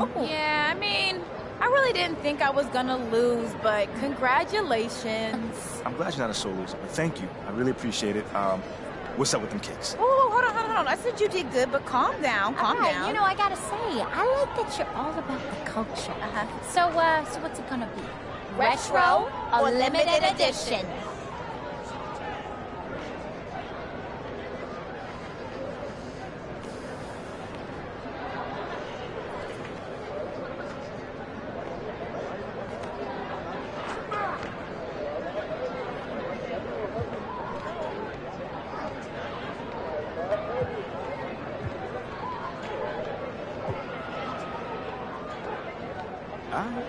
MP. Yeah, I mean, I really didn't think I was gonna lose, but congratulations. I'm glad you're not a sole loser, but thank you. I really appreciate it. Um, what's up with them kicks? Oh, hold on, hold on, hold on. I said you did good, but calm down, calm All right, down. You know, I gotta say, I like that you're all about the culture. Uh-huh. So, uh, so what's it gonna be? Retro or limited edition? All right.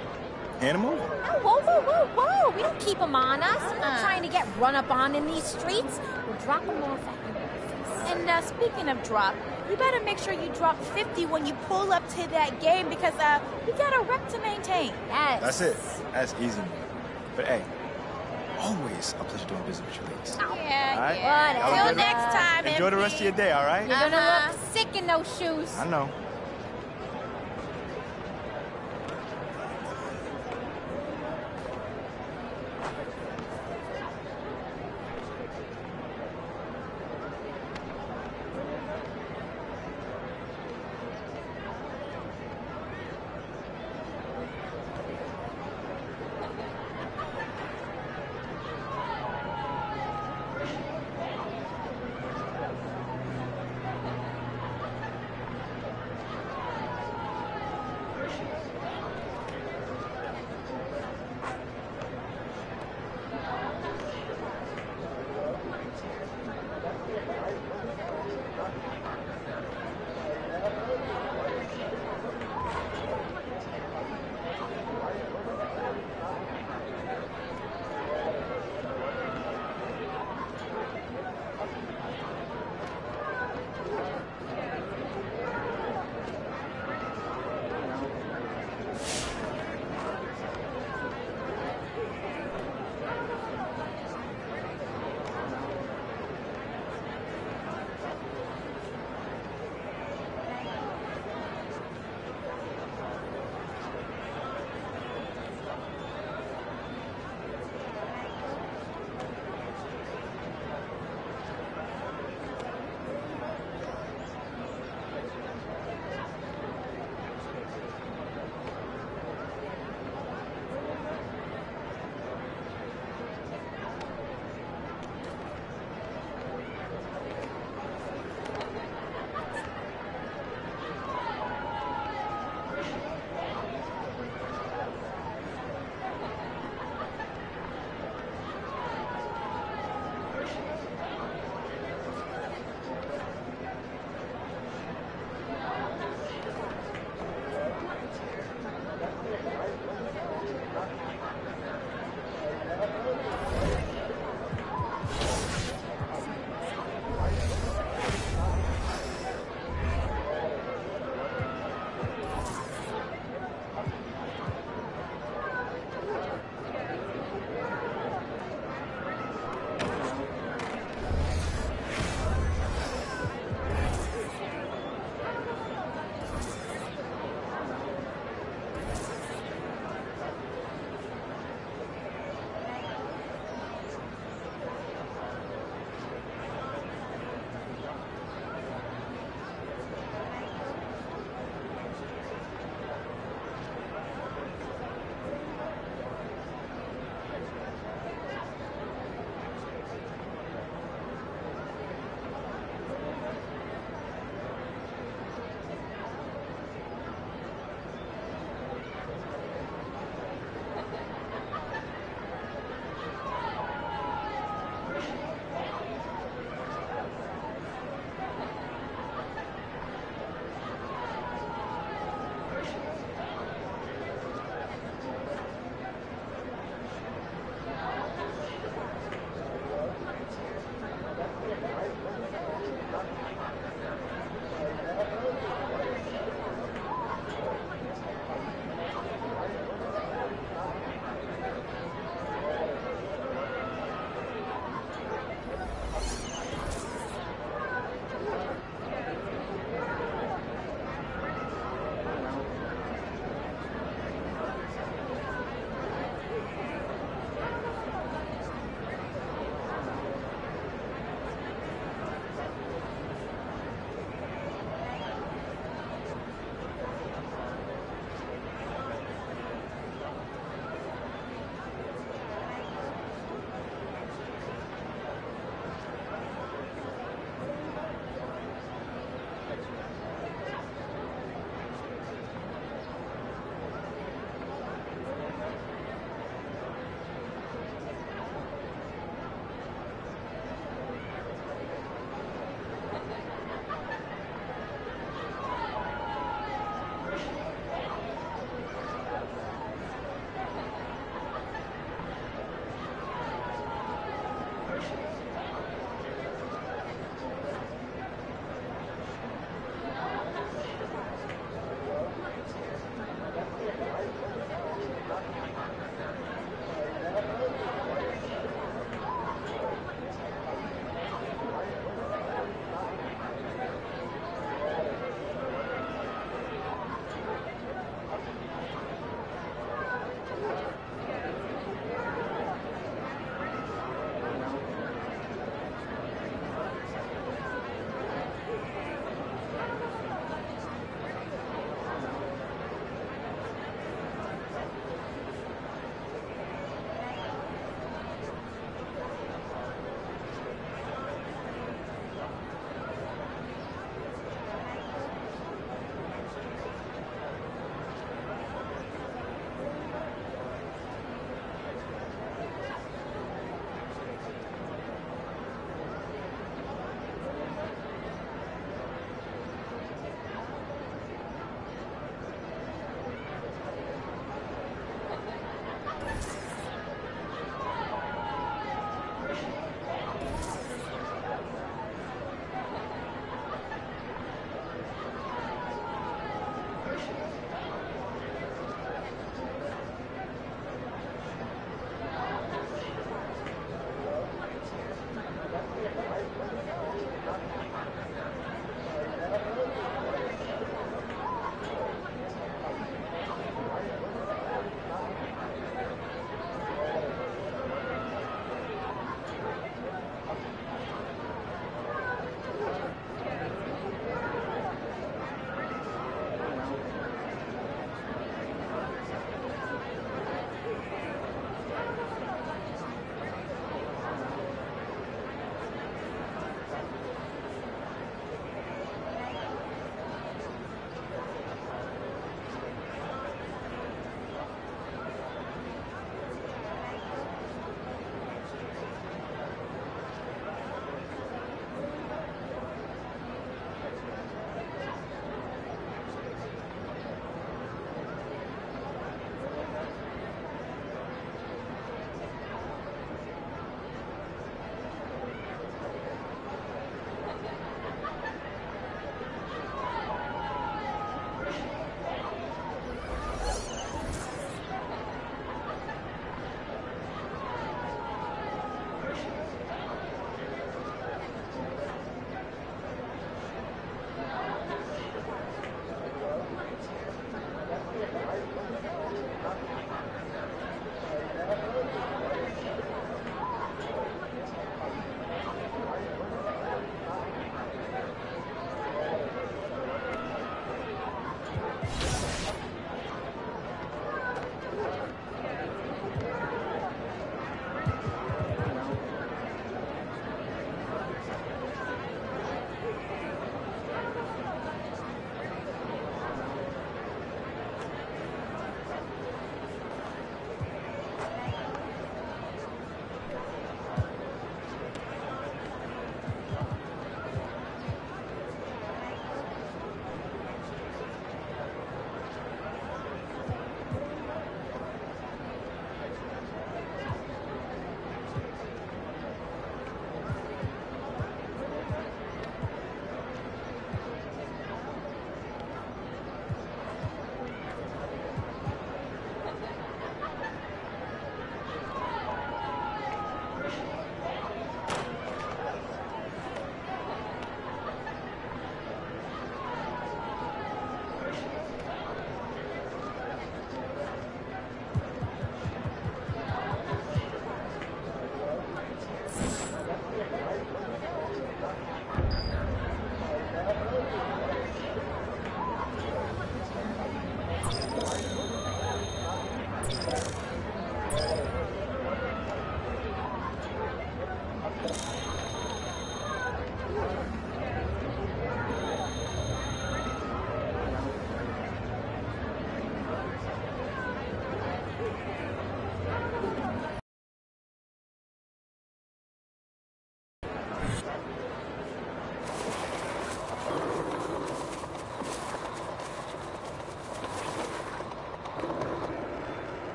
Animal? Oh, whoa, whoa, whoa, whoa! We don't keep them on us. We're not Uh. trying to get run up on in these streets. We'll drop them off at your office. And uh, speaking of drop, you better make sure you drop 50 when you pull up to that game because uh, we got a rep to maintain. Yes. That's it. That's easy. But hey, always a pleasure doing business with you ladies. Oh, Yeah, All right. yeah. Have a Till good one. next time, Enjoy the rest of your day, all right? You're gonna Uh-huh. look sick in those shoes. I know.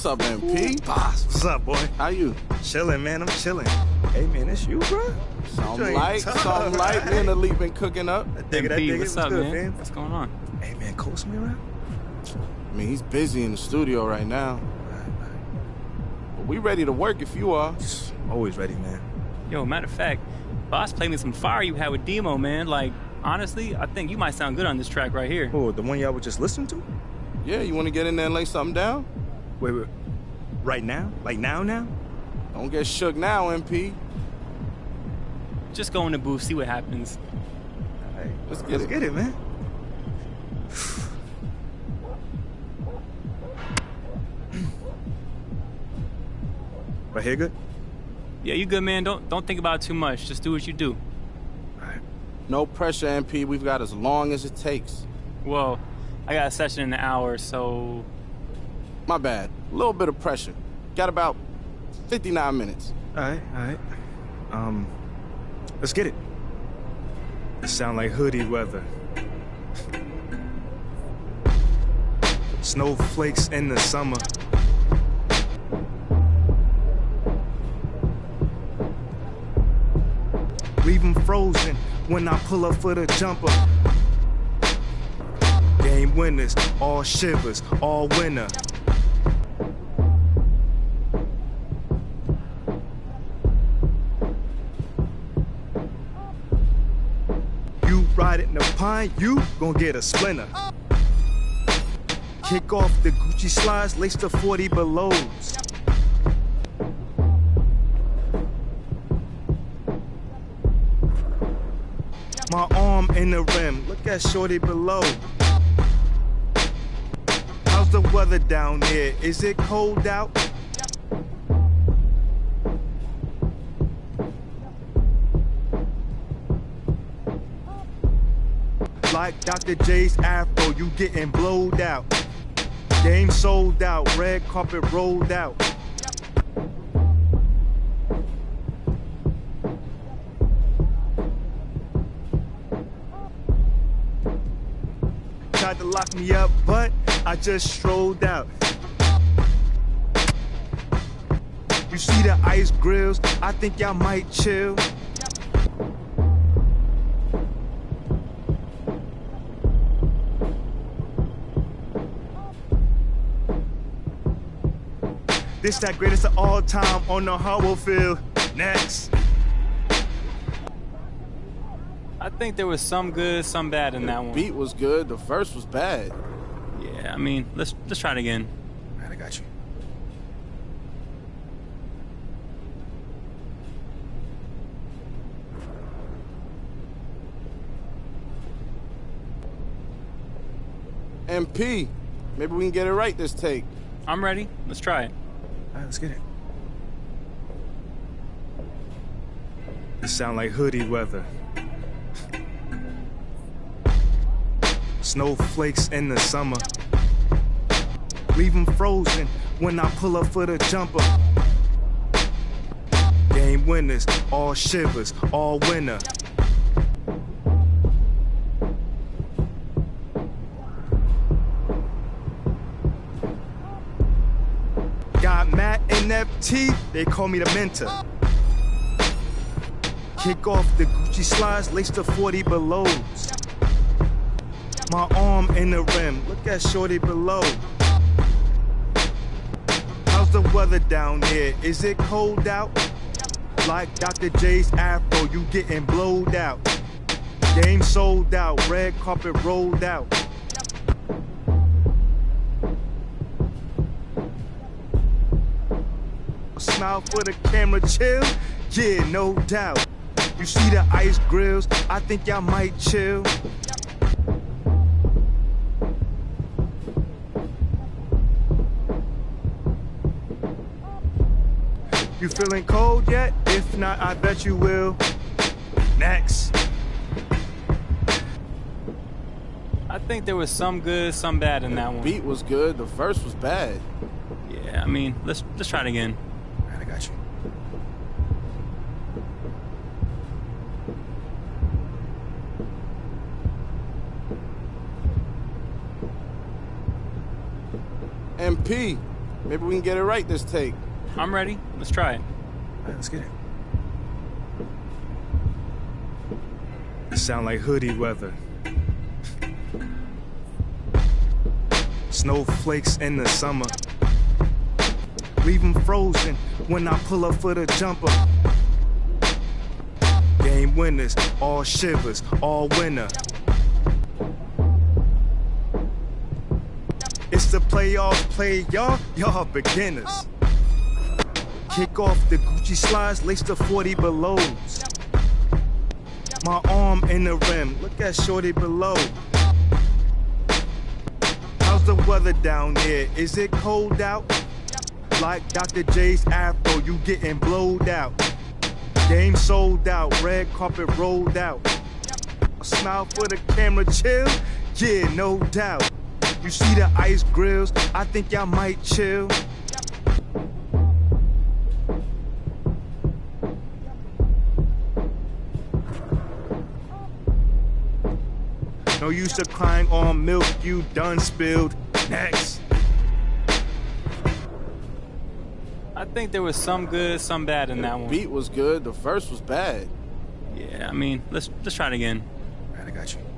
What's up, MP? Boss, what's up, boy? How you? Chilling, man. I'm chilling. Hey, man, it's you, bro. Something Joint light, tough, something light. Me and the Elite been cooking up. I dig it, I MP, dig it. what's What's up, good, man? fam? What's going on? Hey, man, coach me around? I mean, he's busy in the studio right now. But we ready to work if you are. Always ready, man. Yo, matter of fact, Boss played me some fire you had with Demo, man. Like, honestly, I think you might sound good on this track right here. Oh, the one y'all were just listening to? Yeah, you want to get in there and lay something down? Wait, wait. Right now? Like now, now? Don't get shook now, MP. Just go in the booth, see what happens. Hey, Let's get let's it. get it, man. Right here, good? Yeah, you good, man. Don't don't think about it too much. Just do what you do. All right. No pressure, MP. We've got as long as it takes. Well, I got a session in an hour, so My bad. A little bit of pressure. Got about 59 minutes. All right, all right. Um, let's get it. It sound like hoodie weather. Snowflakes in the summer. Leave them frozen when I pull up for the jumper. Game winners, all shivers, all winner. It in the pine, you gon' get a splinter. Kick off the Gucci slides, lace the 40 belows. My arm in the rim, look at Shorty below. How's the weather down there? Is it cold out? Like Dr. J's afro, you getting blowed out. Game sold out, red carpet rolled out. Tried to lock me up, but I just strolled out. You see the ice grills? I think y'all might chill. This that greatest of all time on the Howell field. Next. I think there was some good, some bad in that one. Beat was good. The verse was bad. Yeah, I mean, let's let's try it again. All right, I got you. MP, maybe we can get it right this take. I'm ready. Let's try it. All right, let's get it. It sound like hoodie weather. Snowflakes in the summer. Leave 'em frozen when I pull up for the jumper. Game winners, all shivers, all winner. Got Matt NFT, they call me the mentor. Kick off the Gucci slides, lace the 40 belows. My arm in the rim, look at Shorty below. How's the weather down there? Is it cold out? Like Dr. J's afro, you getting blowed out. Game sold out, red carpet rolled out. Smile for the camera, chill. Yeah, no doubt. You see the ice grills, I think y'all might chill. You feeling cold yet? If not, I bet you will. Next. I think there was some good, some bad in that one. The Beat was good. The verse was bad. Yeah, I mean, let's let's try it again. All right, I got you. MP, Maybe we can get it right this take. I'm ready. Let's try it. All right, let's get it. It sound like hoodie weather. Snowflakes in the summer. Leave 'em frozen when I pull up for the jumper. Game winners, all shivers, all winner. Playoffs play, y'all, y'all beginners. Kick off the Gucci slides, lace the 40 belows. My arm in the rim, look at shorty below. How's the weather down there? Is it cold out? Like Dr. J's afro, you getting blowed out. Game sold out, red carpet rolled out. A smile for the camera, chill? Yeah, no doubt. You see the ice grills, I think y'all might chill. No use of crying on milk you done spilled. Next. I think there was some good, some bad in that one. Beat was good. The verse was bad. Yeah, I mean, let's let's try it again. All right, I got you.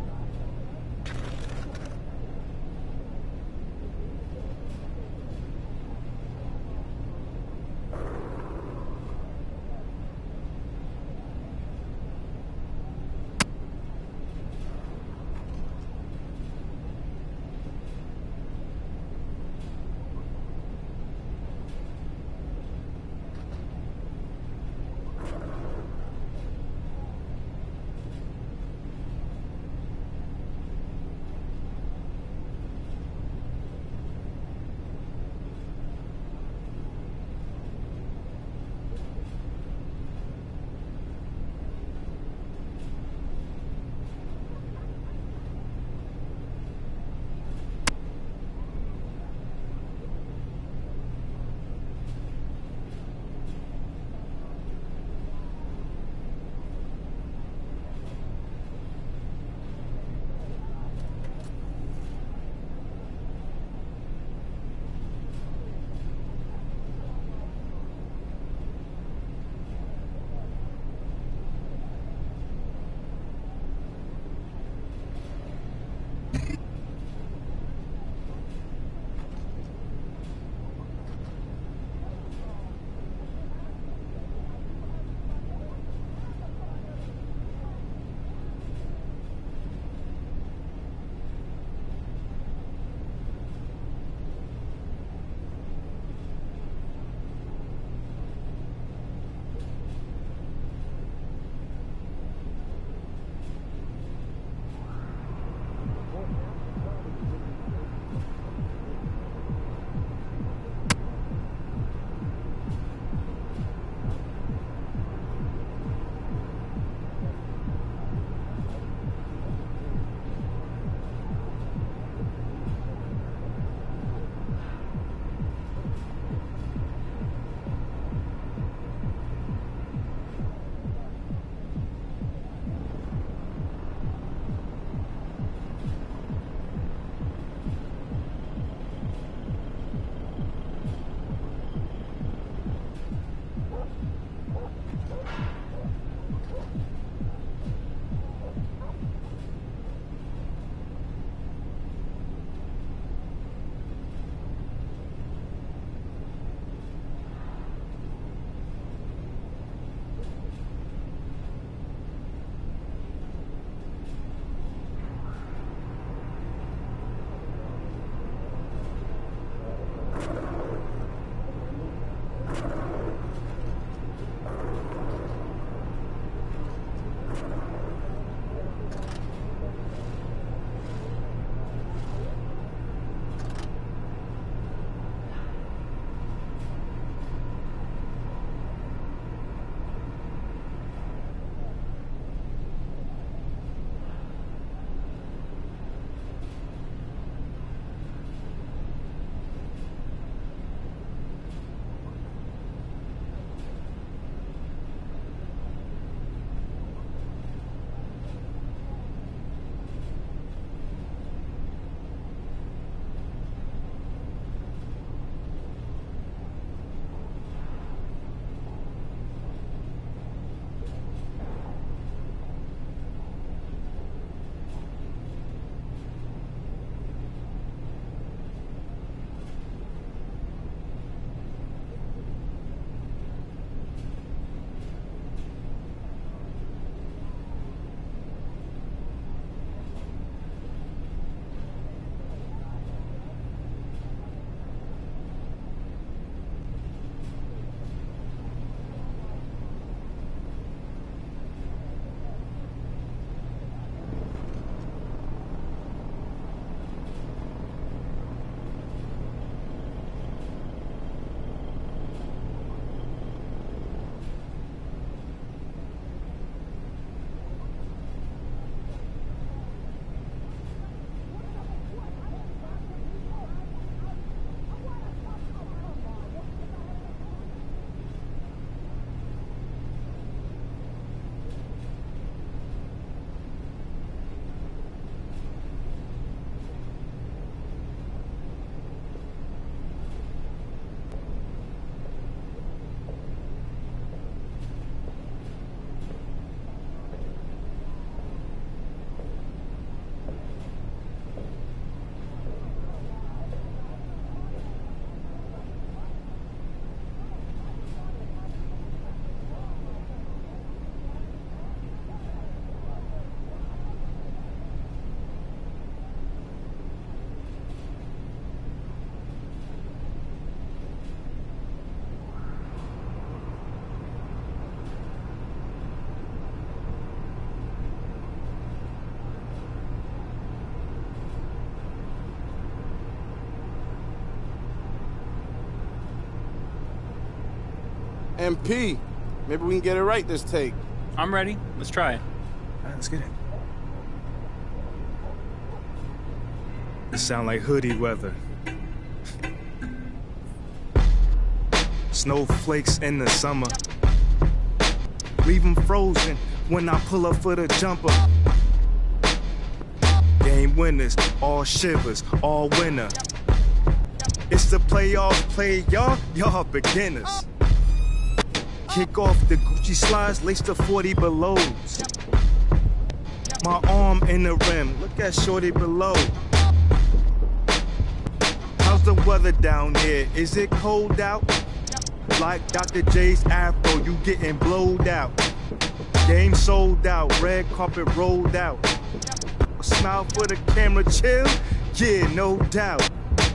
MP, maybe we can get it right this take. I'm ready. Let's try it. All right, let's get it. It sound like hoodie weather. Snowflakes in the summer. Leave 'em frozen when I pull up for the jumper. Game winners, all shivers, all winner. It's the playoff play, y'all, y'all beginners. Kick off the Gucci slides, lace the 40 belows. My arm in the rim, look at shorty below. How's the weather down here? Is it cold out? Like Dr. J's afro, you getting blowed out. Game sold out, red carpet rolled out. A smile for the camera, chill? Yeah, no doubt.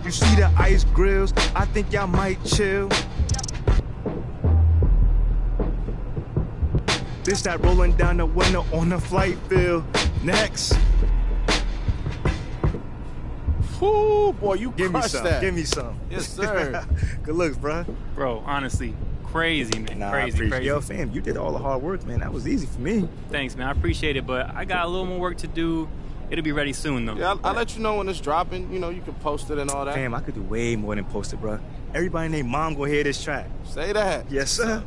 You see the ice grills? I think y'all might chill. This that rolling down the window on the flight bill. Next, Whoo, boy, you give me crushed some. that. Give me some. Yes, sir. Good looks, bro. Bro, honestly, crazy, man. Nah, crazy, appreciate crazy. Yo, fam, you did all the hard work, man. That was easy for me. Thanks, man. I appreciate it, but I got a little more work to do. It'll be ready soon, though. yeah, I'll, I'll let you know when it's dropping. You know, you can post it and all that. Fam, I could do way more than post it, bro. Everybody and their mom gonna hear this track. Say that. Yes, sir.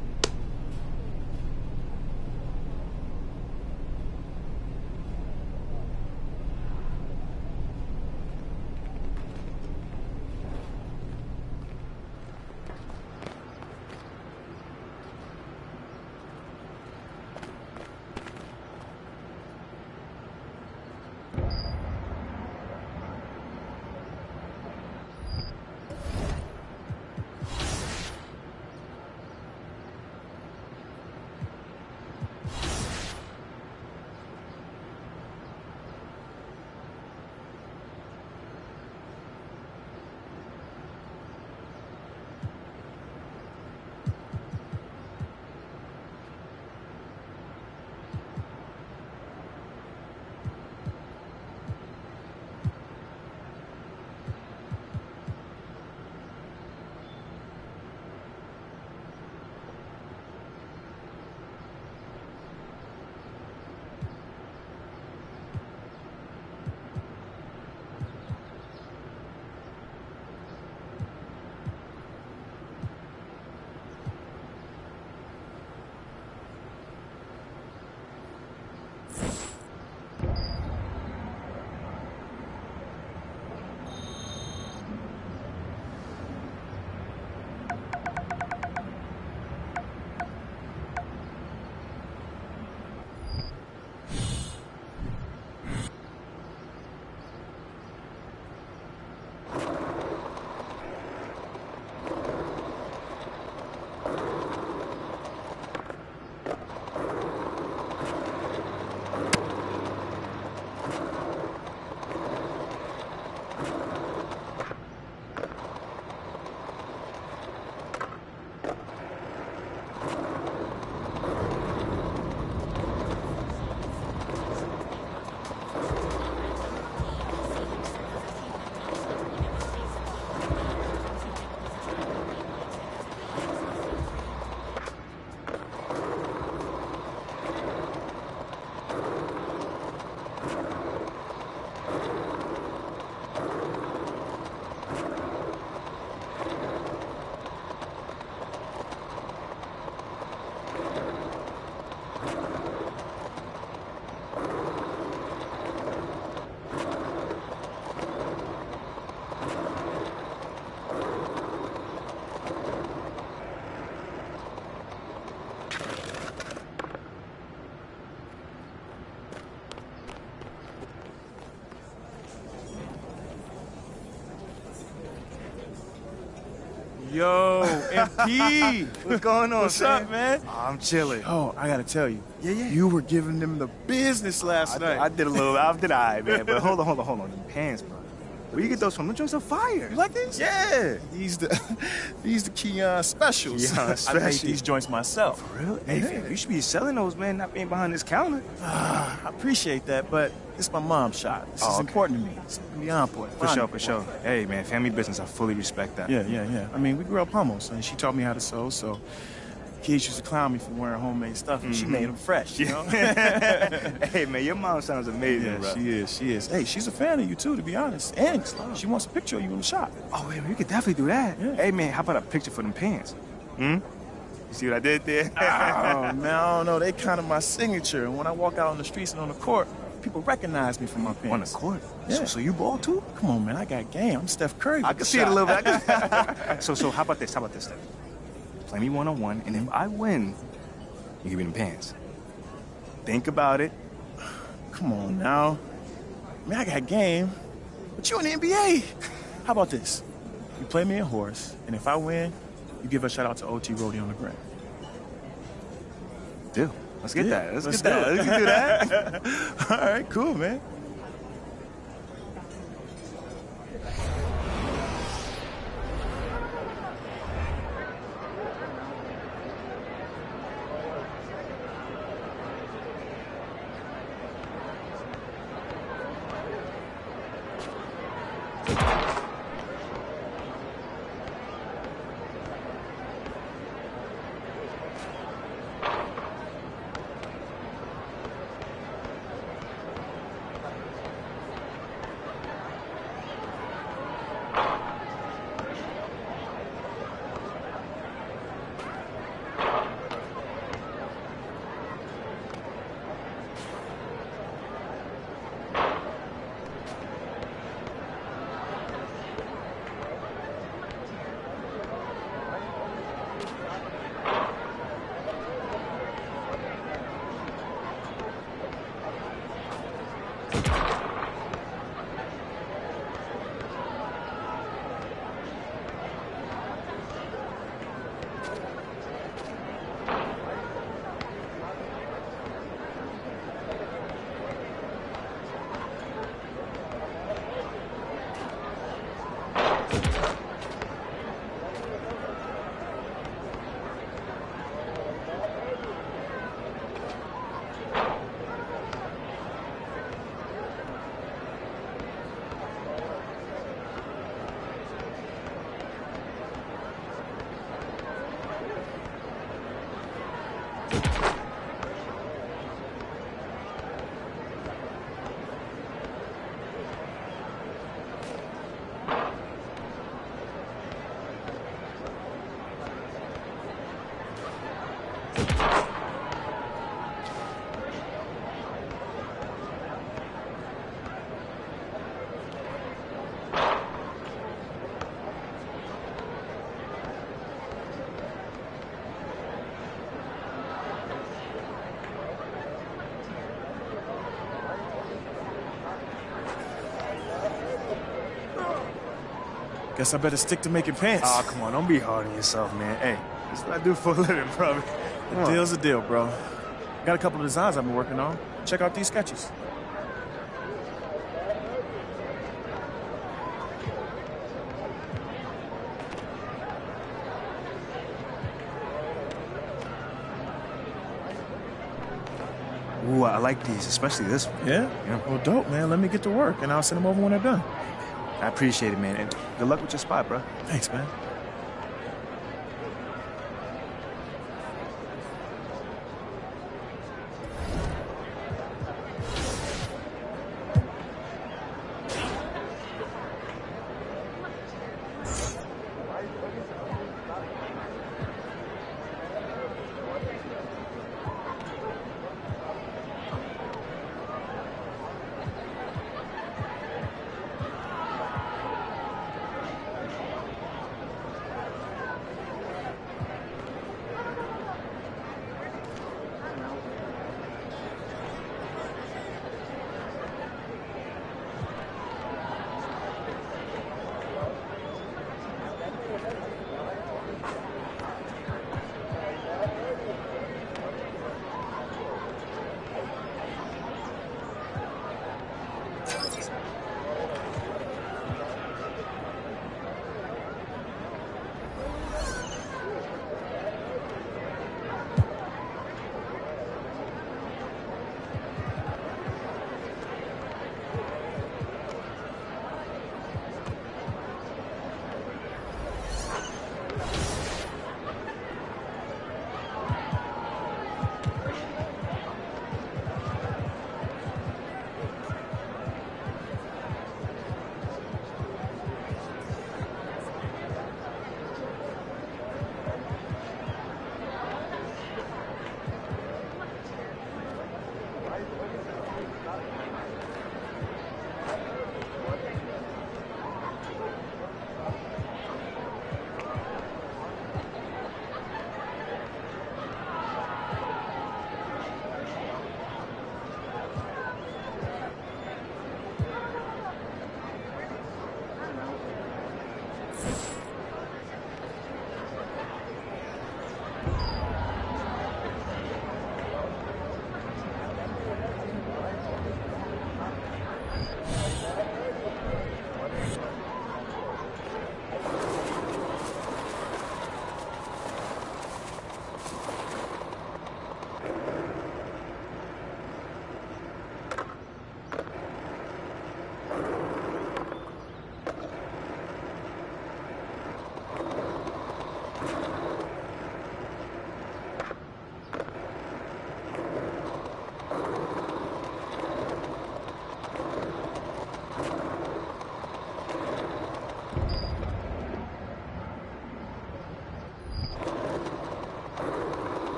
Yo, MP. What's going on, What's fam? up, man? I'm chilling. Oh, I gotta tell you. Yeah, yeah. You were giving them the business last I, night. I did a little. I did I, man. But hold on, hold on, hold on. Them pants, bro. Where you get those from? Them joints are fire. You like these? Yeah. These the these the Keon specials. Keon I made these joints myself. For Real? Hey, Yeah. you should be selling those, man. Not being behind this counter. I appreciate that, but it's my mom's shop. This Oh, is okay. important to me. It's beyond important. For sure, for sure. Hey, man, family business. I fully respect that. Yeah, yeah, yeah. I mean, we grew up humble, so she taught me how to sew. So, Kids used to clown me for wearing homemade stuff, and she Mm-hmm. made them fresh, you know? hey, man, your mom sounds amazing, yeah, bro. she is, she is. Hey, she's a fan of you, too, to be honest. And she wants a picture of you in the shop. Oh, wait, we could definitely do that. Yeah. Hey, man, how about a picture for them pants? Hmm? You see what I did there? oh, man, I don't know. They kind of my signature. And when I walk out on the streets and on the court, people recognize me from my pants. On the court? Yeah. So, so you ball too? Come on, man. I got game. I'm Steph Curry. I can see it a little bit. Can- so, so how about this? How about this then? Play me one on one, and if I win, you give me the pants. Think about it. Come on now. Man, I got game. But you in the NBA. How about this? You play me a horse, and if I win, you give a shout out to OT Rody on the gram. Deal. Let's get Yeah, that. Let's, let's get that. Let's do that. All right, cool, man. Guess I better stick to making pants. Oh, come on. Don't be hard on yourself, man. Hey, this is what I do for a living, bro. Come the on. deal's a deal, bro. Got a couple of designs I've been working on. Check out these sketches. Ooh, I like these, especially this one. Yeah? Yeah. Well, dope, man. Let me get to work, and I'll send them over when they're done. I appreciate it, man. And good luck with your spot, bro. Thanks, man.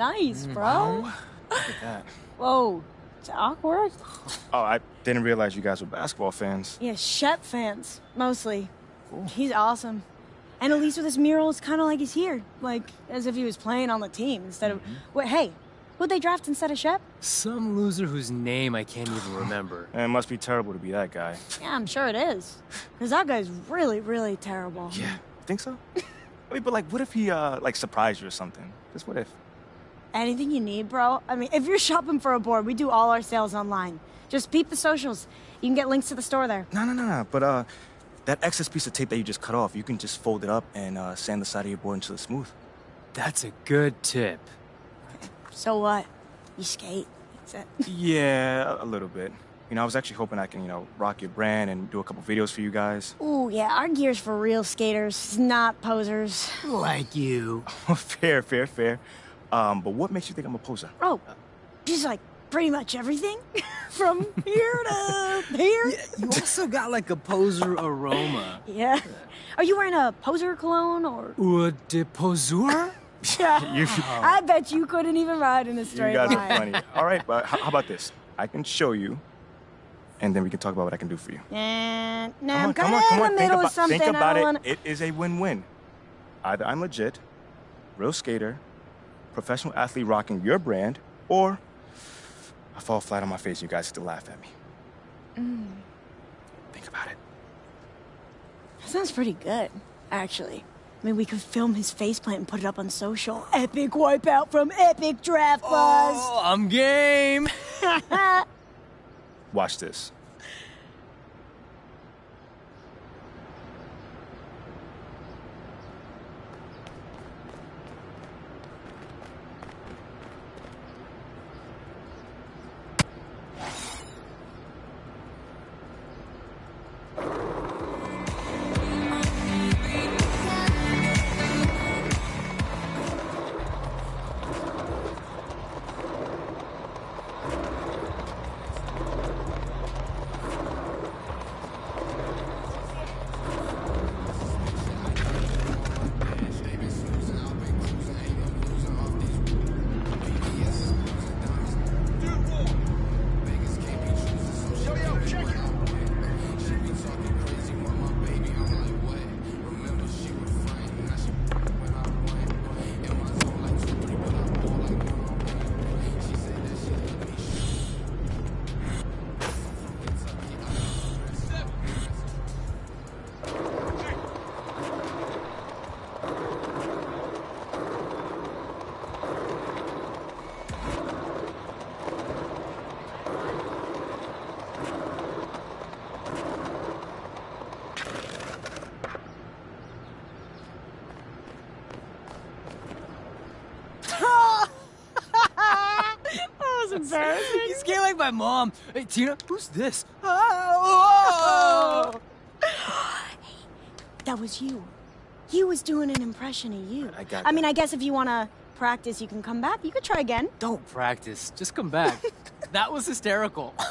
Nice, bro. Look at that. Whoa, it's awkward. Oh, I didn't realize you guys were basketball fans. Yeah, Shep fans, mostly. He's awesome. And at least with this mural, it's kind of like he's here. Like, as if he was playing on the team instead of. Wait, hey, who'd they draft instead of Shep? Some loser whose name I can't even remember. And it must be terrible to be that guy. Yeah, I'm sure it is. Because that guy's really, really terrible. Yeah. Think so? I mean, but like, what if he, uh, like, surprised you or something? Just what if? Anything you need, bro. I mean, if you're shopping for a board, we do all our sales online. Just peep the socials. You can get links to the store there. No, no, no, no. But, uh, that excess piece of tape that you just cut off, you can just fold it up and, uh, sand the side of your board until it's smooth. That's a good tip. So what? You skate? Is that... Yeah, a- a little bit. You know, I was actually hoping I can, you know, rock your brand and do a couple videos for you guys. Ooh, yeah, our gear's for real skaters, not posers. Like you. fair, fair, fair. Um, but what makes you think I'm a poser? Oh, she's like pretty much everything from here to here. You also got like a poser aroma. Yeah. Are you wearing a poser cologne or? Eau de poseur? Yeah. You, I bet you couldn't even ride in a straight. line. you guys line. are funny. All right, but how, how about this? I can show you, and then we can talk about what I can do for you. And Come now on, I'm come kind on, of in the Think middle about, of something. think about I it. wanna... It is a win-win. Either I'm legit, real skater, professional athlete rocking your brand, or I fall flat on my face and you guys still laugh at me. Mm. Think about it. That sounds pretty good, actually. I mean, we could film his faceplant and put it up on social. Epic wipeout from Epic Draft Buzz. Oh, I'm game. Watch this. Mom. Hey, Tina, who's this? Oh! that was you. You was doing an impression of you. I got I mean. I guess if you want to practice, you can come back. You could try again. Don't practice. Just come back. that was hysterical.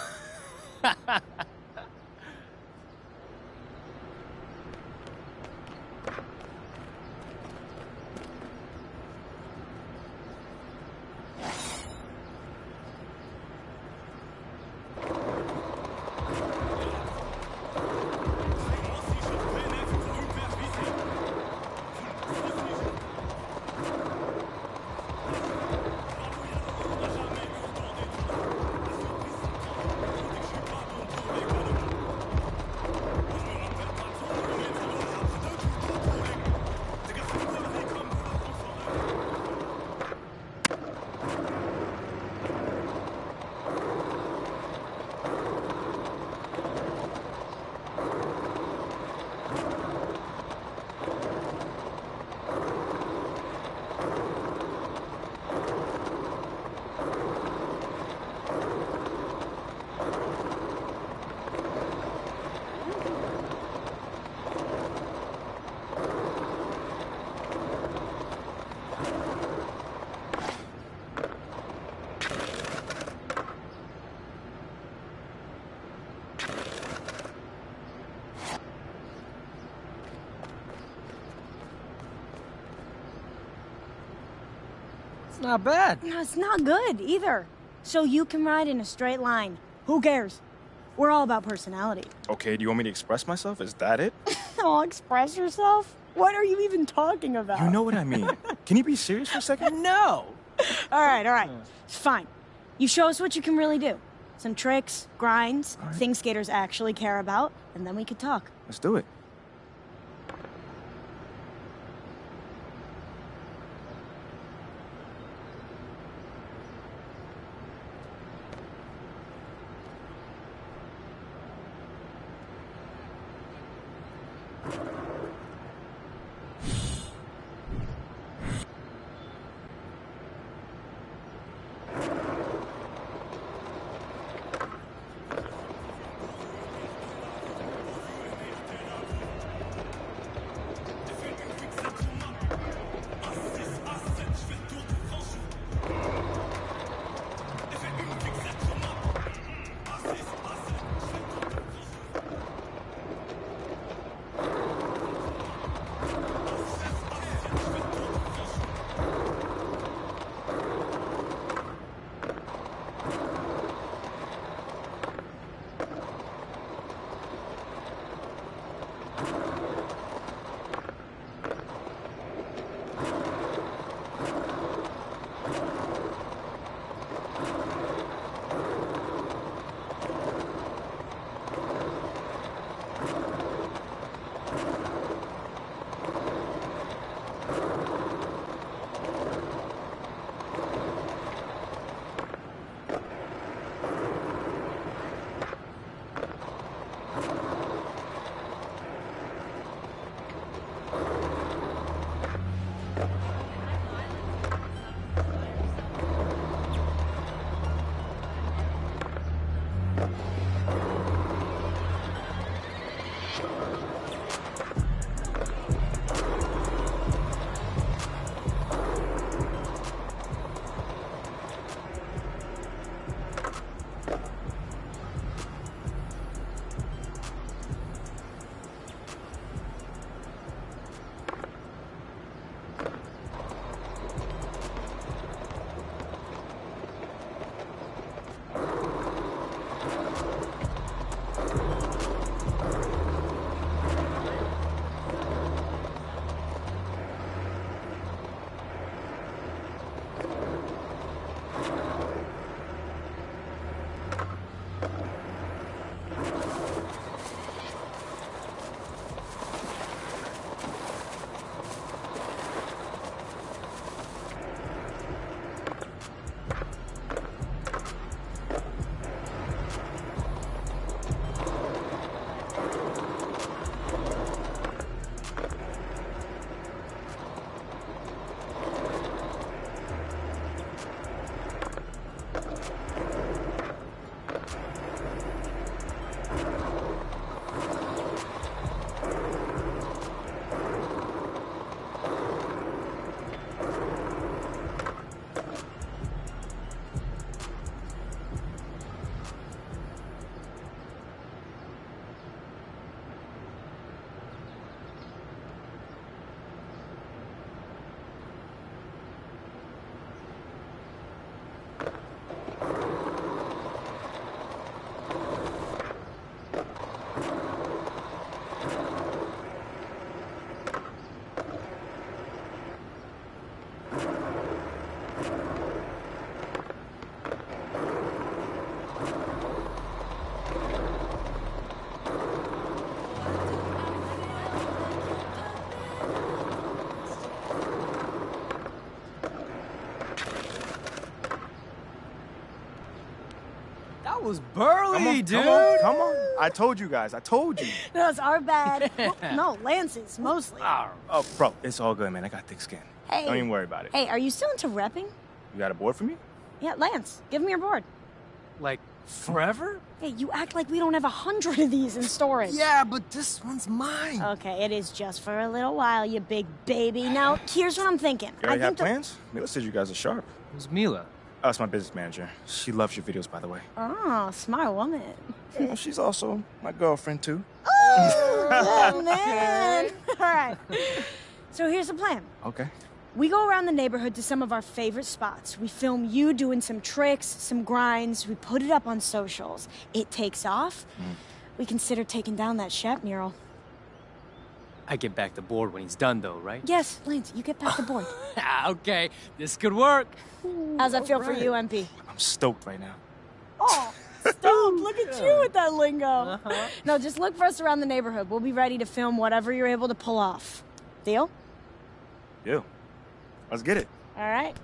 It's not bad. No, it's not good either. So you can ride in a straight line. Who cares? We're all about personality. Okay, do you want me to express myself? Is that it? Oh, express yourself? What are you even talking about? You know what I mean. Can you be serious for a second? No. All right, all right. It's fine. You show us what you can really do. Some tricks, grinds, things skaters actually care about, and then we could talk. Let's do it. That was burly, Come on, dude. come on, come on. I told you guys. I told you. No, it's our bad. Well, no, Lance's mostly. Ah, oh, bro, it's all good, man. I got thick skin. Hey. Don't even worry about it. Hey, are you still into repping? You got a board for me? Yeah, Lance, give me your board. Like forever? Hey, you act like we don't have a hundred of these in storage. Yeah, but this one's mine. Okay, it is just for a little while, you big baby. Now, here's what I'm thinking. You I already have think the- plans? Mila said you guys are sharp. Who's Mila? Oh, that's my business manager. She loves your videos, by the way. Oh, smart woman. Yeah, she's also my girlfriend, too. Oh, man. All right. So here's the plan. Okay. We go around the neighborhood to some of our favorite spots. We film you doing some tricks, some grinds. We put it up on socials. It takes off. Mm. We consider taking down that Shep mural. I get back the board when he's done, though, right? Yes, Lance, you get back the board. Okay, this could work. How's that feel for you, MP? I'm stoked right now. Oh, stop! Look at you with that lingo. Uh-huh. No, just look for us around the neighborhood. We'll be ready to film whatever you're able to pull off. Deal? Yeah. Let's get it. All right.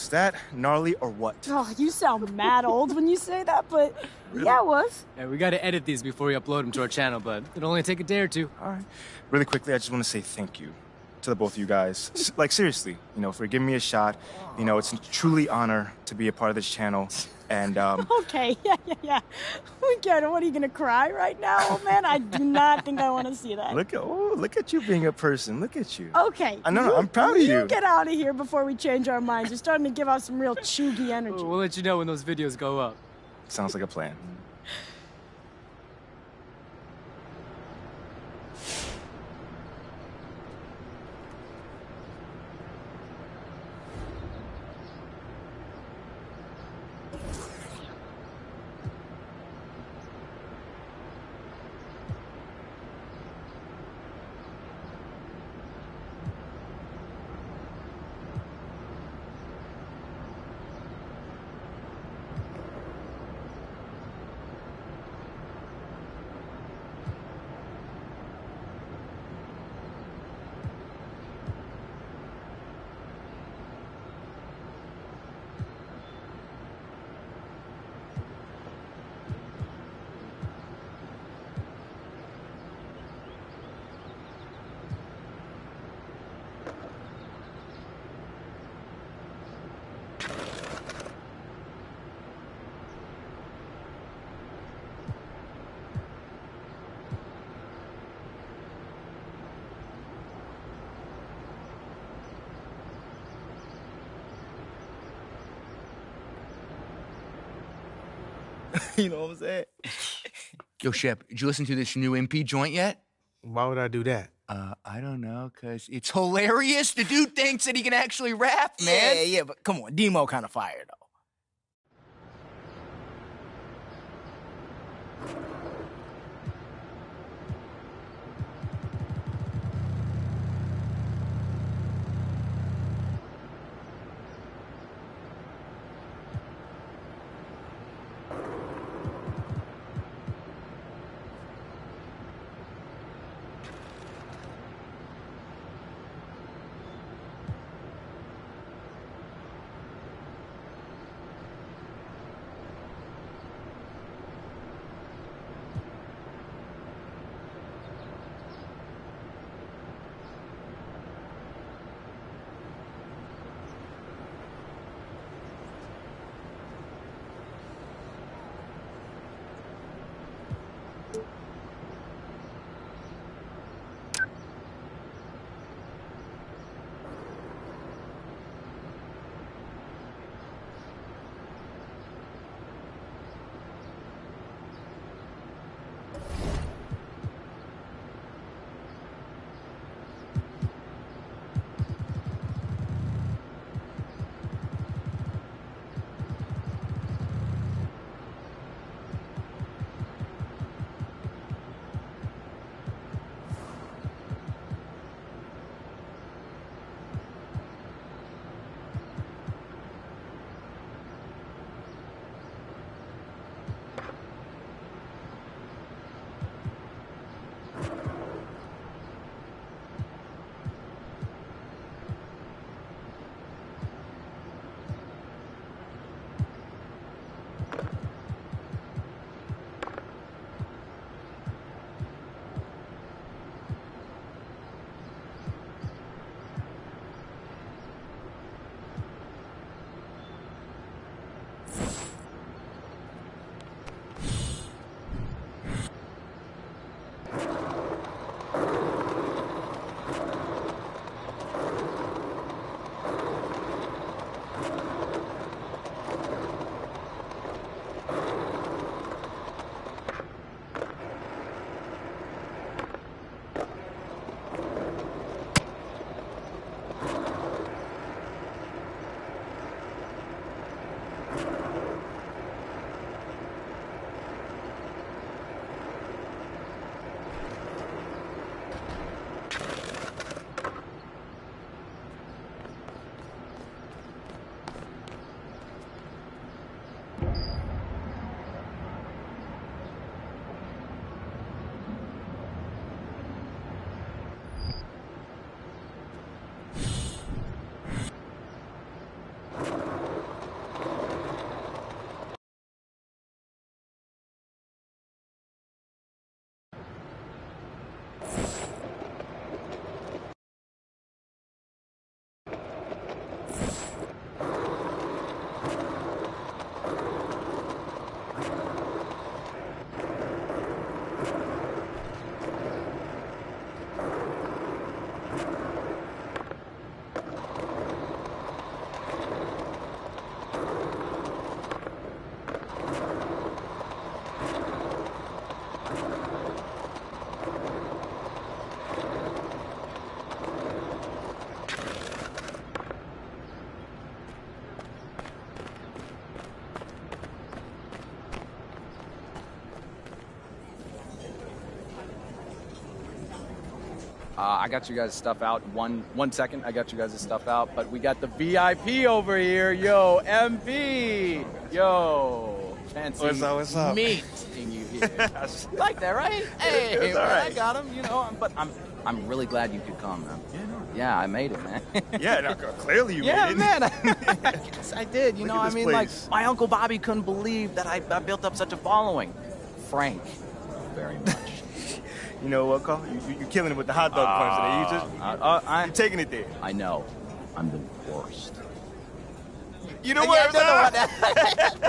Was that gnarly or what? Oh, you sound mad old when you say that, but yeah, it was. Yeah, we gotta edit these before we upload them to our channel, but it'll only take a day or two. All right. Really quickly, I just want to say thank you to the both of you guys. Like, seriously, you know, for giving me a shot. You know, it's a truly honor to be a part of this channel. And, um, Okay, yeah, yeah, yeah. We get it. What are you gonna cry right now, old man? I do not think I want to see that. look at, oh, look at you being a person. Look at you. Okay. I know, you- I'm proud of you. You get out of here before we change our minds. You're starting to give off some real chuggy energy. We'll let you know when those videos go up. Sounds like a plan. you know what I'm saying? Yo, Shep, did you listen to this new MP joint yet? Why would I do that? Uh, I don't know, cause it's hilarious. The dude thinks that he can actually rap, man. Yeah, yeah, but come on, Demo kind of fire though. I got you guys' stuff out. One one second, I got you guys' stuff out. But we got the VIP over here. Yo, MP. Yo, fancy What's up, what's up? meeting you here. Like that, right? Hey, I got him. You know, but I'm I'm really glad you could come, man. Yeah, no. Yeah, I made it, man. Yeah, no, clearly you yeah, made it. man. I guess I did. You Look know, I mean, place. like my uncle Bobby couldn't believe that I, I built up such a following. Frank, very much. You know what, Carl? You, you, you're killing it with the hot dog punch today. You just, Uh, I, you're taking it there. I know. I'm the worst. You know Yeah, what? no,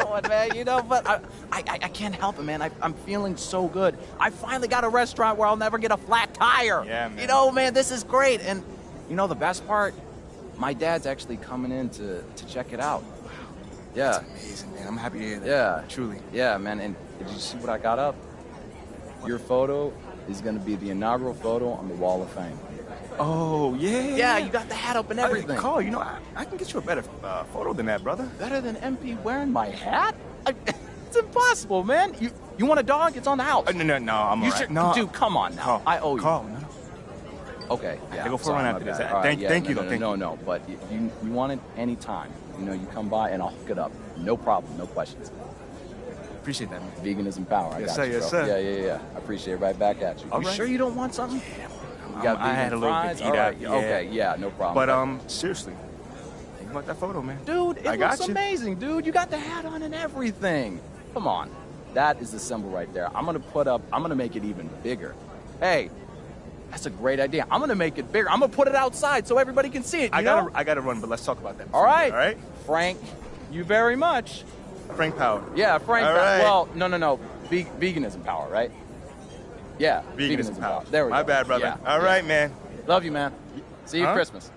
no, no, no, man. You know, but I, I, I can't help it, man. I, I'm feeling so good. I finally got a restaurant where I'll never get a flat tire. Yeah, man. You know, man, this is great. And you know the best part? My dad's actually coming in to, to check it out. Wow. Yeah. Amazing, man. I'm happy to hear that. Yeah. Truly. Yeah, man. And did you see what I got up? Your photo is going to be the inaugural photo on the Wall of Fame. Oh, yeah. Yeah, you got the hat up and Hey, everything. Carl, you know, I, I can get you a better uh, photo than that, brother. Better than MP wearing my hat? I, it's impossible, man. You you want a dog? It's on the house. Uh, no, no, no, I'm you all right. should, No, dude, come on now. Carl, I owe you. Carl, no, no. Okay, I yeah. gotta go for a run after this. bad. Uh, thank- yeah, thank no, you, no, though, thank no, you. no, but you, you you want it anytime. You know, you come by and I'll hook it up. No problem, no questions. Appreciate that, man. Veganism power. I Yes, got sir, you, yes, bro. sir. Yeah, yeah, yeah. I appreciate it right back at you. All you right. sure you don't want something? You got Um, I had a little bit to eat All out, yeah. Okay, yeah, no problem. But, um, seriously, think about that photo, man. Dude, it I got looks amazing, dude. You got the hat on and everything. Come on. That is the symbol right there. I'm gonna put up, I'm gonna make it even bigger. Hey, that's a great idea. I'm gonna make it bigger. I'm gonna put it outside so everybody can see it. You I know? gotta, I gotta run, but let's talk about that. All right. All right. Frank, you very much. Frank Power. Yeah, Frank. All Power. right. Well, no, no, no. Ve- veganism power, right? Yeah. Veganism power. There we My go. My bad, brother. Yeah, All yeah. right, man. Love you, man. See you Huh? Christmas.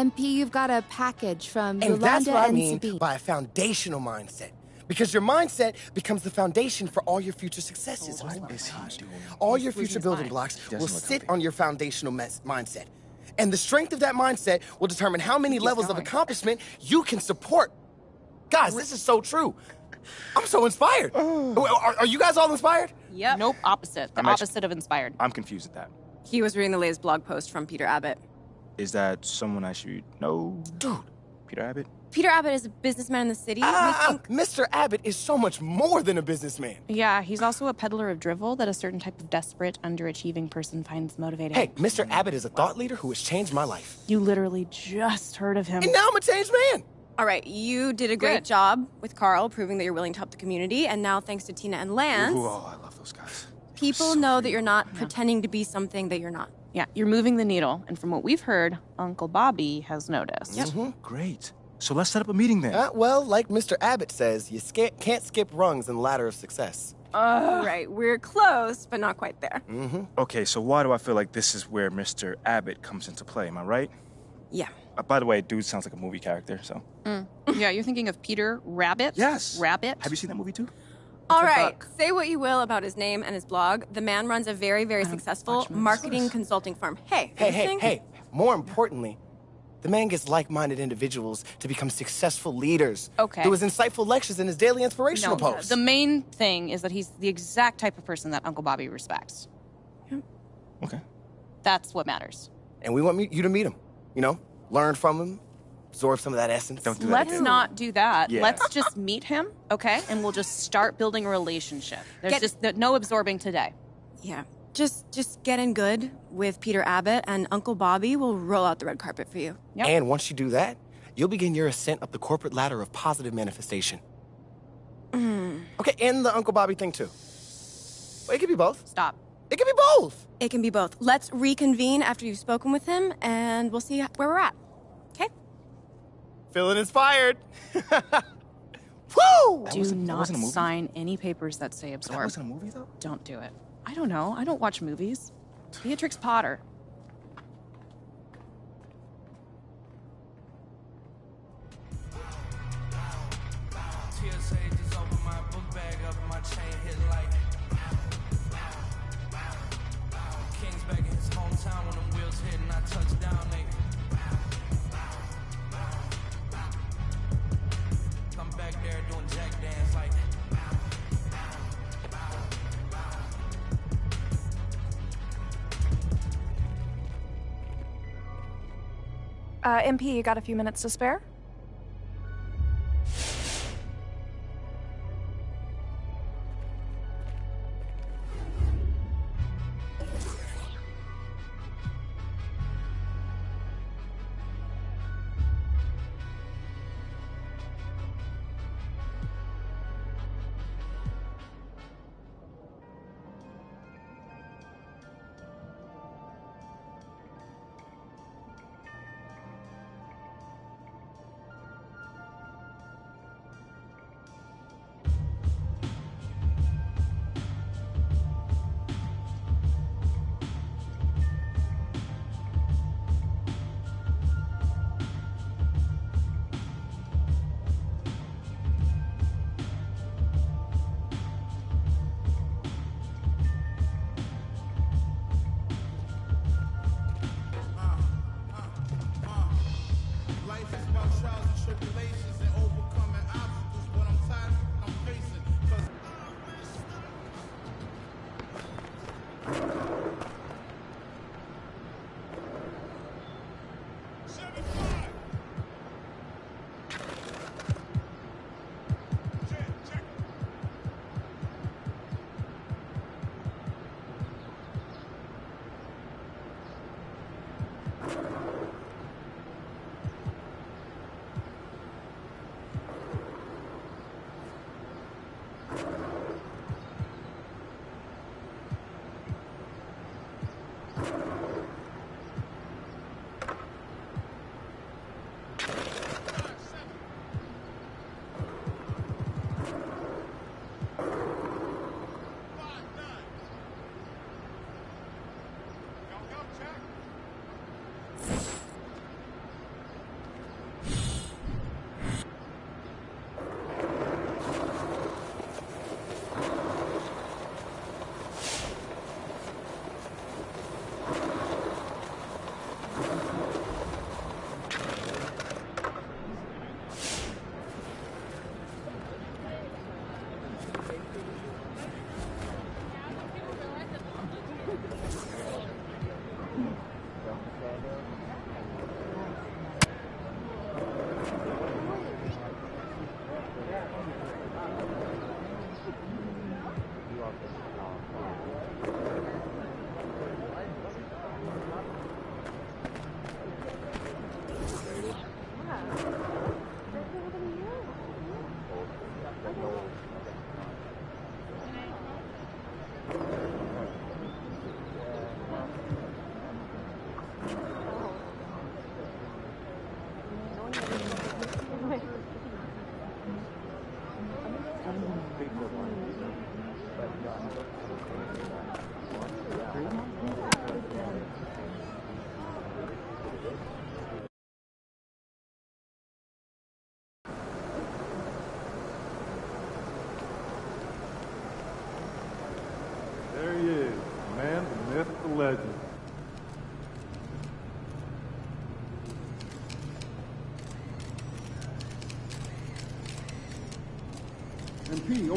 MP, you've got a package from And that's Yolanda what I mean Sabine. by a foundational mindset. Because your mindset becomes the foundation for all your future successes. Oh, what is he doing? All He's your future building mind. blocks will sit healthy. on your foundational mes- mindset. And the strength of that mindset will determine how many levels of accomplishment you can support. Guys, this is so true. I'm so inspired. Oh. Are, are you guys all inspired? Yep. Nope, opposite. The I'm actu- opposite of inspired. I'm confused at that. He was reading the latest blog post from Peter Abbott. Is that someone I should know? Dude. Peter Abbott? Peter Abbott is a businessman in the city. Ah, Mr. Abbott is so much more than a businessman. Yeah, he's also a peddler of drivel that a certain type of desperate, underachieving person finds motivating. Hey, Mr. Abbott is a thought leader who has changed my life. You literally just heard of him. And now I'm a changed man. All right, you did a great Good. job with Carl, proving that you're willing to help the community. And now, thanks to Tina and Lance, Ooh, oh, I love those guys. people know that you're not pretending to be something that you're not. Yeah, you're moving the needle, and from what we've heard, Uncle Bobby has noticed. Great. So let's set up a meeting then. Uh, well, like Mr. Abbott says, you sca- can't skip rungs in the ladder of success. All right, we're close, but not quite there. Mm-hmm. Okay, so why do I feel like this is where Mr. Abbott comes into play? Am I right? Yeah. Uh, by the way, dude sounds like a movie character, so. Mm. Yeah, you're thinking of Peter Rabbit? Yes. Rabbit? Have you seen that movie too? All right, say what you will about his name and his blog. The man runs a very, very Um, successful marketing consulting firm. Hey, Hey, hey, hey. More importantly, the man gets like minded individuals to become successful leaders. Okay. Through his insightful lectures and his daily inspirational No, posts. the main thing is that he's the exact type of person that Uncle Bobby respects. Okay. That's what matters. And we want me- you to meet him. You know, learn from him, absorb some of that essence. Don't do that. Let's not do that. Yeah. Let's just meet him, okay? And we'll just start building a relationship. There's Get- just no absorbing today. Yeah. Just just get in good with Peter Abbott and Uncle Bobby will roll out the red carpet for you. And once you do that, you'll begin your ascent up the corporate ladder of positive manifestation. Mm. Okay, and the Uncle Bobby thing too. Well, it could be both. Stop. It could be both. It can be both. Let's reconvene after you've spoken with him and we'll see where we're at. Okay? Feeling inspired. Woo! Do not sign any papers that say absorb. wasn't a movie though? Don't do it. I don't know. I don't watch movies. Beatrix Potter. MP, you got a few minutes to spare?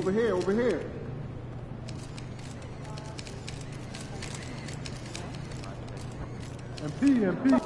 Over here, over here. MP, MP.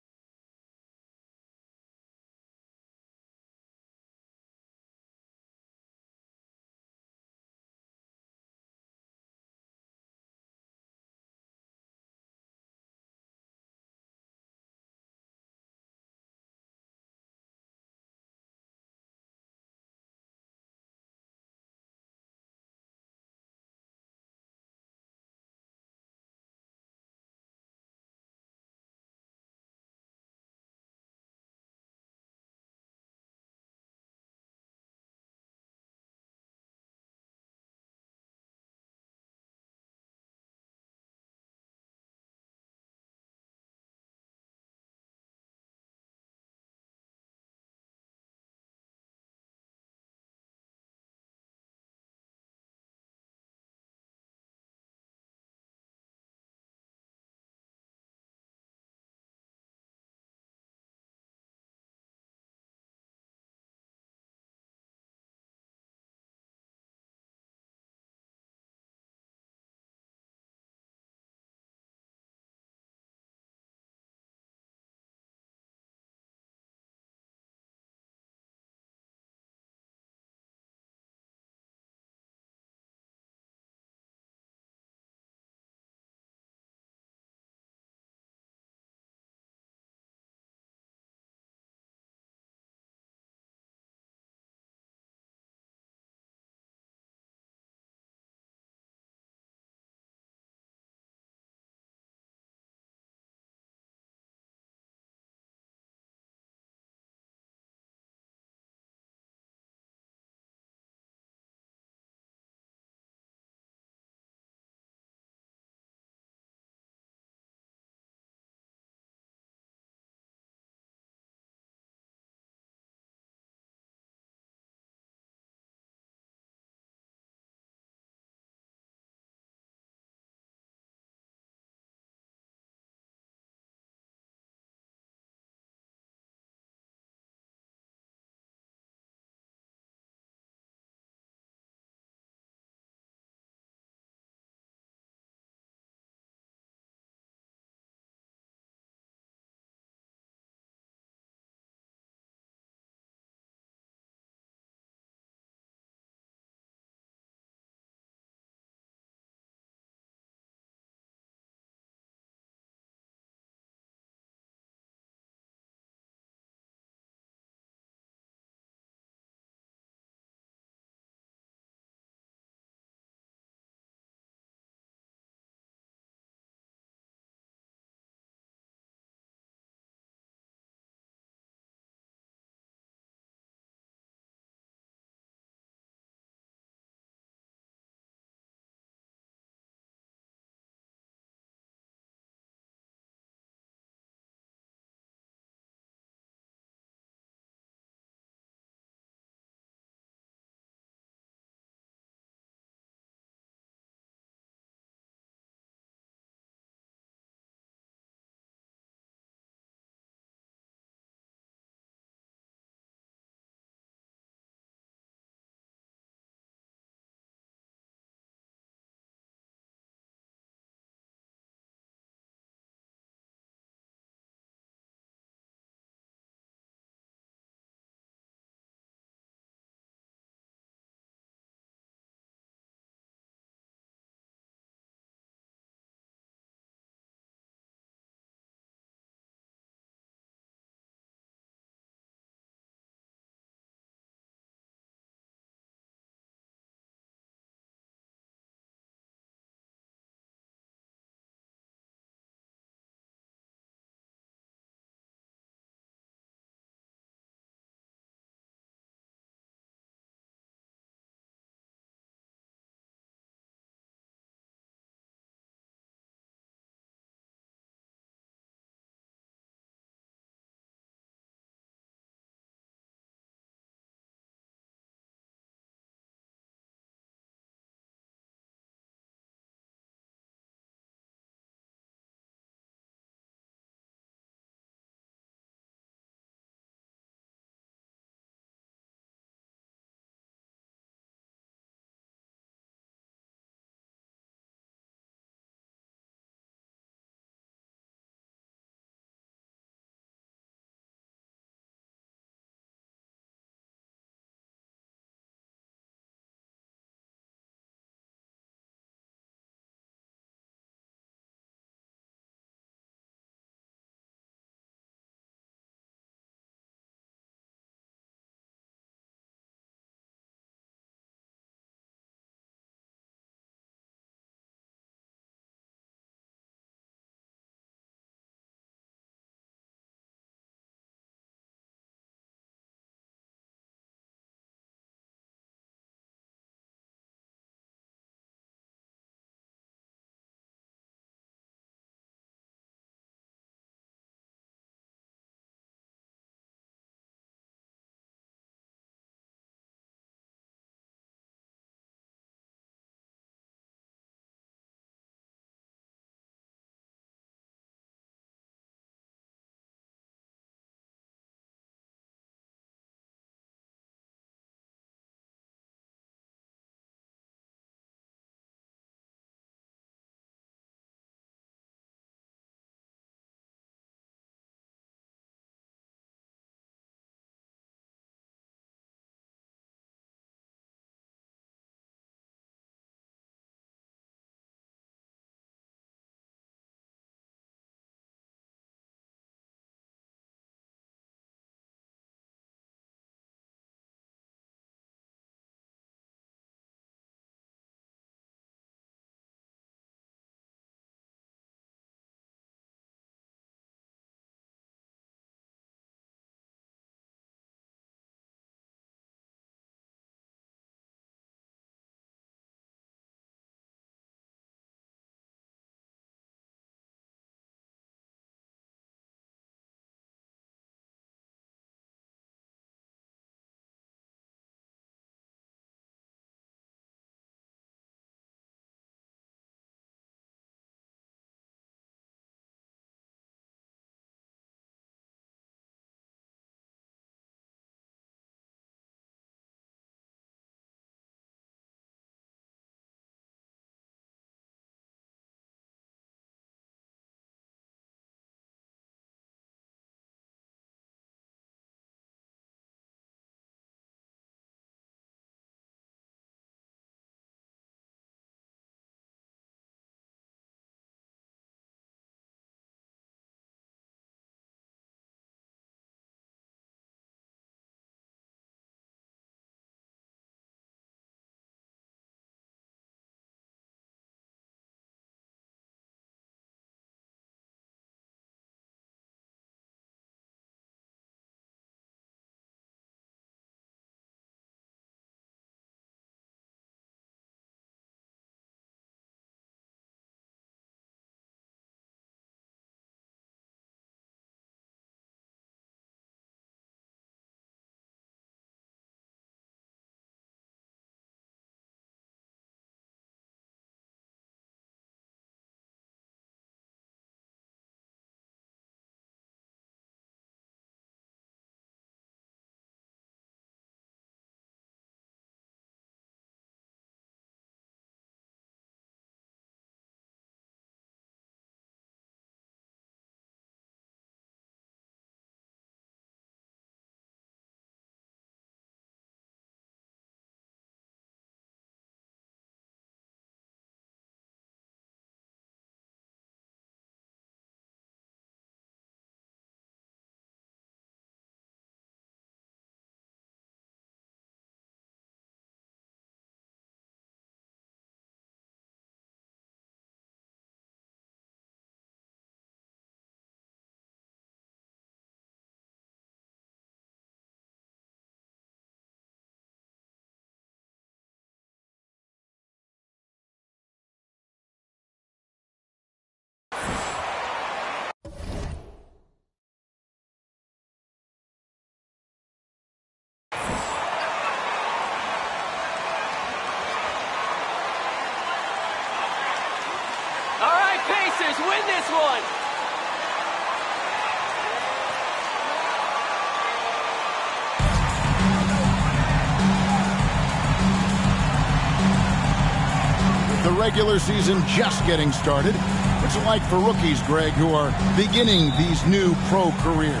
Regular season just getting started. What's it like for rookies, Greg, who are beginning these new pro careers?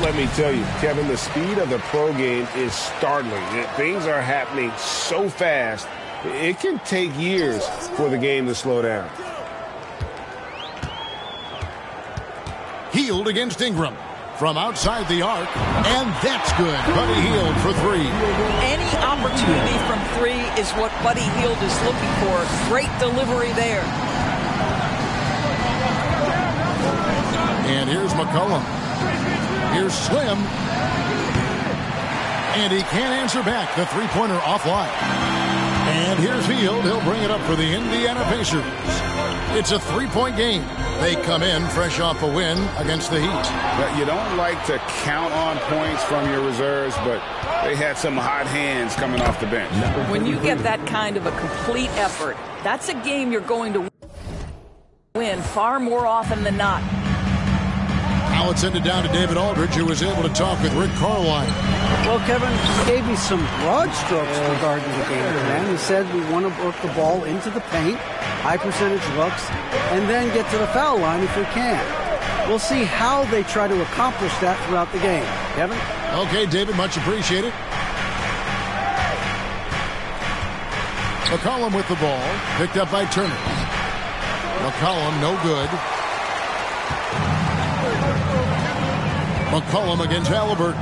Let me tell you, Kevin, the speed of the pro game is startling. Things are happening so fast, it can take years for the game to slow down. Hield against Ingram from outside the arc, and that's good. Buddy Hield for three. Any opportunity from three is what Buddy Hield is looking for. Great delivery there. And here's McCollum. Here's Slim. And he can't answer back. The three-pointer offline. And here's Hield. He'll bring it up for the Indiana Pacers. It's a three-point game. They come in fresh off a win against the Heat. But you don't like to count on points from your reserves, but they had some hot hands coming off the bench. When you get that kind of a complete effort, that's a game you're going to win far more often than not. Now it's ended down to David Aldridge, who was able to talk with Rick Carlisle. Well, Kevin gave me some broad strokes regarding the game plan. He said we want to work the ball into the paint, high percentage looks, and then get to the foul line if we can. We'll see how they try to accomplish that throughout the game. Kevin? Okay, David, much appreciated. McCollum with the ball, picked up by Turner. McCollum, no good. McCollum against Halliburton.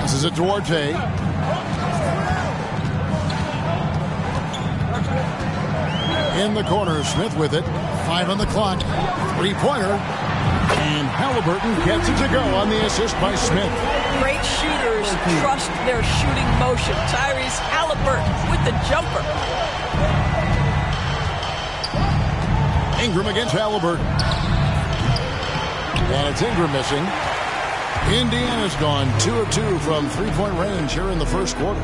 This is it Duarte. In the corner, Smith with it. Five on the clock. Three-pointer. And Halliburton gets it to go on the assist by Smith. Great shooters trust their shooting motion. Tyrese Halliburton with the jumper. Ingram against Halliburton. And it's Ingram missing. Indiana's gone two of two from three-point range here in the first quarter.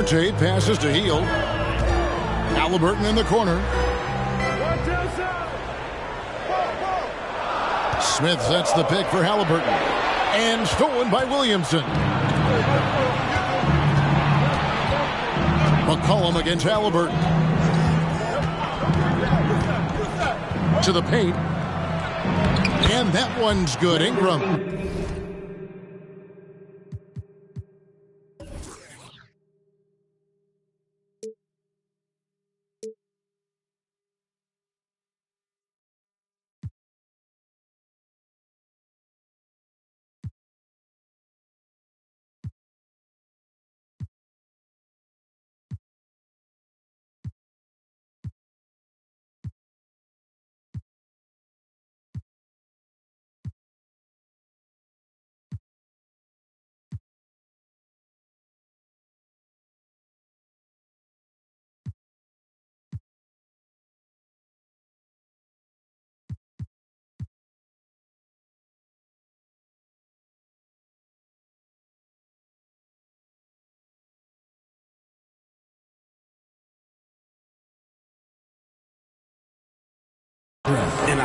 Duarte passes to Hield. Halliburton in the corner. Smith sets the pick for Halliburton. And stolen by Williamson. McCollum against Halliburton. To the paint. And that one's good. Ingram.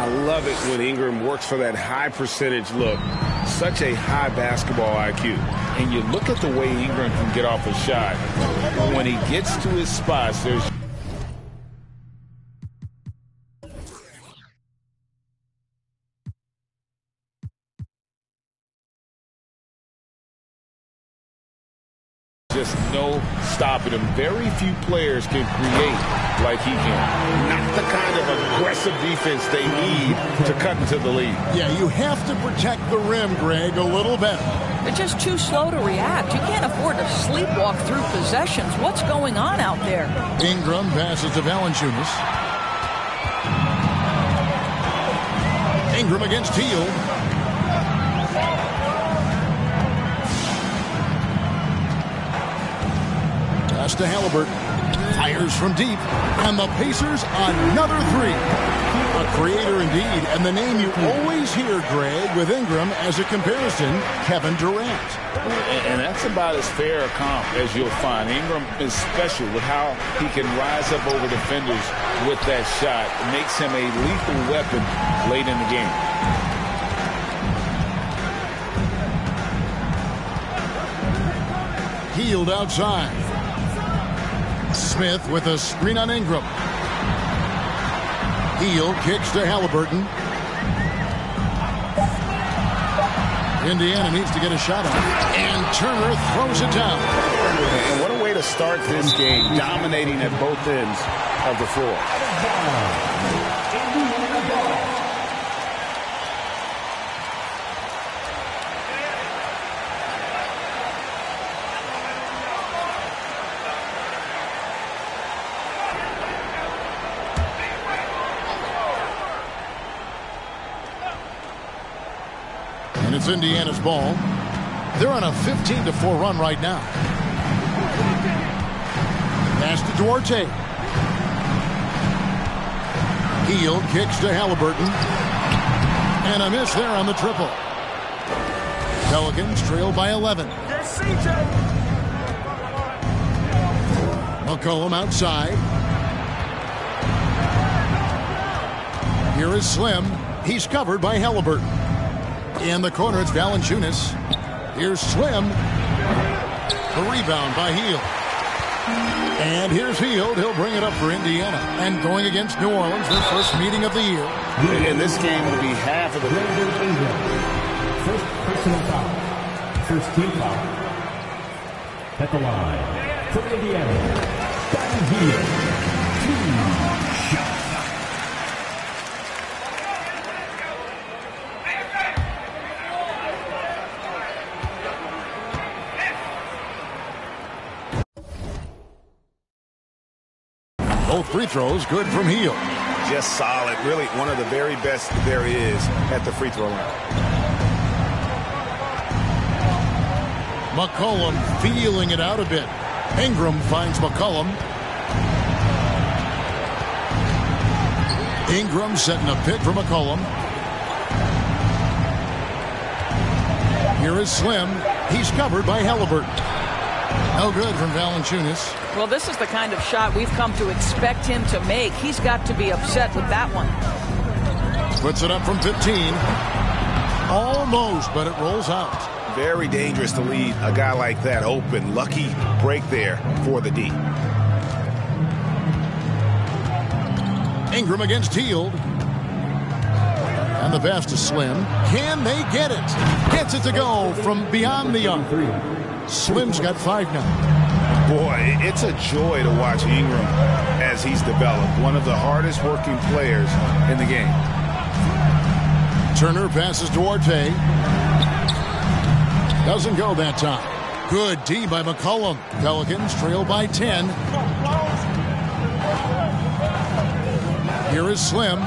I love it when Ingram works for that high percentage look. Such a high basketball IQ. And you look at the way Ingram can get off a shot. When he gets to his spots, there's stopping. Very few players can create like he can. Not the kind of aggressive defense they need to cut into the lead. Yeah, you have to protect the rim, Greg, a little bit. They're just too slow to react. You can't afford to sleepwalk through possessions. What's going on out there? Ingram passes to Valanciunas. Ingram against Hield. Pass to Halliburton. Fires from deep. And the Pacers another three. A creator indeed. And the name you always hear, Greg, with Ingram as a comparison, Kevin Durant. And that's about as fair a comp as you'll find. Ingram is special with how he can rise up over defenders with that shot. It makes him a lethal weapon late in the game. Hield outside. Smith with a screen on Ingram. Hield kicks to Halliburton. Indiana needs to get a shot on. And Turner throws it down. And what a way to start this game, dominating at both ends of the floor. It's Indiana's ball. They're on a 15 to 4 run right now. Pass to Duarte. Hield kicks to Halliburton. And a miss there on the triple. Pelicans trail by 11. McCollum outside. Here is Slim. He's covered by Halliburton. In the corner, it's Valanciunas. Here's Slim. The rebound by Hield. And here's Hield. He'll bring it up for Indiana. And going against New Orleans, their first meeting of the year. And this game will be half of the game. First personal foul. First team foul. At the line. For Indiana. Buddy Hield. Two shots. Free throws good from Hield. Just solid. Really one of the very best there is at the free throw line. McCollum feeling it out a bit. Ingram finds McCollum. Ingram setting a pick for McCollum. Here is Slim. He's covered by Halliburton. No good from Valanciunas. Well, this is the kind of shot we've come to expect him to make. He's got to be upset with that one. Puts it up from 15. Almost, but it rolls out. Very dangerous to leave a guy like that open. Lucky break there for the D. Ingram against Hield. And the pass to Slim. Can they get it? Gets it to go from beyond the arc. Slim's got five now. Boy, it's a joy to watch Ingram as he's developed. One of the hardest working players in the game. Turner passes Duarte. Doesn't go that time. Good D by McCollum. Pelicans trail by 10. Here is Slim.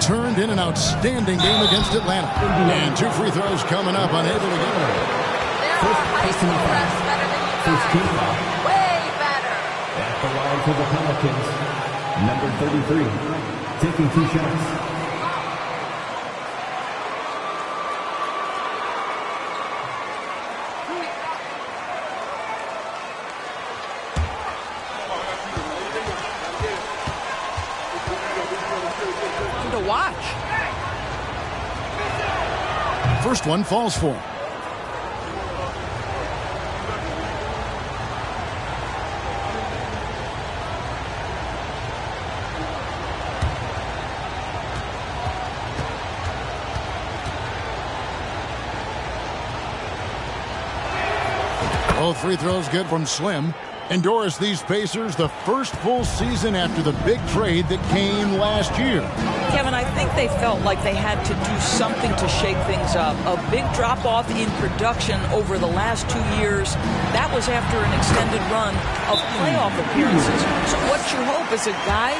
Turned in an outstanding game against Atlanta. And two free throws coming up, unable to get it. First personal foul. First team foul. At the line for the Pelicans. Number 33. Taking two shots. Fun to watch. First one falls for him. Free throws good from Slim. Endorse these Pacers the first full season after the big trade that came last year. Kevin, I think they felt like they had to do something to shake things up. A big drop off in production over the last two years. That was after an extended run of playoff appearances. So, what's your hope? Is a guy?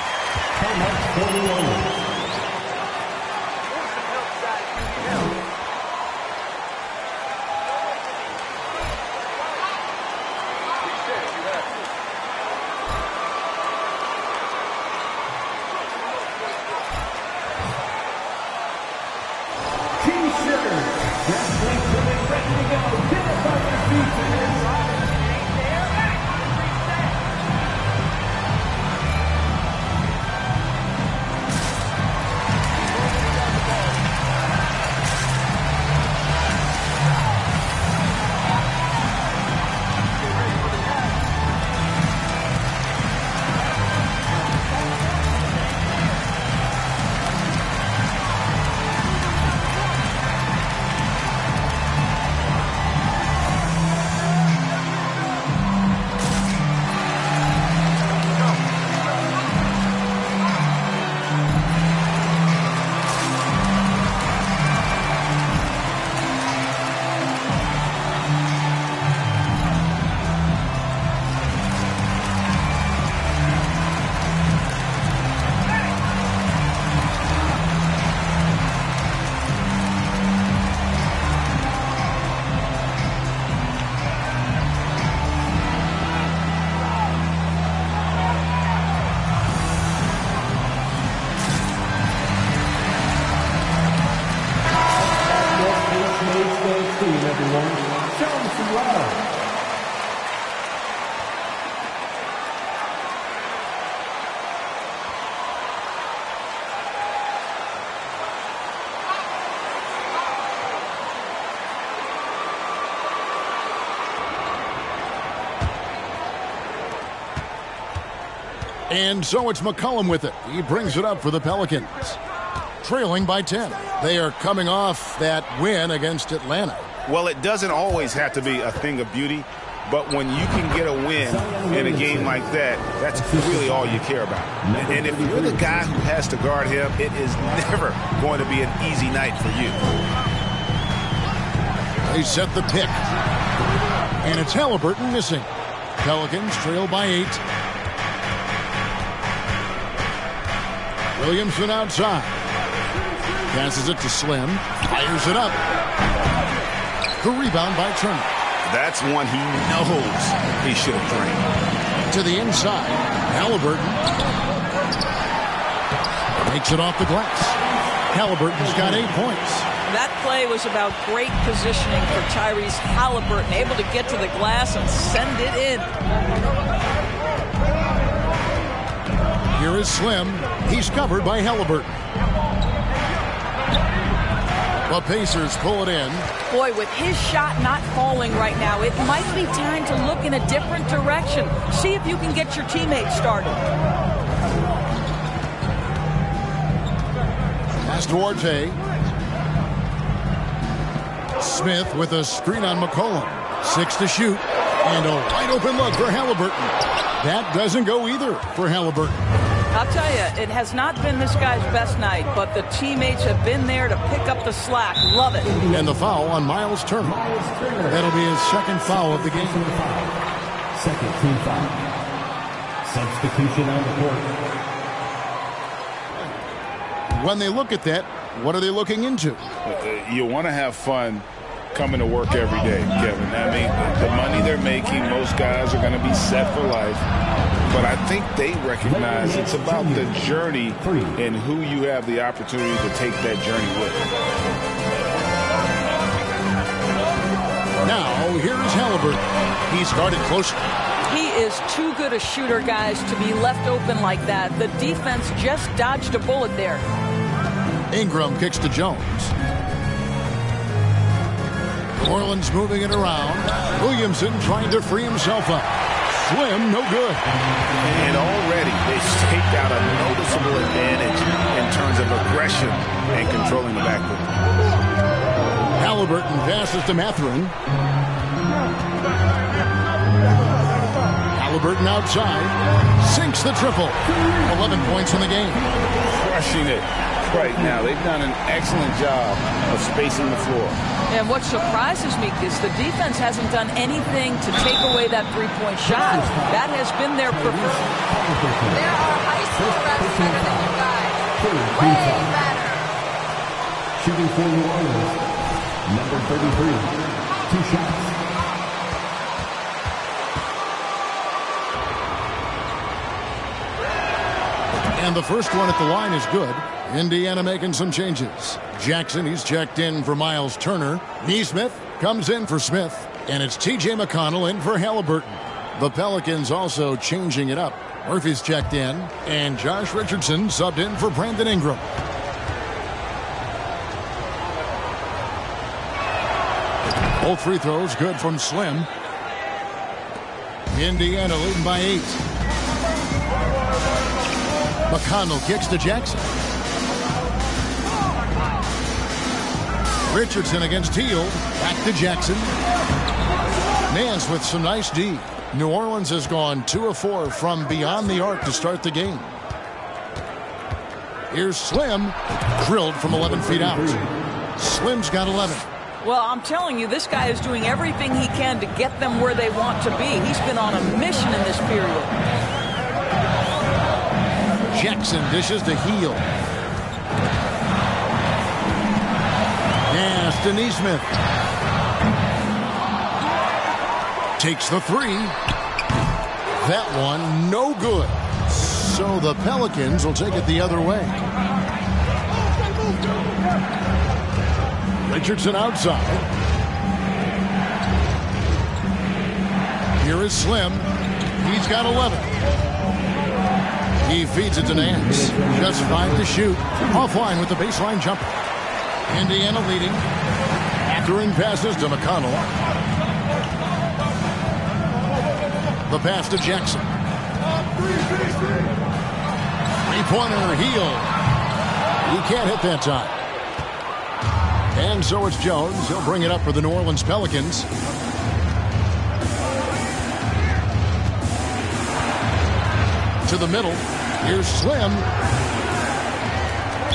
And so it's McCollum with it. He brings it up for the Pelicans. Trailing by 10. They are coming off that win against Atlanta. Well, it doesn't always have to be a thing of beauty, but when you can get a win in a game like that, that's really all you care about. And if you're the guy who has to guard him, it is never going to be an easy night for you. They set the pick. And it's Halliburton missing. Pelicans trail by eight. Williamson outside. Passes it to Slim. Fires it up. The rebound by Turner. That's one he knows he should have drained. To the inside. Halliburton. Makes it off the glass. Halliburton's got eight points. That play was about great positioning for Tyrese Halliburton, able to get to the glass and send it in. Here is Slim. He's covered by Halliburton. The Pacers pull it in. Boy, with his shot not falling right now, it might be time to look in a different direction. See if you can get your teammates started. Pass Duarte. Smith with a screen on McCollum. Six to shoot. And a wide open look for Halliburton. That doesn't go either for Halliburton. I'll tell you, it has not been this guy's best night, but the teammates have been there to pick up the slack. Love it. And the foul on Miles Turner. That'll be his second foul of the game. Second team foul. Substitution on the court. When they look at that, what are they looking into? Uh, You want to have fun coming to work every day, Kevin. I mean, the money they're making, most guys are going to be set for life. But I think they recognize it's about the journey and who you have the opportunity to take that journey with. Now, here is Halliburton. He's guarded closely. He is too good a shooter, guys, to be left open like that. The defense just dodged a bullet there. Ingram kicks to Jones. New Orleans moving it around. Williamson trying to free himself up. Slim, no good. And already they've staked out a noticeable advantage in terms of aggression and controlling the backboard. Halliburton passes to Mathurin. Halliburton outside. Sinks the triple. 11 points in the game. Crushing it right now. They've done an excellent job of spacing the floor. And what surprises me is the defense hasn't done anything to take away that three-point shot. That has been their preferred. There are high school refs better than you guys. Way better. Shooting for New Orleans. Number 33. Two shots. And the first one at the line is good. Indiana making some changes. Jackson, he's checked in for Miles Turner. Nesmith comes in for Smith. And it's TJ McConnell in for Halliburton. The Pelicans also changing it up. Murphy's checked in. And Josh Richardson subbed in for Brandon Ingram. Both free throws good from Slim. Indiana leading by eight. McConnell kicks to Jackson. Richardson against Hield. Back to Jackson. Nance with some nice D. New Orleans has gone 2 of 4 from beyond the arc to start the game. Here's Slim. Drilled from 11 feet out. Slim's got 11. Well, I'm telling you, this guy is doing everything he can to get them where they want to be. He's been on a mission in this period. Jackson dishes to Hield. Pass to Nesmith. Takes the three. That one no good. So the Pelicans will take it the other way. Richardson outside. Here is Slim. He's got 11. He feeds it to Nance. Just five to shoot. Offline with the baseline jumper. Indiana leading. Throwing passes to McConnell. The pass to Jackson. Three-pointer, Hield. He can't hit that time. And so it's Jones. He'll bring it up for the New Orleans Pelicans. To the middle. Here's Slim.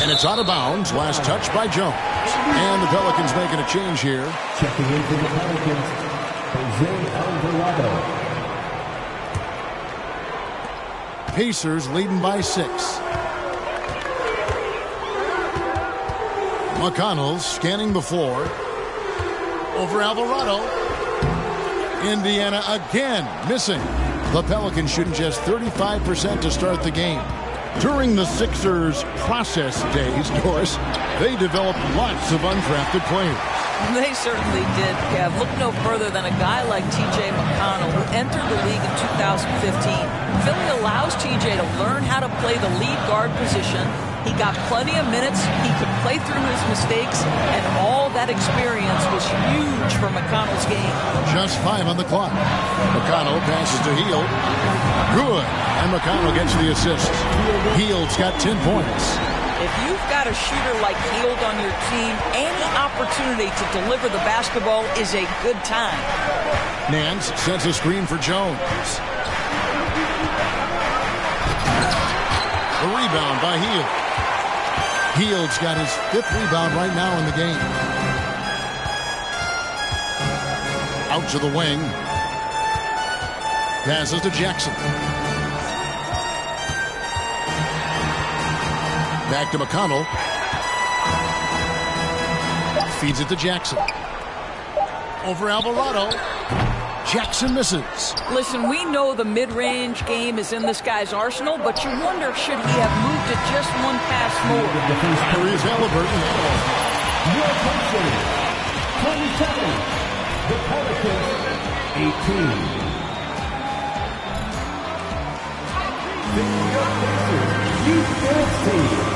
And it's out of bounds. Last touch by Jones. And the Pelicans making a change here. Checking in for the Pelicans, Jose Alvarado. Pacers leading by six. McConnell scanning the floor. Over Alvarado. Indiana again missing. The Pelicans shooting just 35% to start the game. During the Sixers' process days, Doris, they developed lots of undrafted players. They certainly did, Kev. Look no further than a guy like TJ McConnell, who entered the league in 2015. Philly allows TJ to learn how to play the lead guard position. He got plenty of minutes. He could play through his mistakes, and all that experience was huge for McConnell's game. Just five on the clock. McConnell passes to Hield. Good. And McConnell gets the assist. Hield's got 10 points. If you've got a shooter like Hield on your team, any opportunity to deliver the basketball is a good time. Nance sends a screen for Jones. The rebound by Hield. Hield's got his fifth rebound right now in the game. Out to the wing. Passes to Jackson. Back to McConnell. Feeds it to Jackson. Over Alvarado. Jackson misses. Listen, we know the mid-range game is in this guy's arsenal, but you wonder should he have moved it just one pass more. Tyrese Halliburton. Your attention. 27. The Pelicans, 18. The New York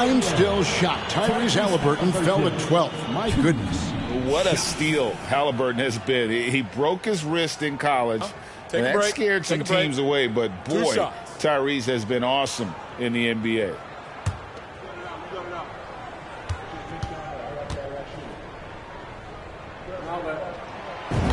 I'm still shocked. Tyrese Halliburton fell at 12th. My goodness. What a steal Halliburton has been. He, he broke his wrist in college. Take and a that break. scared some Take a break. teams away, but boy. Tyrese has been awesome in the NBA.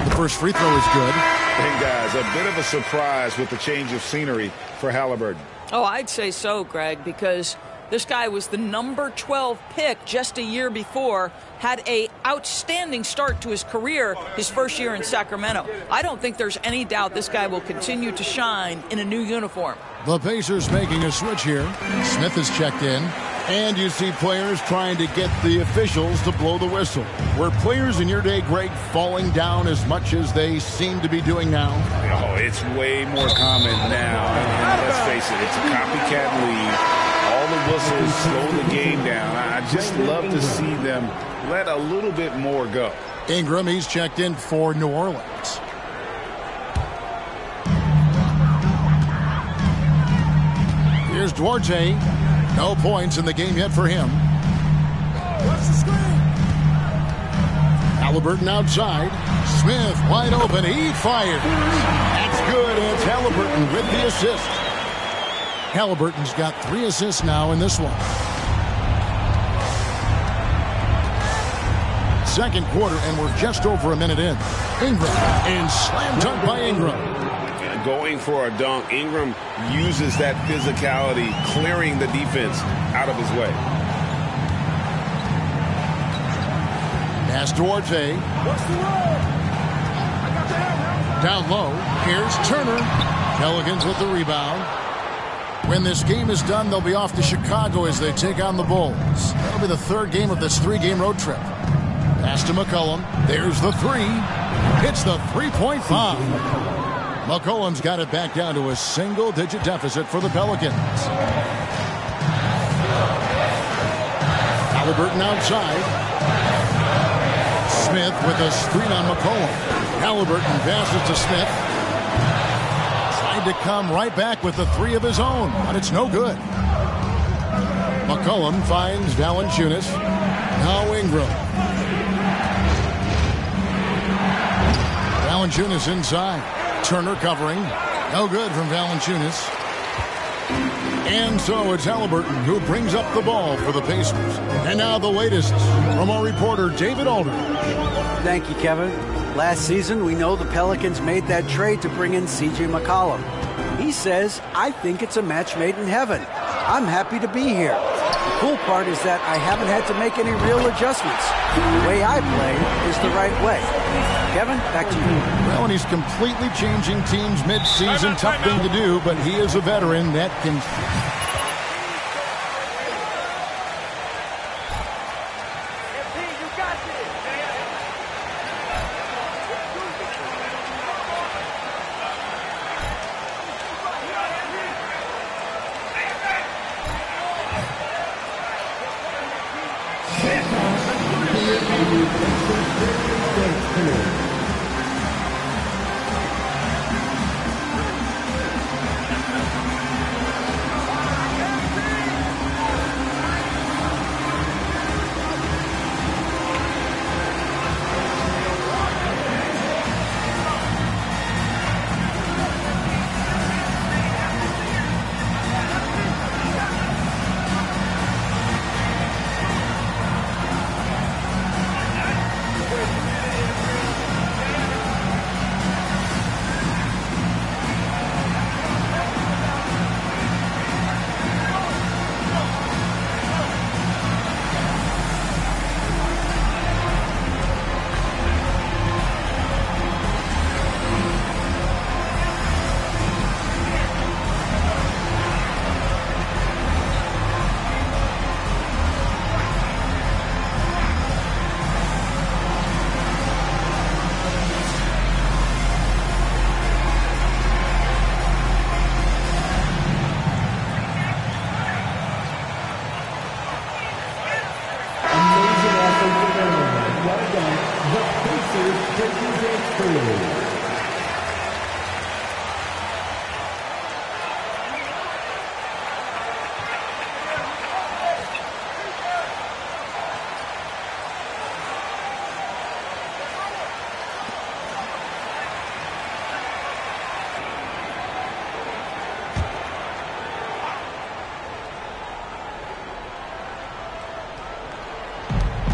The first free throw is good. And guys, a bit of a surprise with the change of scenery for Halliburton. Oh, I'd say so, Greg, because this guy was the number 12 pick just a year before, had a outstanding start to his career his first year in Sacramento. I don't think there's any doubt this guy will continue to shine in a new uniform. The Pacers making a switch here. Smith is checked in. And you see players trying to get the officials to blow the whistle. Were players in your day, Greg, falling down as much as they seem to be doing now? Oh, it's way more common now. And let's face it, it's a copycat league. Whistles slow the game down. I I just love to see them let a little bit more go. Ingram, he's checked in for New Orleans. Here's Duarte. No points in the game yet for him. Halliburton outside. Smith wide open. He fires. That's good. It's Halliburton with the assist. Halliburton's got three assists now in this one. Second quarter, and we're just over a minute in. Ingram and slam dunk by Ingram. Going for a dunk, Ingram uses that physicality, clearing the defense out of his way. Pass to. Down low. Here's Turner. Pelicans with the rebound. When this game is done, they'll be off to Chicago as they take on the Bulls. That'll be the third game of this three-game road trip. Pass to McCollum. There's the three. It's the three-point foul. McCollum's got it back down to a single-digit deficit for the Pelicans. Halliburton outside. Smith with a screen on McCollum. Halliburton passes to Smith. To come right back with the three of his own, but it's no good. McCollum finds Valanciunas. Now Ingram. Valanciunas inside. Turner covering. No good from Valanciunas. And so it's Halliburton who brings up the ball for the Pacers. And now the latest from our reporter David Alder. Thank you, Kevin. Last season, we know the Pelicans made that trade to bring in CJ McCollum. He says, I think it's a match made in heaven. I'm happy to be here. The cool part is that I haven't had to make any real adjustments. The way I play is the right way. Kevin, back to you. Well, and he's completely changing teams mid-season. Tough thing to do, but he is a veteran that can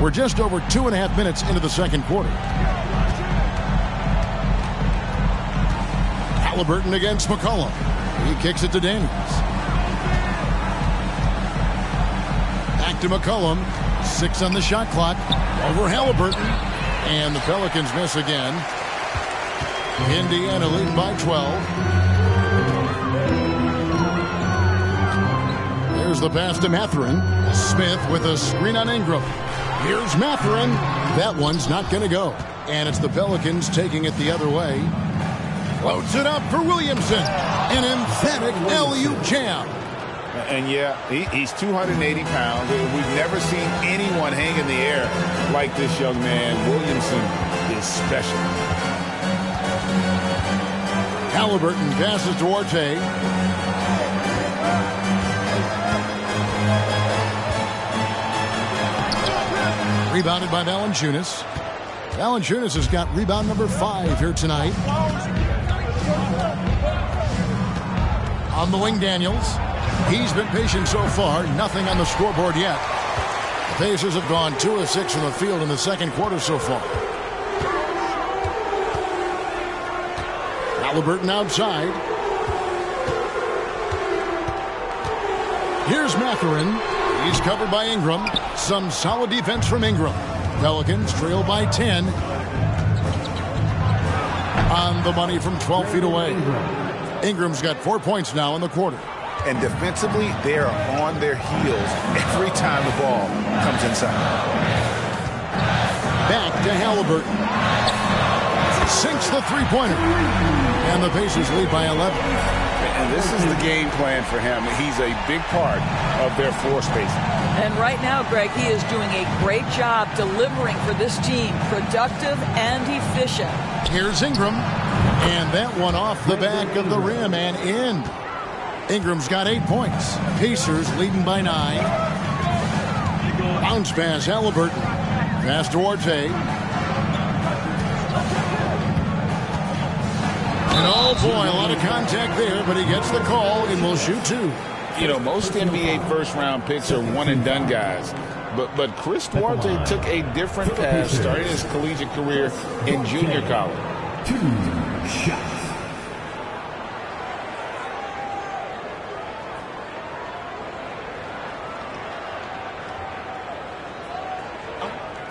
We're just over two and a half minutes into the second quarter. Halliburton against McCollum. He kicks it to Daniels. Back to McCollum. Six on the shot clock. Over Halliburton. And the Pelicans miss again. Indiana leading by 12. There's the pass to Mathurin. Smith with a screen on Ingram. Here's Mathurin. That one's not going to go. And it's the Pelicans taking it the other way. Floats it up for Williamson. An emphatic LU jam. And yeah, he, he's 280 pounds. We've never seen anyone hang in the air like this young man. Williamson is special. Halliburton passes to Orte. Rebounded by Valanciunas. Valanciunas has got rebound number five here tonight. On the wing, Daniels. He's been patient so far. Nothing on the scoreboard yet. The Pacers have gone two of six from the field in the second quarter so far. Halliburton outside. Here's Mathurin. He's covered by Ingram. Some solid defense from Ingram. Pelicans trail by 10. On the money from 12 feet away. Ingram's got four points now in the quarter. And defensively, they are on their heels every time the ball comes inside. Back to Halliburton. Sinks the three-pointer. And the Pacers lead by 11. And this is the game plan for him. He's a big part of their floor spacing. And right now, Greg, he is doing a great job delivering for this team, productive and efficient. Here's Ingram. And that one off the back of the rim and in. Ingram's got eight points. Pacers leading by nine. Bounce pass, Halliburton. Pass to Orte. And oh boy, a lot of contact there, but he gets the call and will shoot two. You know, most NBA first round picks are one and done guys. But but Chris Duarte took a different path starting his collegiate career in junior college. Two shots.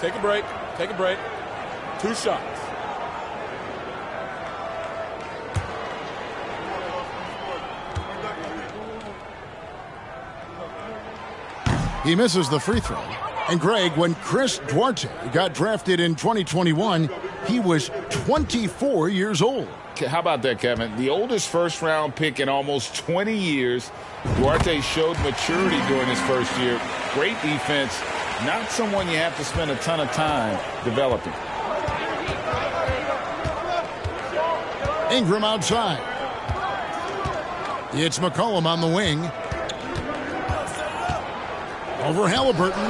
Take a break. Take a break. Two shots. He misses the free throw. And Greg, when Chris Duarte got drafted in 2021, he was 24 years old. How about that, Kevin? The oldest first round pick in almost 20 years. Duarte showed maturity during his first year. Great defense. Not someone you have to spend a ton of time developing. Ingram outside. It's McCollum on the wing. Over Halliburton.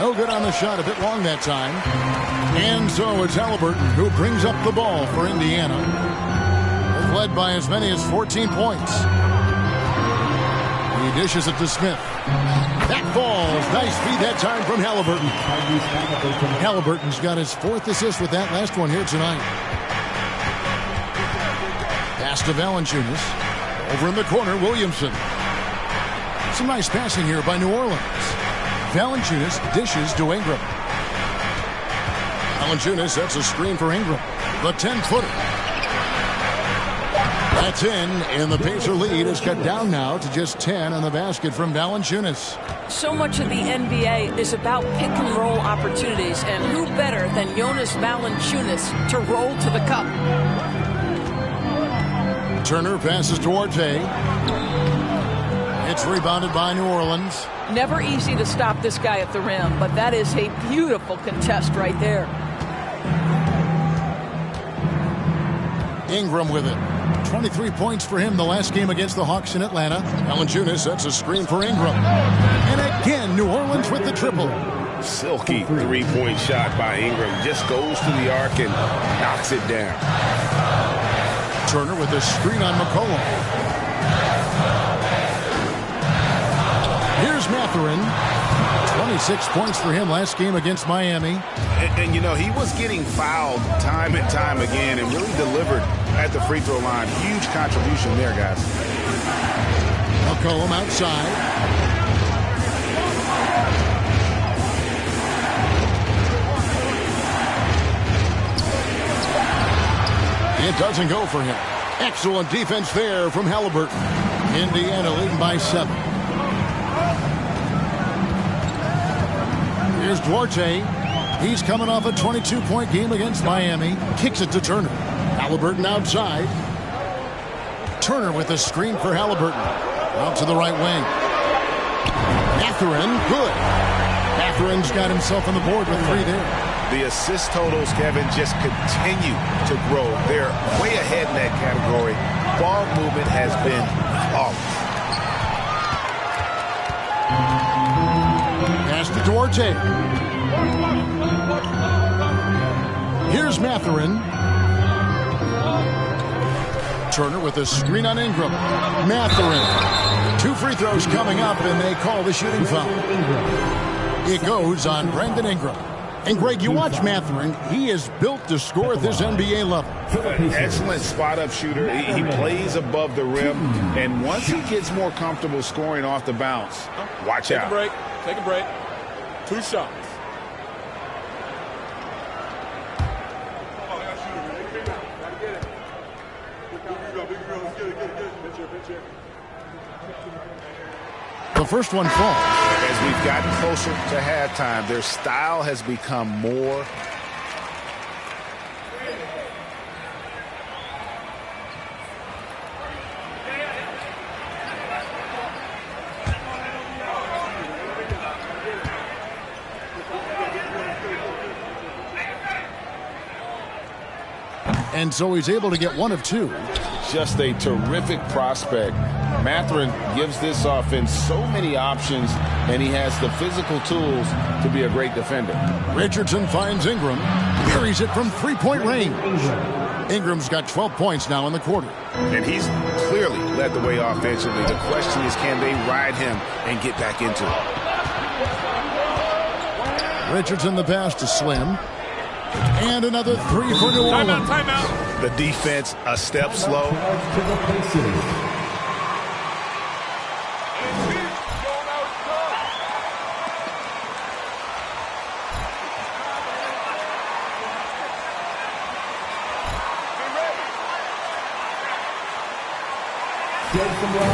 No good on the shot, a bit long that time. And so it's Halliburton who brings up the ball for Indiana. They've led by as many as 14 points. He dishes it to Smith. That falls. Nice feed that time from Halliburton. Halliburton's got his fourth assist with that last one here tonight. Pass to Valanciunas. Over in the corner, Williamson. Some nice passing here by New Orleans. Valanciunas dishes to Ingram. Valanciunas sets a screen for Ingram. The 10-footer. That's in, and the Pacer lead is cut down now to just 10 on the basket from Valanciunas. So much of the NBA is about pick and roll opportunities, and who better than Jonas Valanciunas to roll to the cup? Turner passes to Orte. It's rebounded by New Orleans. Never easy to stop this guy at the rim, but that is a beautiful contest right there. Ingram with it. 23 points for him the last game against the Hawks in Atlanta. Valanciunas sets a screen for Ingram. And again, New Orleans with the triple. Silky three-point shot by Ingram. Just goes to the arc and knocks it down. Turner with a screen on McCollum. Here's Mathurin. 26 points for him last game against Miami. And, and, you know, he was getting fouled time and time again and really delivered at the free throw line. Huge contribution there, guys. McCollum outside. It doesn't go for him. Excellent defense there from Halliburton. Indiana leading by seven. Here's Duarte. He's coming off a 22-point game against Miami. Kicks it to Turner. Halliburton outside. Turner with a screen for Halliburton. Out to the right wing. Mathurin, good. Mathurin's got himself on the board with three there. The assist totals, Kevin, just continue to grow. They're way ahead in that category. Ball movement has been flawless. Pass. Here's Mathurin. Turner with a screen on Ingram. Mathurin. Two free throws coming up, and they call the shooting foul. It goes on Brandon Ingram. And Greg, you watch Mathurin. He is built to score at this NBA level. Excellent spot up shooter. He, he plays above the rim. And once he gets more comfortable scoring off the bounce, watch Take out. Take a break. Take a break. Two shots. The first one falls. As we've gotten closer to halftime, their style has become more And so he's able to get one of two. just a terrific prospect. Mathurin gives this offense so many options, and he has the physical tools to be a great defender. Richardson finds Ingram. Buries it from three-point range. Ingram's got 12 points now in the quarter. And he's clearly led the way offensively. The question is, can they ride him and get back into it? Richardson the pass to Slim. And another three for New Orleans. The defense a step slow. Your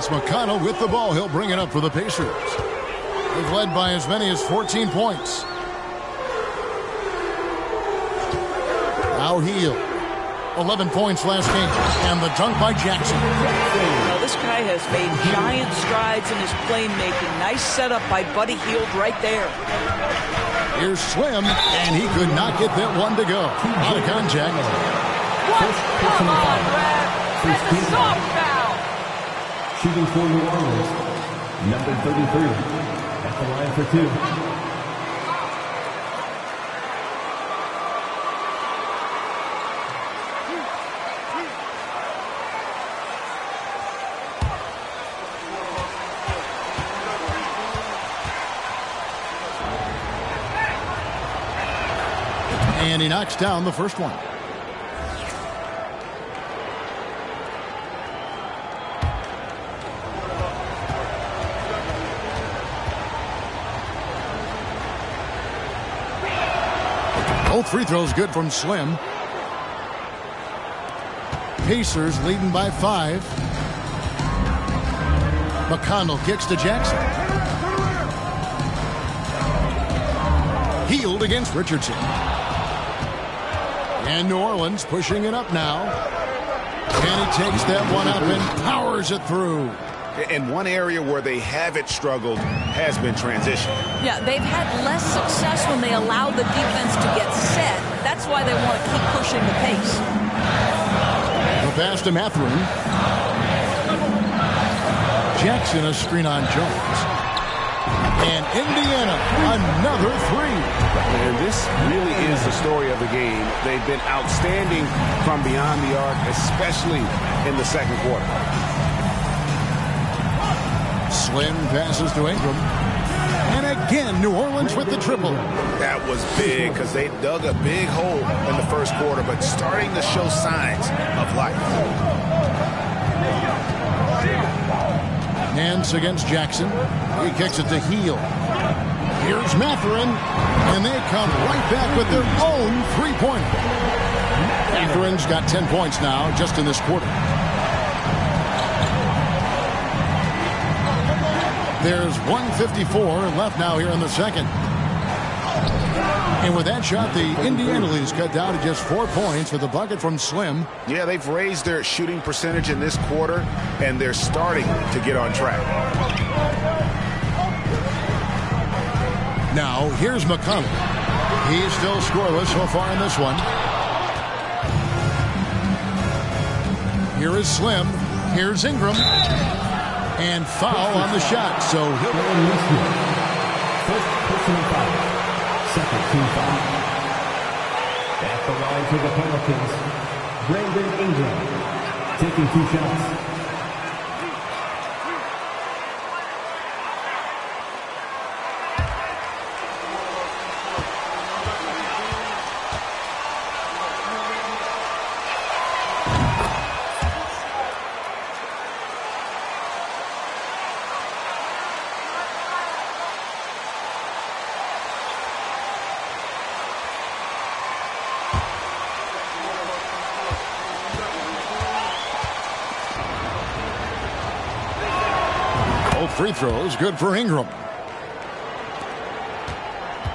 it's McConnell with the ball. He'll bring it up for the Pacers. They've led by as many as 14 points. Now Hield. 11 points last game. And the dunk by Jackson. Now, this guy has made giant strides in his playmaking. Nice setup by Buddy Hield right there. Here's Slim, and he could not get that one to go. Out of contact. Come on, Brad. That's a soft. Shooting for New Orleans, number 33. At the line for two. And he knocks down the first one. Free throws good from Slim. Pacers leading by five. McConnell kicks to Jackson. Hield against Richardson. And New Orleans pushing it up now. And he takes that one up and powers it through. In one area where they haven't struggled has been transition. Yeah, they've had less success when they allow the defense to get set. That's why they want to keep pushing the pace. The pass to Mathurin. Jackson a screen on Jones. And Indiana, another three. And this really is the story of the game. They've been outstanding from beyond the arc, especially in the second quarter. Slim passes to Ingram. And again, New Orleans with the triple. That was big because they dug a big hole in the first quarter, but starting to show signs of life. Nance against Jackson. He kicks it to Hield. Here's Mathurin, and they come right back with their own three-pointer. Mathurin's got 10 points now just in this quarter. There's 154 left now here in the second. And with that shot, the Indiana lead is cut down to just four points with a bucket from Slim. Yeah, they've raised their shooting percentage in this quarter, and they're starting to get on track. Now, here's McConnell. He's still scoreless so far in this one. Here is Slim. Here's Ingram. And foul on the shot, so he'll. First personal foul. Second team foul. At the line for the Pelicans, Brandon Ingram taking two shots. Free good for Ingram.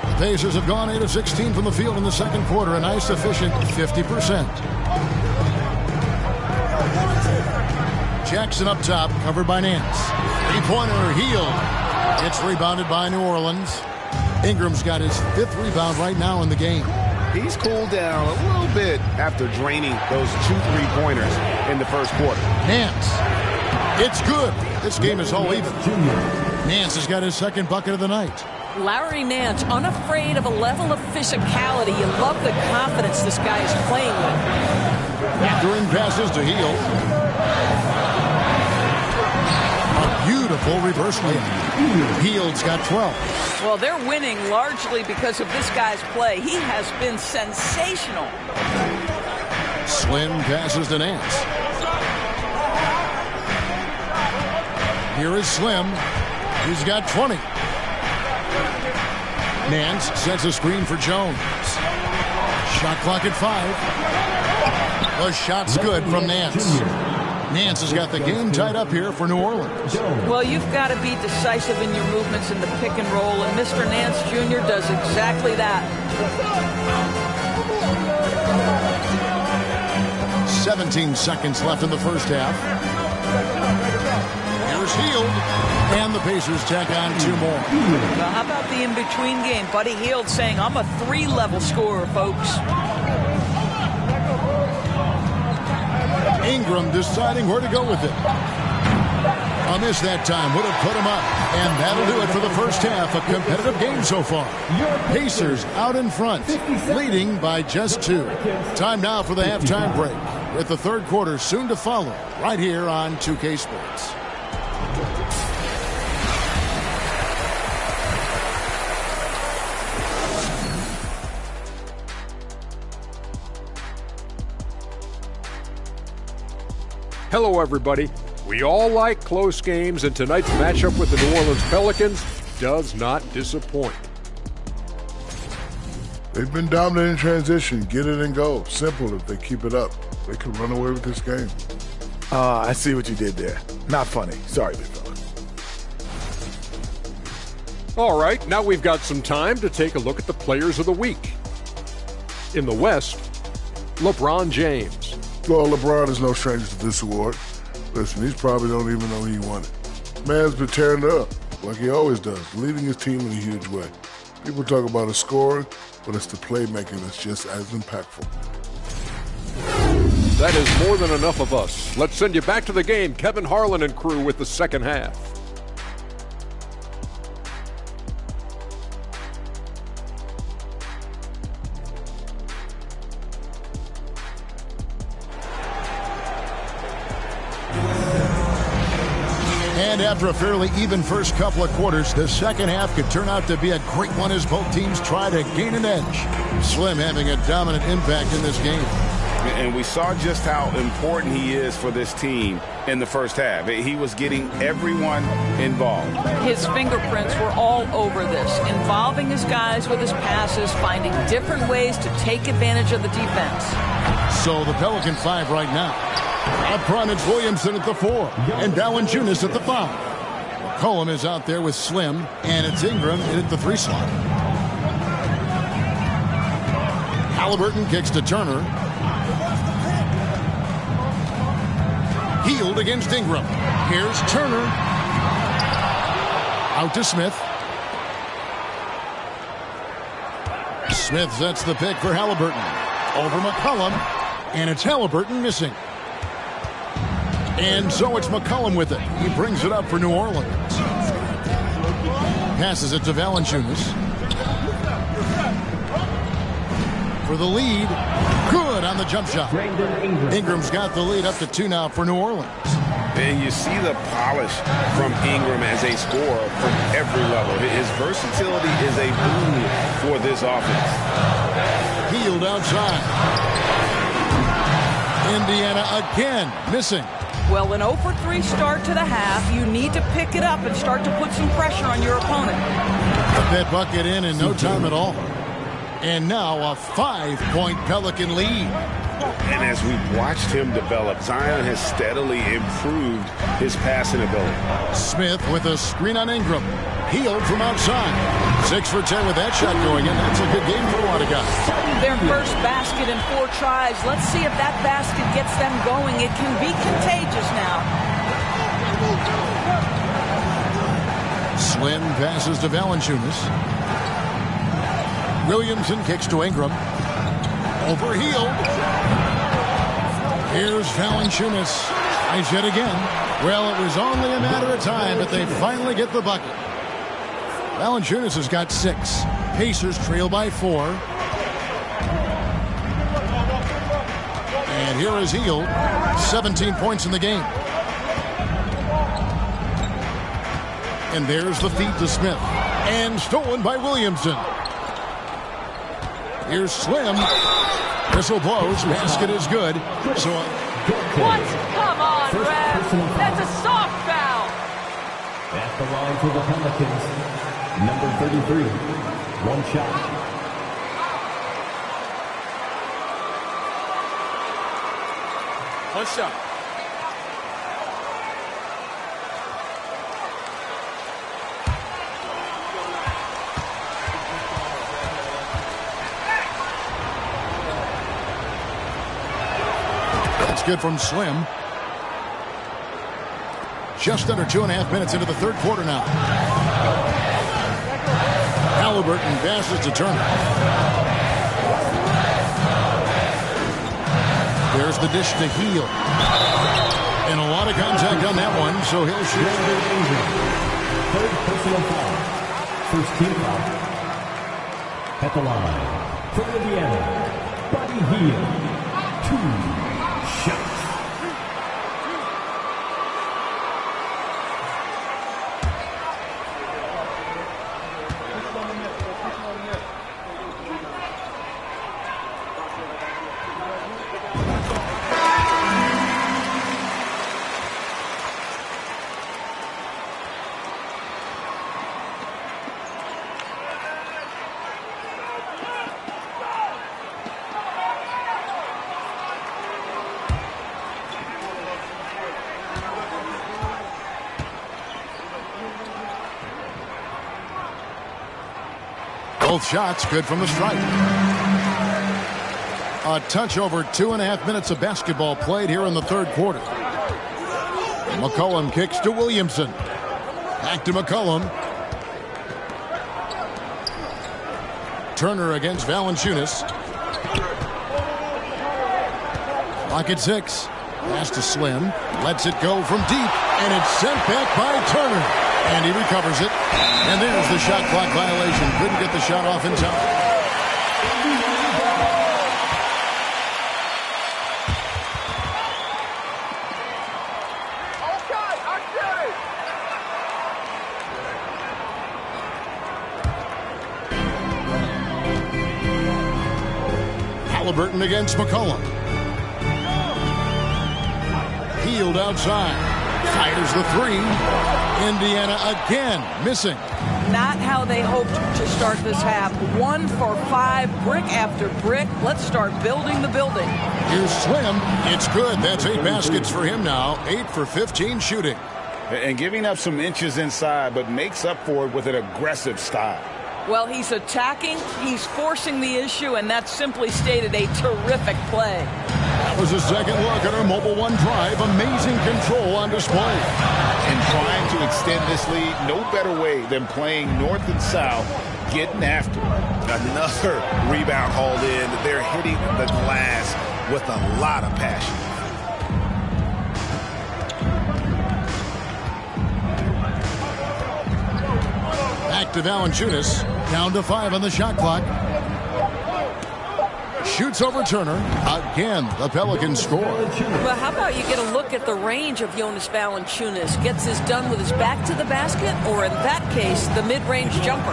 The Pacers have gone 8 of 16 from the field in the second quarter, a nice efficient 50%. Jackson up top, covered by Nance. Three-pointer, Hield. It's rebounded by New Orleans. Ingram's got his fifth rebound right now in the game. He's cooled down a little bit after draining those two three-pointers in the first quarter. Nance. It's good. This game is all even. Nance has got his second bucket of the night. Larry Nance, unafraid of a level of physicality. You love the confidence this guy is playing with. Mathurin passes to Hield. A beautiful reverse layup. Hield's got 12. Well, they're winning largely because of this guy's play. He has been sensational. Slim passes to Nance. Here is Slim. He's got 20. Nance sets a screen for Jones. Shot clock at five. The shot's good from Nance. Nance has got the game tied up here for New Orleans. Well, you've got to be decisive in your movements in the pick and roll, and Mr. Nance Jr. does exactly that. 17 seconds left in the first half. Hield, and the Pacers tack on two more. Well, how about the in-between game? Buddy Hield saying, I'm a three-level scorer, folks. Ingram deciding where to go with it. A miss that time would have put him up. And that'll do it for the first half. A competitive game so far. Pacers out in front, leading by just two. Time now for the halftime break, with the third quarter soon to follow, right here on 2K Sports. Hello, everybody. We all like close games, and tonight's matchup with the New Orleans Pelicans does not disappoint. They've been dominant in transition. Get it and go. Simple if they keep it up. They could run away with this game. Ah, I see what you did there. Not funny. Sorry, big fella. All right, now we've got some time to take a look at the players of the week. In the West, LeBron James. Well, LeBron is no stranger to this award. Listen, he's probably don't even know he won it. Man's been tearing it up, like he always does, leading his team in a huge way. People talk about his scoring, but it's the playmaking that's just as impactful. That is more than enough of us. Let's send you back to the game, Kevin Harlan and crew with the second half. After a fairly even first couple of quarters, the second half could turn out to be a great one as both teams try to gain an edge. Slim having a dominant impact in this game. And we saw just how important he is for this team in the first half. He was getting everyone involved. His fingerprints were all over this, involving his guys with his passes, finding different ways to take advantage of the defense. So the Pelican five right now. Up front, it's Williamson at the four, and Valanciunas at the five. McCollum is out there with Slim, and it's Ingram in at the three slot. Halliburton kicks to Turner. Hield against Ingram. Here's Turner. Out to Smith. Smith sets the pick for Halliburton. Over McCollum. And it's Halliburton missing. And so it's McCollum with it. He brings it up for New Orleans. Passes it to Valanciunas. For the lead. Good on the jump shot. Ingram's got the lead up to two now for New Orleans. And you see the polish from Ingram as a scorer from every level. His versatility is a boon for this offense. Hield outside. Indiana again missing. Well, an 0 for 3 start to the half, you need to pick it up and start to put some pressure on your opponent. Put that bucket in in no time at all. And now a five-point Pelican lead. And as we've watched him develop, Zion has steadily improved his passing ability. Smith with a screen on Ingram. Hield from outside. Six for ten with that shot going in. That's a good game for a lot of guys. Their first basket in four tries. Let's see if that basket gets them going. It can be contagious now. Slim passes to Valanciunas. Williamson kicks to Ingram. Over Hield. Here's Valanciunas. Nice hit again. Well, it was only a matter of time, but they finally get the bucket. Valanciunas has got six. Pacers trail by four. And here is Hield. 17 points in the game. And there's the feed to Smith. And stolen by Williamson. Here's Slim. Whistle blows. Basket is good. So What? Come on, Rev. That's a soft foul. At the line for the Pelicans, number 33. One shot. One shot. Good from Slim. Just under two and a half minutes into the third quarter now. Halliburton passes to Turner. There's the dish to Hield. And a lot of contact on that one, so he'll shoot. Third personal foul. First team foul. At the line, for Indiana, Buddy Hield. Both shots good from the stripe. A touch over two and a half minutes of basketball played here in the third quarter. McCollum kicks to Williamson. Back to McCollum. Turner against Valanciunas. Clock at six. Pass to Slim. Lets it go from deep. And it's sent back by Turner. And he recovers it. And there's the shot clock violation. Couldn't get the shot off in time. Halliburton against McCollum. Hield outside. Fires the three. Indiana again missing. Not how they hoped to start this half. One for five, brick after brick. Let's start building the building. Here's Slim. It's good. That's eight baskets for him now. Eight for 15 shooting. And giving up some inches inside, but makes up for it with an aggressive style. Well, he's attacking, he's forcing the issue, and that's simply stated a terrific play. That was a second look at our Mobil One Drive. Amazing control on display. And trying to extend this lead, no better way than playing north and south, getting after it. Another rebound hauled in. They're hitting the glass with a lot of passion. Back to Valanciunas. Down to five on the shot clock. Shoots over Turner. Again, the Pelicans score. But how about you get a look at the range of Jonas Valanciunas? Gets this done with his back to the basket, or in that case, the mid-range jumper.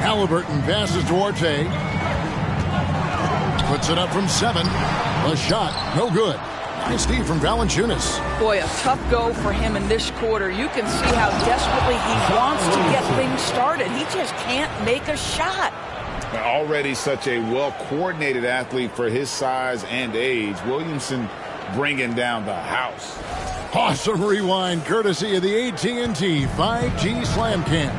Halliburton passes to Orte. Puts it up from seven. A shot, no good. Nice D from Valanciunas. Boy, a tough go for him in this quarter. You can see how desperately he wants to get things started. He just can't make a shot. Already such a well-coordinated athlete for his size and age. Williamson bringing down the house. Awesome rewind courtesy of the AT&T 5G Slam Cam.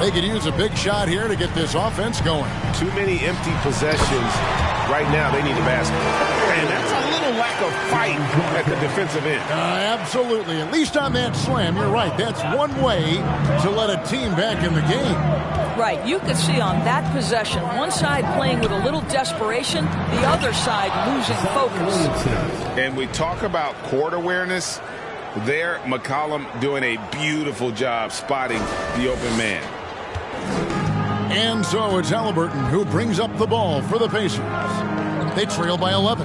They could use a big shot here to get this offense going. Too many empty possessions. Right now, they need a basket. And that's a little lack of fight at the defensive end. Uh, absolutely. At least on that slam, you're right. That's one way to let a team back in the game. Right. You could see on that possession, one side playing with a little desperation, the other side losing focus. And we talk about court awareness. There, McCollum doing a beautiful job spotting the open man. And so it's Halliburton who brings up the ball for the Pacers. They trail by 11.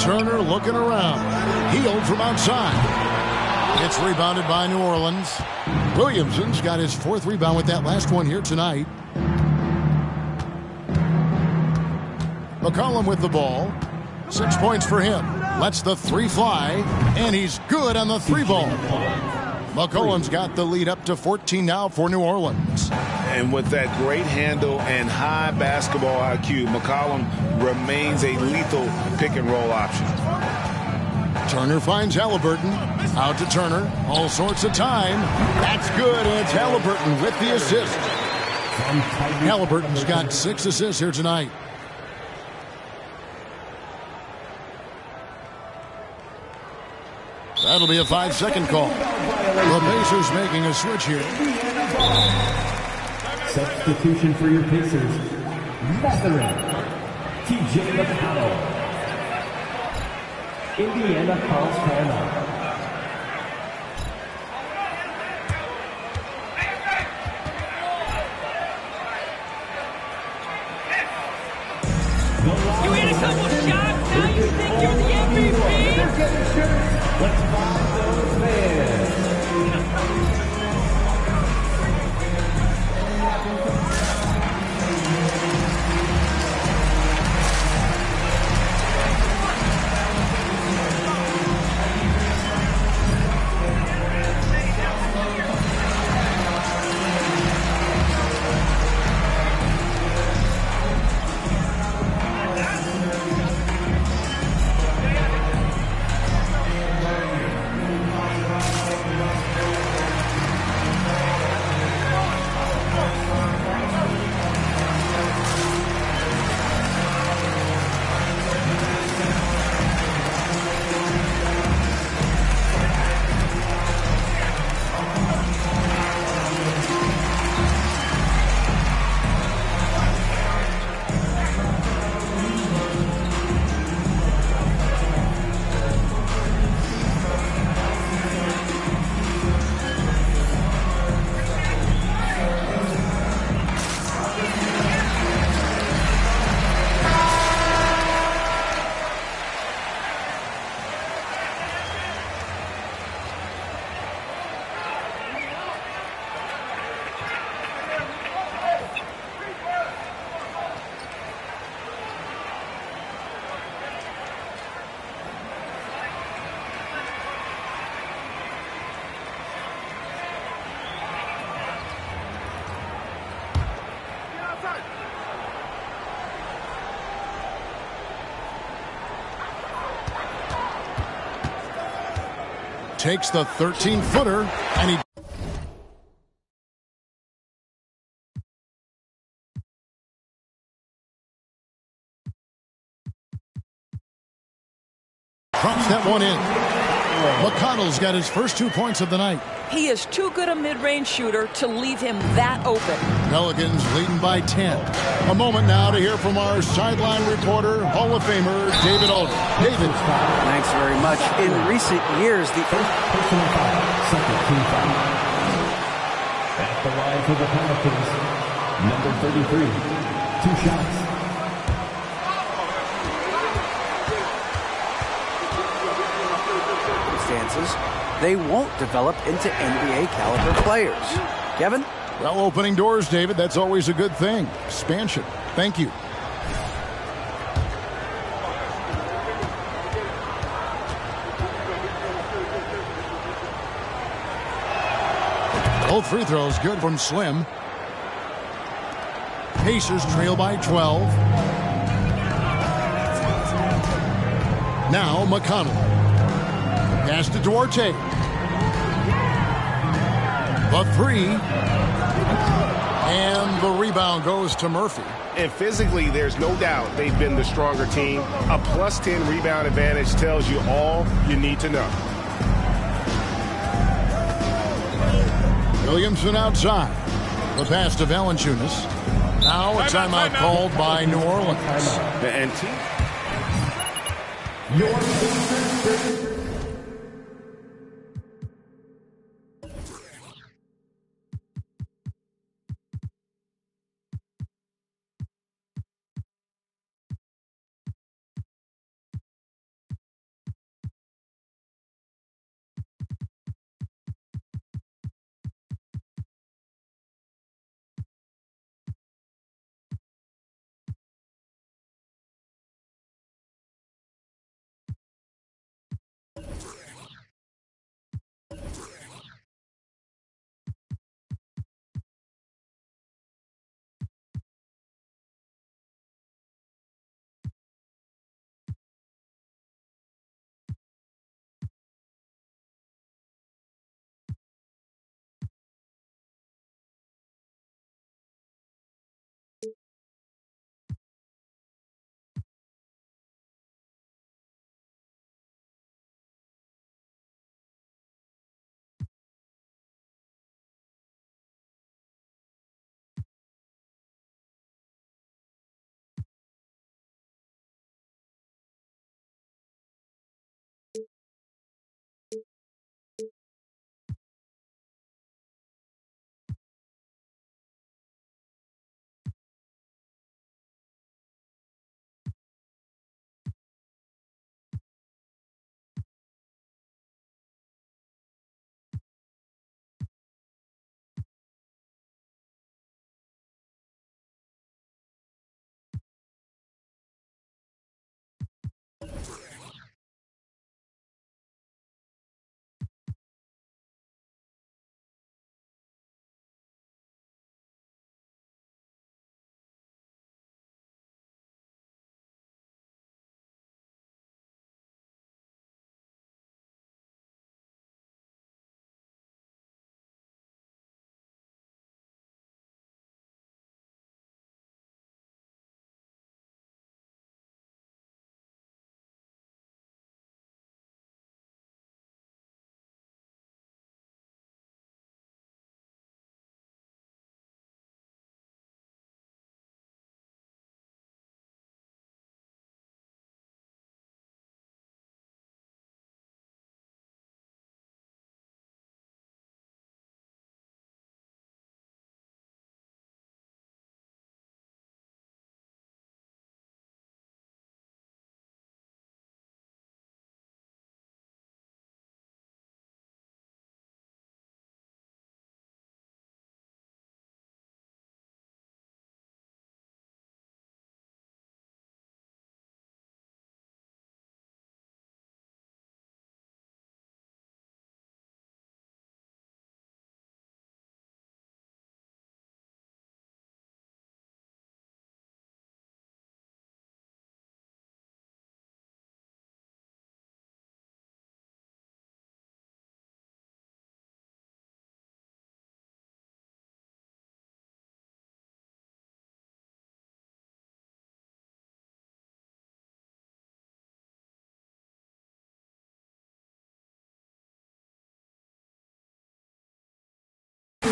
Turner looking around. Hield from outside. It's rebounded by New Orleans. Williamson's got his fourth rebound with that last one here tonight. McCollum with the ball. Six points for him. Lets the three fly, and he's good on the three ball. McCollum's got the lead up to 14 now for New Orleans. And with that great handle and high basketball IQ, McCollum remains a lethal pick and roll option. Turner finds Halliburton. Out to Turner. All sorts of time. That's good. And it's Halliburton with the assist. Halliburton's got six assists here tonight. That'll be a five-second call. The Pacers making a switch here. Substitution for your Pacers. Mathurin. TJ McConnell. Indiana calls timeout. Takes the 13-footer, and he got his first two points of the night. He is too good a mid-range shooter to leave him that open. Pelicans leading by 10. A moment now to hear from our sideline reporter, Hall of Famer David Aldridge. David. Thanks very much. In recent years, the First Personal foul. Second team foul. At the line for the Pelicans, number 33. Two shots. They won't develop into NBA caliber players. Kevin? Well, opening doors, David, that's always a good thing. Expansion. Thank you. Both free throws good from Slim. Pacers trail by 12. Now McConnell. Pass to Duarte. The three. And the rebound goes to Murphy. And physically, there's no doubt they've been the stronger team. A plus 10 rebound advantage tells you all you need to know. Williamson outside. The pass to Valanciunas. Now a timeout, timeout. called by New Orleans. And Your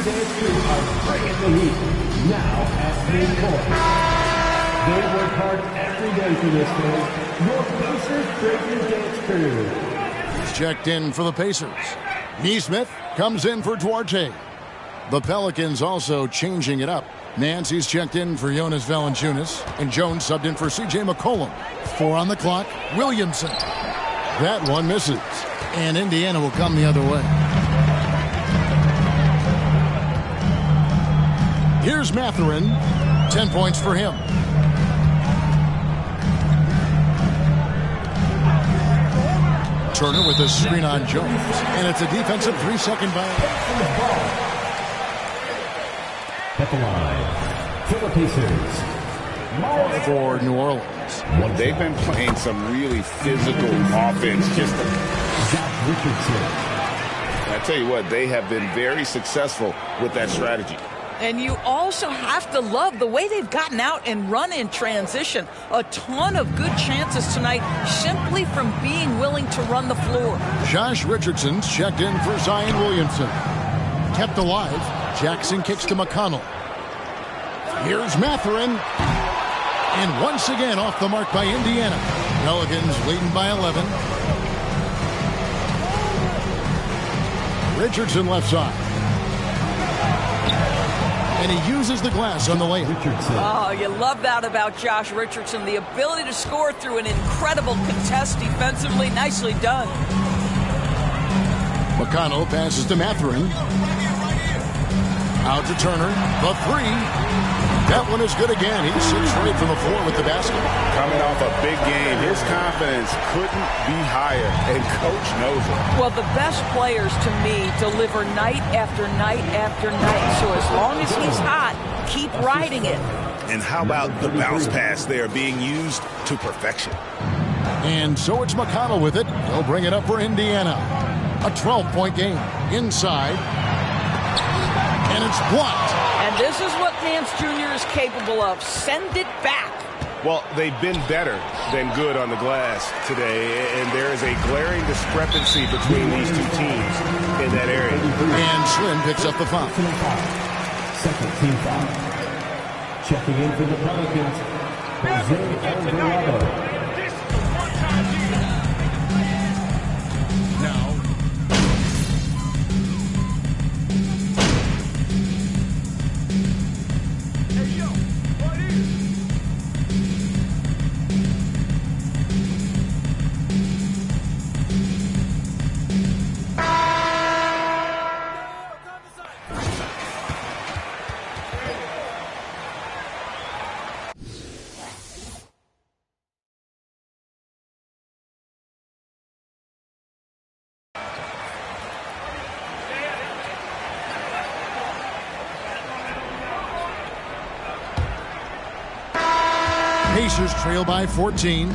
Crew are bringing the heat now at midcourt. They work hard every day for this game. Your Pacers Breaking Dance Crew. He's checked in for the Pacers. Nesmith comes in for Duarte. The Pelicans also changing it up. Nancy's checked in for Jonas Valanciunas, and Jones subbed in for C.J. McCollum. Four on the clock, Williamson. That one misses, and Indiana will come the other way. Here's Mathurin. Ten points for him. Turner with a screen on Jones. And it's a defensive three-second violation. At the line, for the For New Orleans. They've been playing some really physical offense. Just Zach Richardson. I tell you what, they have been very successful with that strategy. And you also have to love the way they've gotten out and run in transition. A ton of good chances tonight simply from being willing to run the floor. Josh Richardson's checked in for Zion Williamson. Kept alive, Jackson kicks to McConnell. Here's Mathurin. And once again off the mark by Indiana. Pelicans leading by 11. Richardson left side. And he uses the glass on the layup. Oh, you love that about Josh Richardson. The ability to score through an incredible contest defensively. Nicely done. McConnell passes to Mathurin. Out to Turner. The three. That one is good again. He sits right from the floor with the basket. Coming off a big game, his confidence couldn't be higher, and coach knows it. Well, the best players to me deliver night after night after night. So as long as he's hot, keep riding it. And how about the bounce pass there being used to perfection? And so it's McConnell with it. He'll bring it up for Indiana. A 12-point game. Inside. And it's blocked. And this is what Nance Jr. is capable of. Send it back. Well, they've been better than good on the glass today, and there is a glaring discrepancy between these two teams in that area. And Slim picks up the foul. Second team foul. Checking in for the Pelicans, Jose Alvarado. Pacers trail by 14.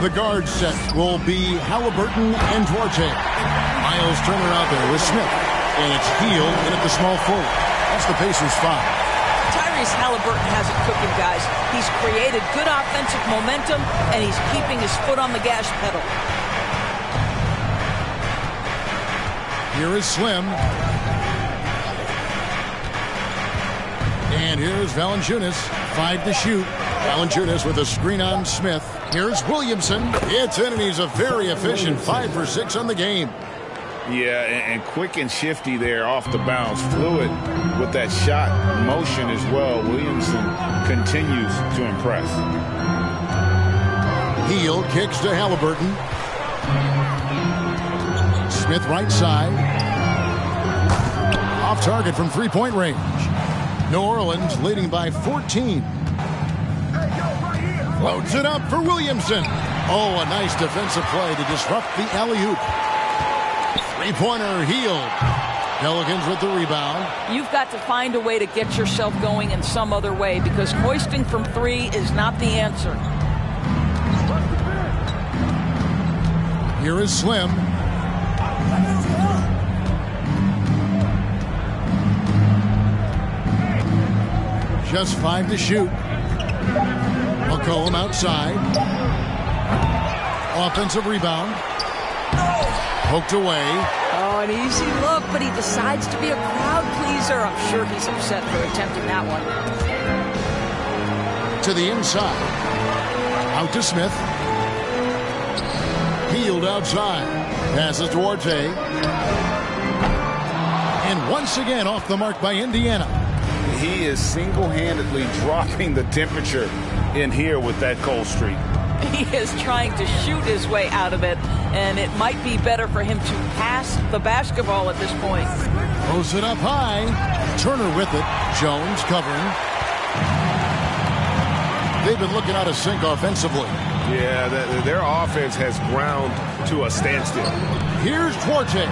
The guard set will be Halliburton and Duarte. Miles Turner out there with Smith. And it's Hield in at the small forward. That's the Pacers five. Tyrese Halliburton has it cooking, guys. He's created good offensive momentum, and he's keeping his foot on the gas pedal. Here is Slim. And here's Valanciunas. Five to shoot. Valanciunas with a screen on Smith. Here's Williamson. It's in, and he's a very efficient five for six on the game. Yeah, and, and quick and shifty there off the bounce. Fluid with that shot motion as well. Williamson continues to impress. Hield kicks to Halliburton. Smith right side. Off target from three-point range. New Orleans leading by 14. Loads it up for Williamson. Oh, a nice defensive play to disrupt the alley-oop. Three-pointer Hield. Pelicans with the rebound. You've got to find a way to get yourself going in some other way because hoisting from three is not the answer. Here is Slim. Just five to shoot. McCollum outside. Offensive rebound. Poked away. Oh, an easy look, but he decides to be a crowd pleaser. I'm sure he's upset for attempting that one. To the inside. Out to Smith. Peeled outside. Passes to Duarte. And once again off the mark by Indiana. He is single-handedly dropping the temperature in here with that cold streak. He is trying to shoot his way out of it, and it might be better for him to pass the basketball at this point. Throws it up high. Turner with it. Jones covering. They've been looking out of sync offensively. Yeah, the, their offense has ground to a standstill. Here's Duarte.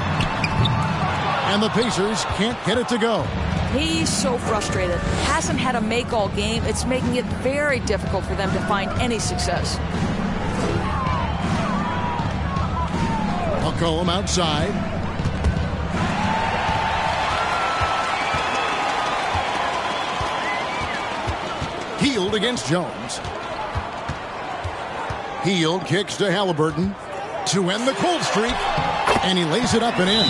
And the Pacers can't get it to go. He's so frustrated. Hasn't had a make all game. It's making it very difficult for them to find any success. McCollum outside. Hield against Jones. Hield kicks to Halliburton to end the cold streak. And he lays it up and in.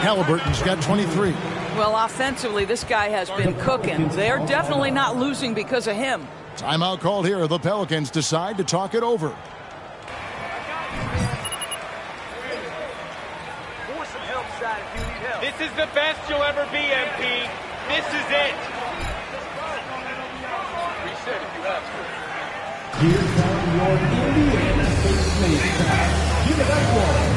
Halliburton's got 23. Well, offensively, this guy has been cooking. They're definitely not losing because of him. Timeout called here. The Pelicans decide to talk it over. This is the best you'll ever be, MP. This is it. Reset if you have to. Here come your Indiana State Give it up one.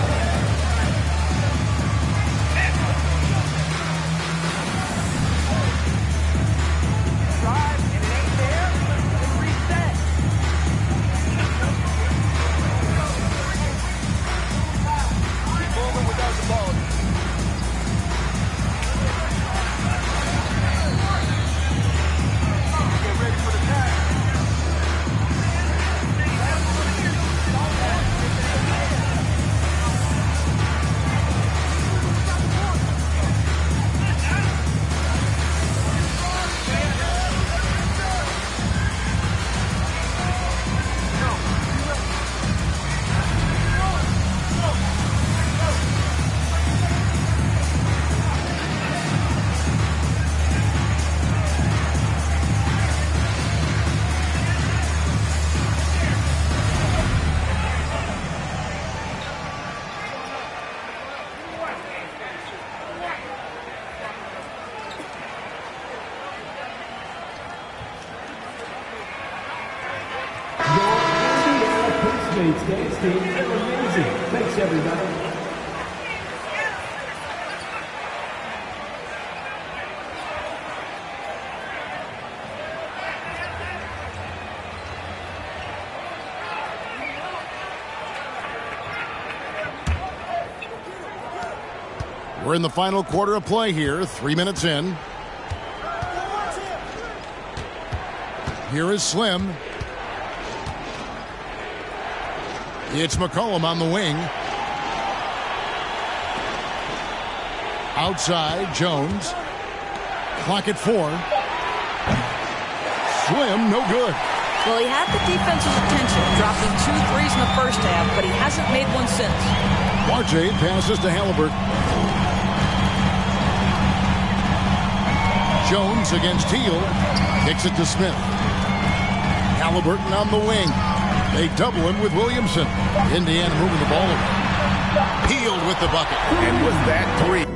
We're in the final quarter of play here, three minutes in. Here is Slim. It's McCollum on the wing. Outside, Jones. Clock at four. Slim, no good. Well, he had the defense's attention, dropping two threes in the first half, but he hasn't made one since. Duarte passes to Halliburton. Jones against Hield. Kicks it to Smith. Halliburton on the wing. They double him with Williamson. Indiana moving the ball around. With the bucket. And with that three.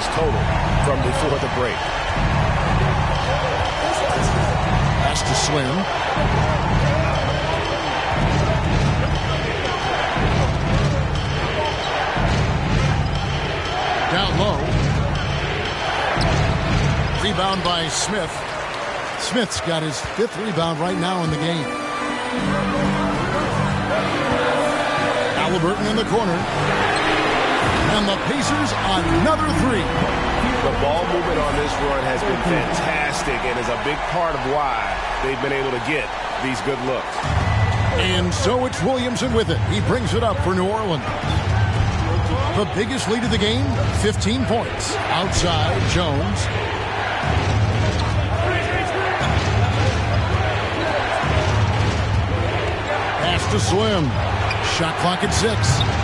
His total from before the break. Pass to Slim. Down low. Rebound by Smith. Smith's got his fifth rebound right now in the game. Halliburton in the corner. And the Pacers another three. The ball movement on this run has been fantastic and is a big part of why they've been able to get these good looks. And so it's Williamson with it. He brings it up for New Orleans. The biggest lead of the game, 15 points. Outside, Jones. Pass to Slim. Shot clock at six.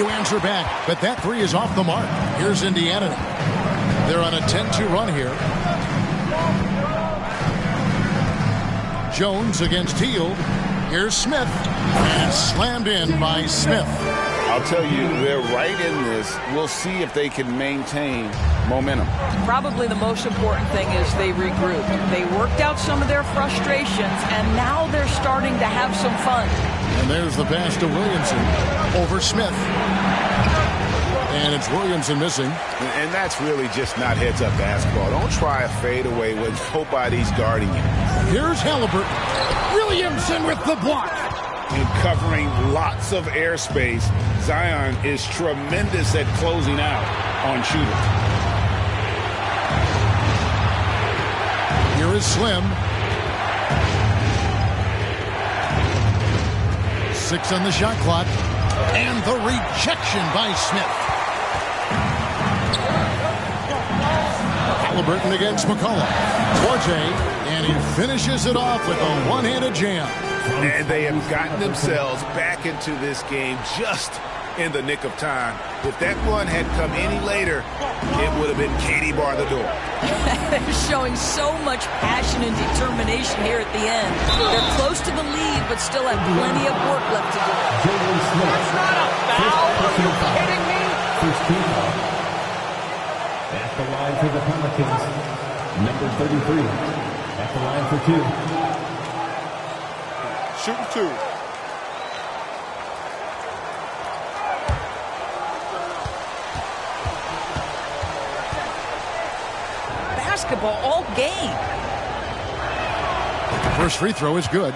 Tried to answer back, but that three is off the mark. Here's Indiana. They're on a 10-2 run here. Jones against Hield. Here's Smith. And slammed in by Smith. I'll tell you, they're right in this. We'll see if they can maintain momentum. Probably the most important thing is they regrouped. They worked out some of their frustrations, and now they're starting to have some fun. And there's the pass to Williamson over Smith. And it's Williamson missing. And that's really just not heads-up basketball. Don't try a fadeaway when nobody's guarding you. Here's Halliburton. Williamson with the block. And covering lots of airspace, Zion is tremendous at closing out on shooters. Here is Slim. Six on the shot clock. And the rejection by Smith. Halliburton against McCollum. Duarte, and he finishes it off with a one-handed jam. And they have gotten themselves back into this game just in the nick of time. If that one had come any later, it would have been Katie bar the door. They're showing so much passion and determination here at the end. They're close to the lead, but still have plenty of work left to do. That's not a foul. Are you kidding me? First team foul. At the line for the Pelicans, number 33. At the line for two. Shooting two. Basketball all game. The First free throw is good.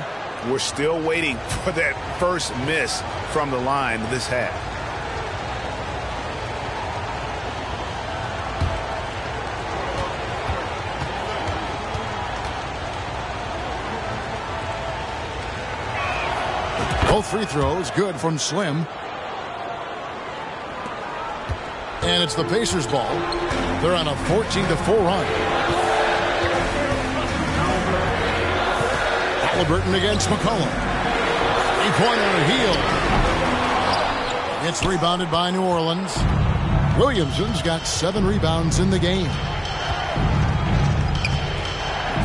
We're still waiting for that first miss from the line this half. Free throws good from Slim. And it's the Pacers ball. They're on a 14 to 4 run. Halliburton against McCollum. Three-pointer Hield. It's rebounded by New Orleans. Williamson's got seven rebounds in the game.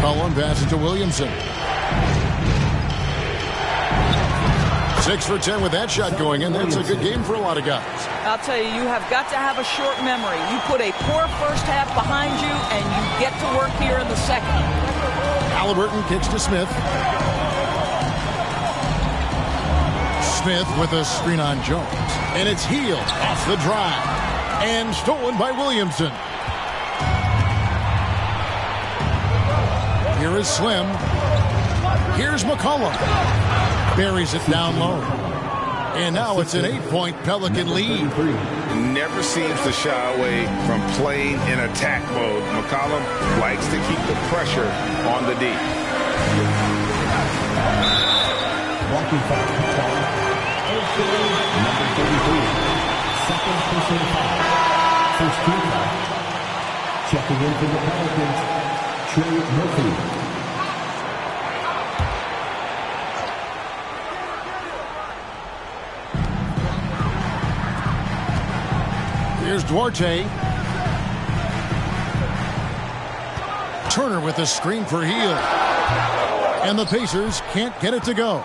Cullen passes to Williamson. Six for ten with that shot going in. That's a good game for a lot of guys. I'll tell you, you have got to have a short memory. You put a poor first half behind you, and you get to work here in the second. Halliburton kicks to Smith. Smith with a screen on Jones. And it's Hield off the drive. And stolen by Williamson. Here is Slim. Here's McCollum. Buries it down low. And now it's an eight-point Pelican lead. Never seems to shy away from playing in attack mode. McCollum likes to keep the pressure on the D. Walking foul. Number 33. Second personal foul. First team foul. Checking in for the Pelicans, Trey Murphy. Here's Duarte. Turner with a screen for Hield. And the Pacers can't get it to go.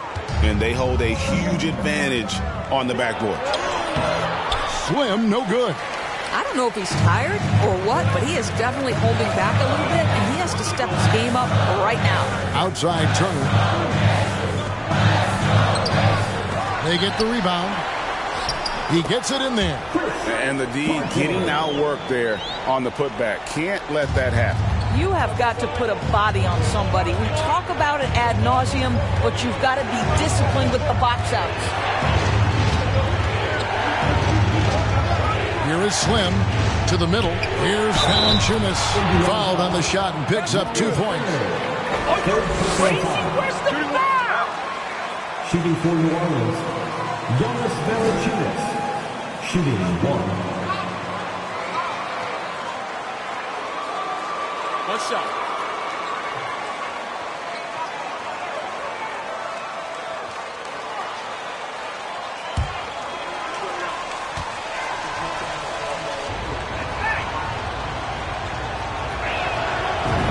And they hold a huge advantage on the backboard. Slim, no good. I don't know if he's tired or what, but he is definitely holding back a little bit, and he has to step his game up right now. Outside Turner. They get the rebound. He gets it in there. And the D getting outworked there on the putback. Can't let that happen. You have got to put a body on somebody. We talk about it ad nauseum, but you've got to be disciplined with the box outs. Here is Slim to the middle. Here's Valanciunas fouled on the shot and picks up two points. Crazy, where's the foul? Shooting for New Orleans, Jonas Valanciunas. Shooting one. One shot.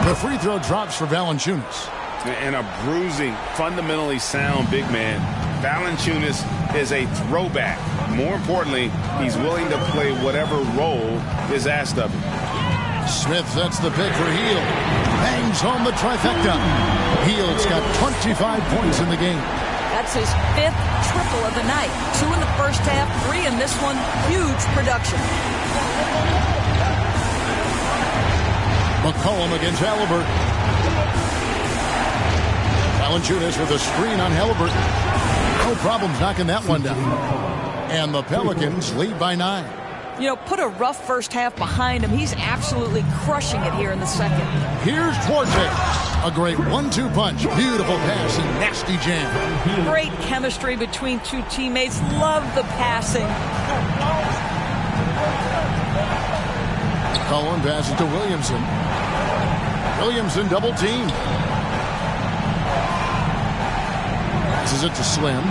The free throw drops for Valanciunas. And a bruising, fundamentally sound big man. Valanciunas is a throwback. More importantly, he's willing to play whatever role is asked of him. Smith sets the pick for Hield. Bangs home the trifecta. Hield's got 25 points in the game. That's his fifth triple of the night. Two in the first half, three in this one. Huge production. McCollum against Halliburton. Valanciunas with a screen on Halliburton. No problems knocking that one down. And the Pelicans lead by nine. You know, put a rough first half behind him. He's absolutely crushing it here in the second. Here's Duarte. A great one-two punch. Beautiful pass and nasty jam. Great chemistry between two teammates. Love the passing. Cullen passes to Williamson. Williamson double team. Passes it to Slim.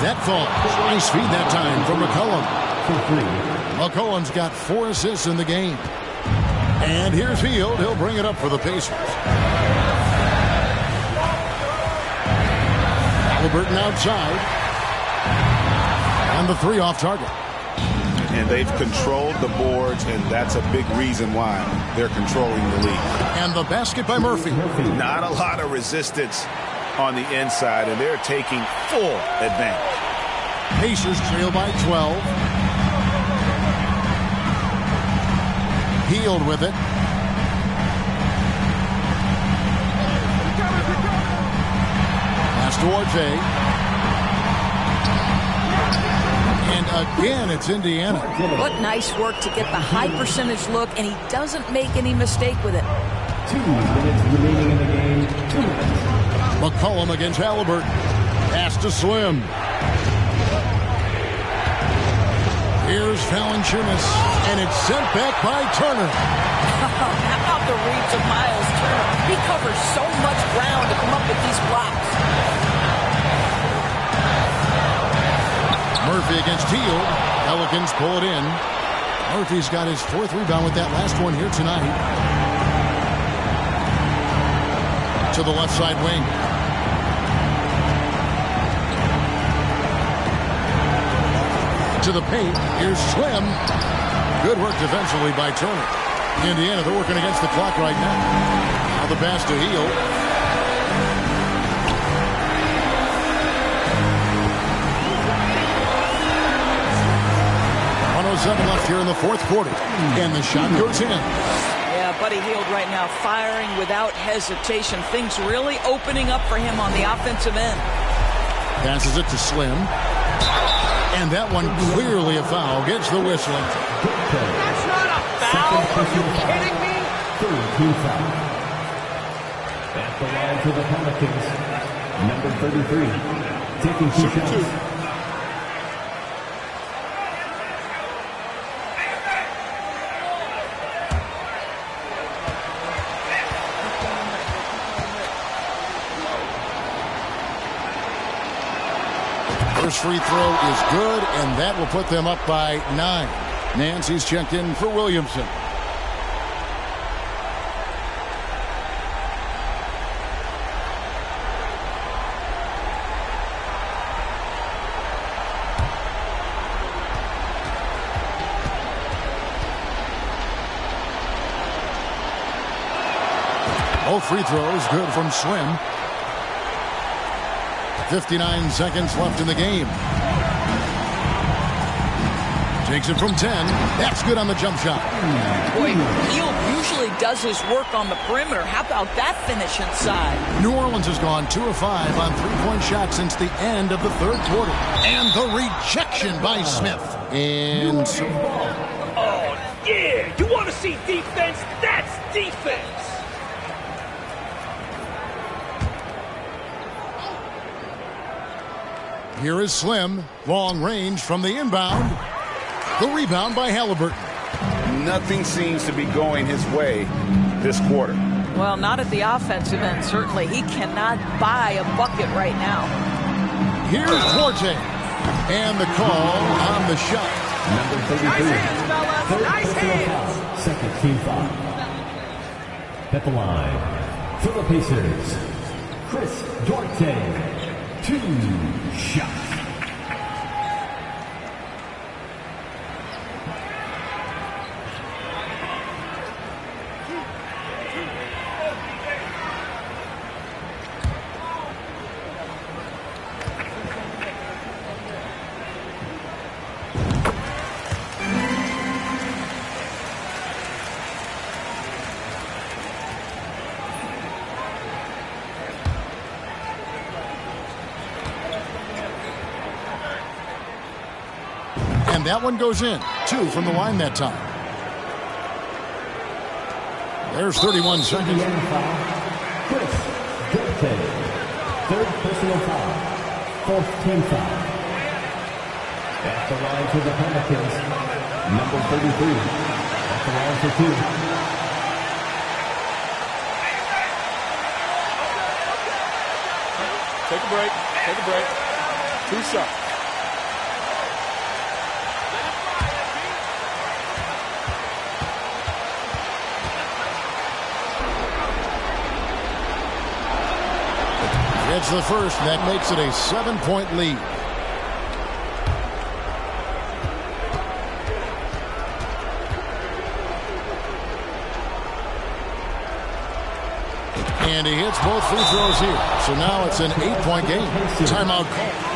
That falls. Nice feed that time from McCollum. McCollum's got four assists in the game. And here's Hield. He'll bring it up for the Pacers. Halliburton outside. And the three off target. And they've controlled the boards, and that's a big reason why they're controlling the league. And the basket by Murphy. Not a lot of resistance on the inside, and they're taking full advantage. Pacers trail by 12. Hield with it. Pass to Duarte. And again, it's Indiana. What nice work to get the high percentage look, and he doesn't make any mistake with it. Two minutes remaining in the game. Two minutes. McCollum against Halliburton. Pass to Slim. Here's Valanciunas, and it's sent back by Turner. How about the reads of Miles Turner? He covers so much ground to come up with these blocks. Murphy against Hield. Pelicans pull it in. Murphy's got his fourth rebound with that last one here tonight. To the left side wing. To the paint. Here's Slim. Good work defensively by Turner. Indiana, they're working against the clock right now. Now the pass to Hield. Oh seven left here in the fourth quarter. And the shot goes in. Yeah, Buddy Hield right now firing without hesitation. Things really opening up for him on the offensive end. Passes it to Slim. And that one clearly a foul. Gets the whistle. That's not a foul. Are you kidding me? Third team foul. At the line for the Pelicans, number 33, taking two shots. free throw is good, and that will put them up by nine. Nancy's checked in for Williamson. Both free throws good from Slim. 59 seconds left in the game. Takes it from 10. That's good on the jump shot. Boy, Hield usually does his work on the perimeter. How about that finish inside? New Orleans has gone 2 of 5 on three-point shots since the end of the third quarter. And the rejection by Smith. And here is Slim. Long range from the inbound. The rebound by Halliburton. Nothing seems to be going his way this quarter. Well, not at the offensive end, certainly. He cannot buy a bucket right now. Here's Duarte. And the call on the shot. Number 33. Third personal foul. Second team foul. At the line, for the Pacers, Chris Duarte. Two shots. That one goes in. Two from the line that time. There's 31 seconds. Chris Duarte. Third personal foul. Fourth team foul. At the line for the Pelicans, number 33. At the line for two. Take a break. Take a break. Two shots. It's the first. That makes it a seven-point lead. And he hits both free throws here. So now it's an eight-point game. Timeout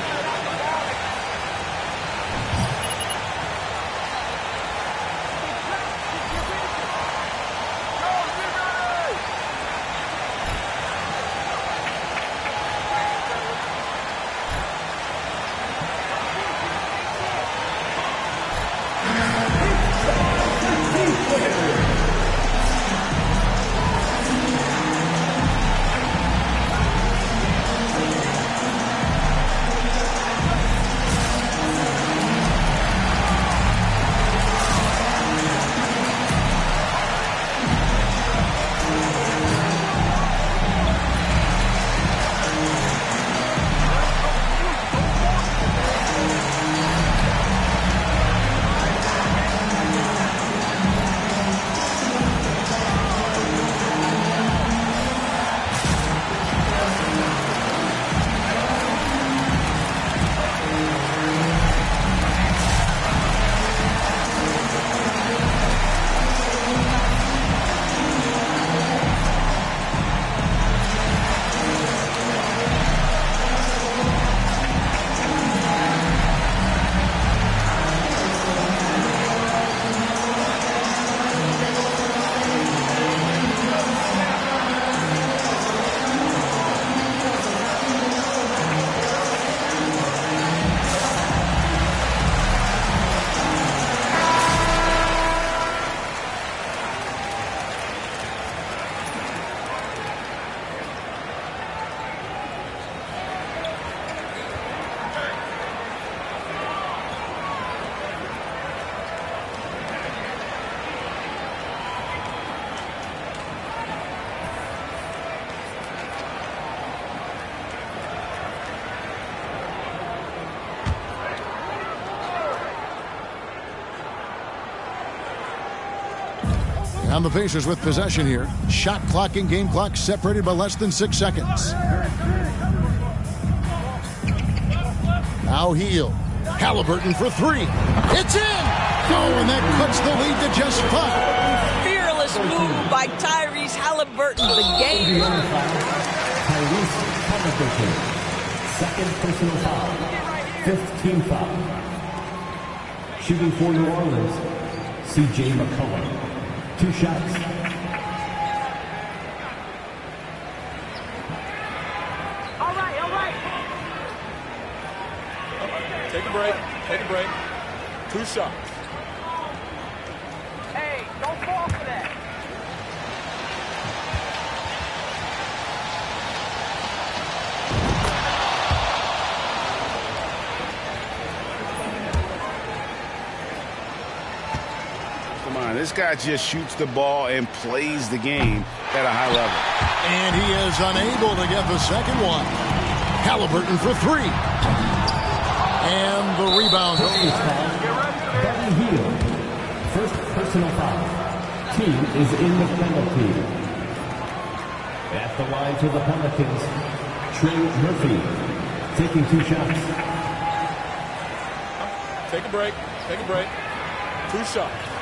the Pacers with possession here. Shot clock and game clock separated by less than six seconds. Now Hield. Halliburton for three. It's in! Oh, and that cuts the lead to just five. Fearless move by Tyrese Halliburton. The game. Tyrese Halliburton. Second personal foul. 15 foul. Shooting for New Orleans, C.J. McCollum. Two shots. All right, all right. Take a break. Take a break. Two shots. Guy just shoots the ball and plays the game at a high level. And he is unable to get the second one. Halliburton for three. And the rebound goes. Buddy Hield. First personal foul. Team is in the penalty. At the line to the Pelicans, Trey Murphy taking two shots. Take a break. Take a break. Two shots.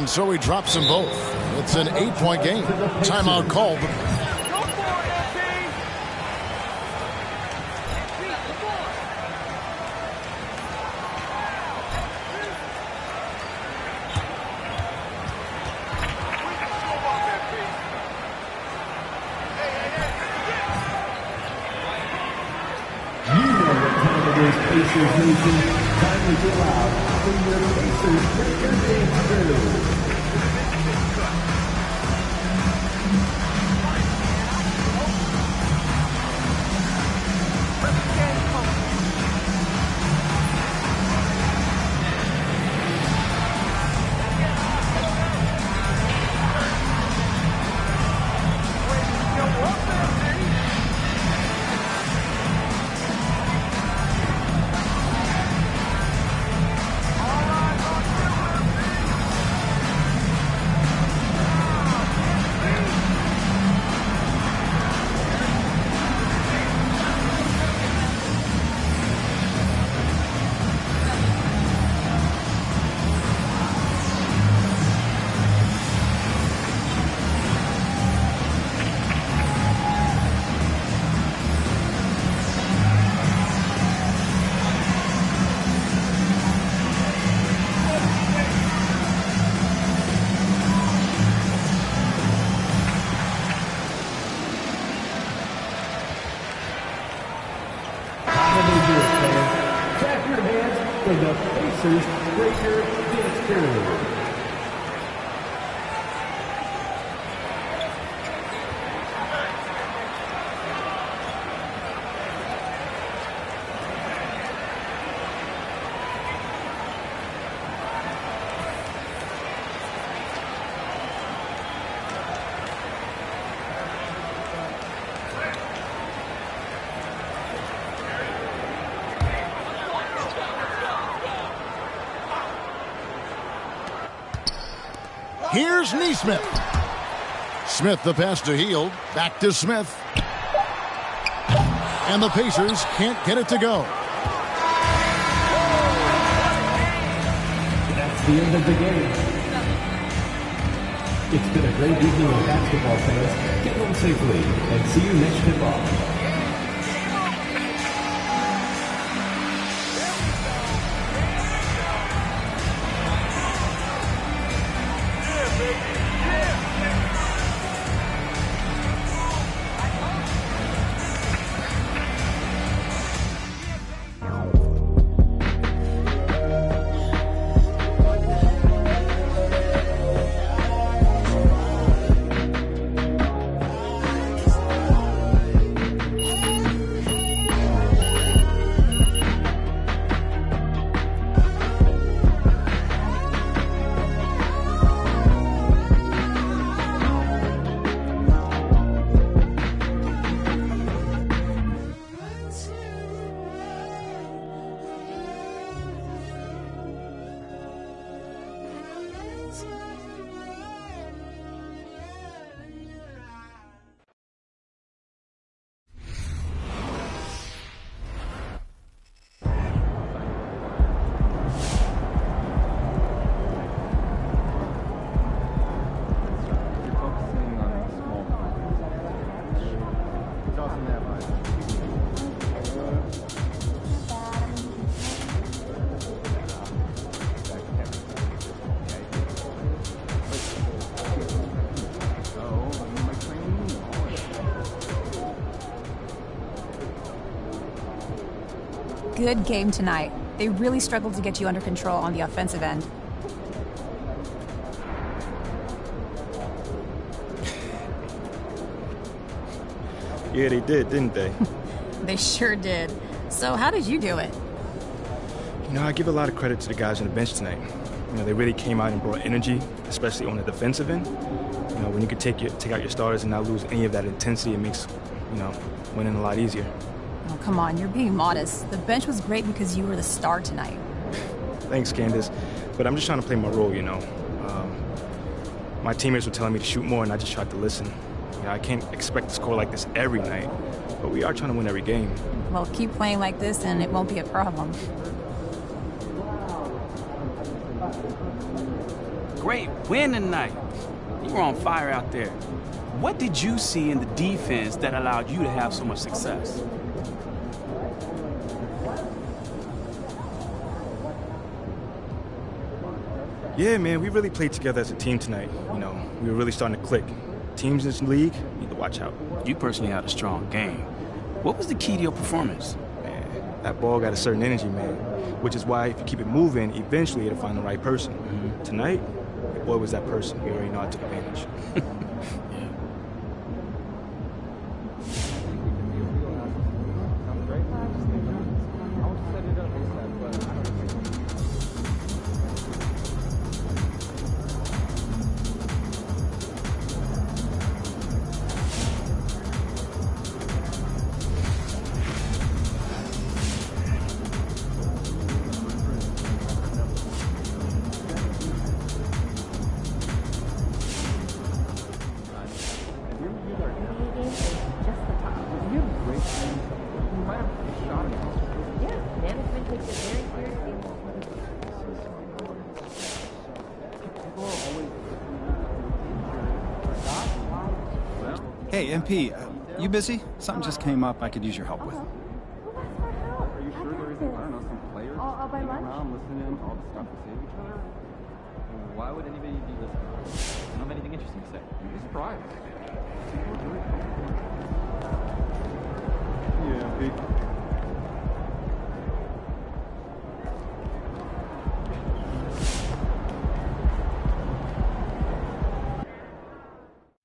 And so he drops them both. It's an eight-point game. Timeout called. You Here's Nesmith. Smith the pass to Hield. Back to Smith. And the Pacers can't get it to go. That's the end of the game. It's been a great evening of basketball fans. Get home safely and see you next tip-off. Good game tonight. They really struggled to get you under control on the offensive end. Yeah, they did, didn't they? They sure did. So, how did you do it? you know, I give a lot of credit to the guys on the bench tonight. You know, they really came out and brought energy, especially on the defensive end. You know, when you can take your take out your starters and not lose any of that intensity, it makes, you know, winning a lot easier. Come on, you're being modest. The bench was great because you were the star tonight. Thanks, Candace. But I'm just trying to play my role, you know. Um, my teammates were telling me to shoot more, and I just tried to listen. You know, I can't expect to score like this every night, but we are trying to win every game. Well, keep playing like this and it won't be a problem. Great win tonight. You were on fire out there. What did you see in the defense that allowed you to have so much success? Yeah, man, we really played together as a team tonight. You know, we were really starting to click. Teams in this league need to watch out. You personally had a strong game. What was the key to your performance? Man, that ball got a certain energy, man. Which is why if you keep it moving, eventually it'll find the right person. Mm-hmm. Tonight, boy was that person. We already know I took advantage. Something just came up I could use your help with. Are you sure there isn't, I don't know, some players I'll- I'll buy lunch. around listening to all the stuff to each other? Why would anybody be listening? I don't have anything interesting to say. You'd be surprised. Yeah, big.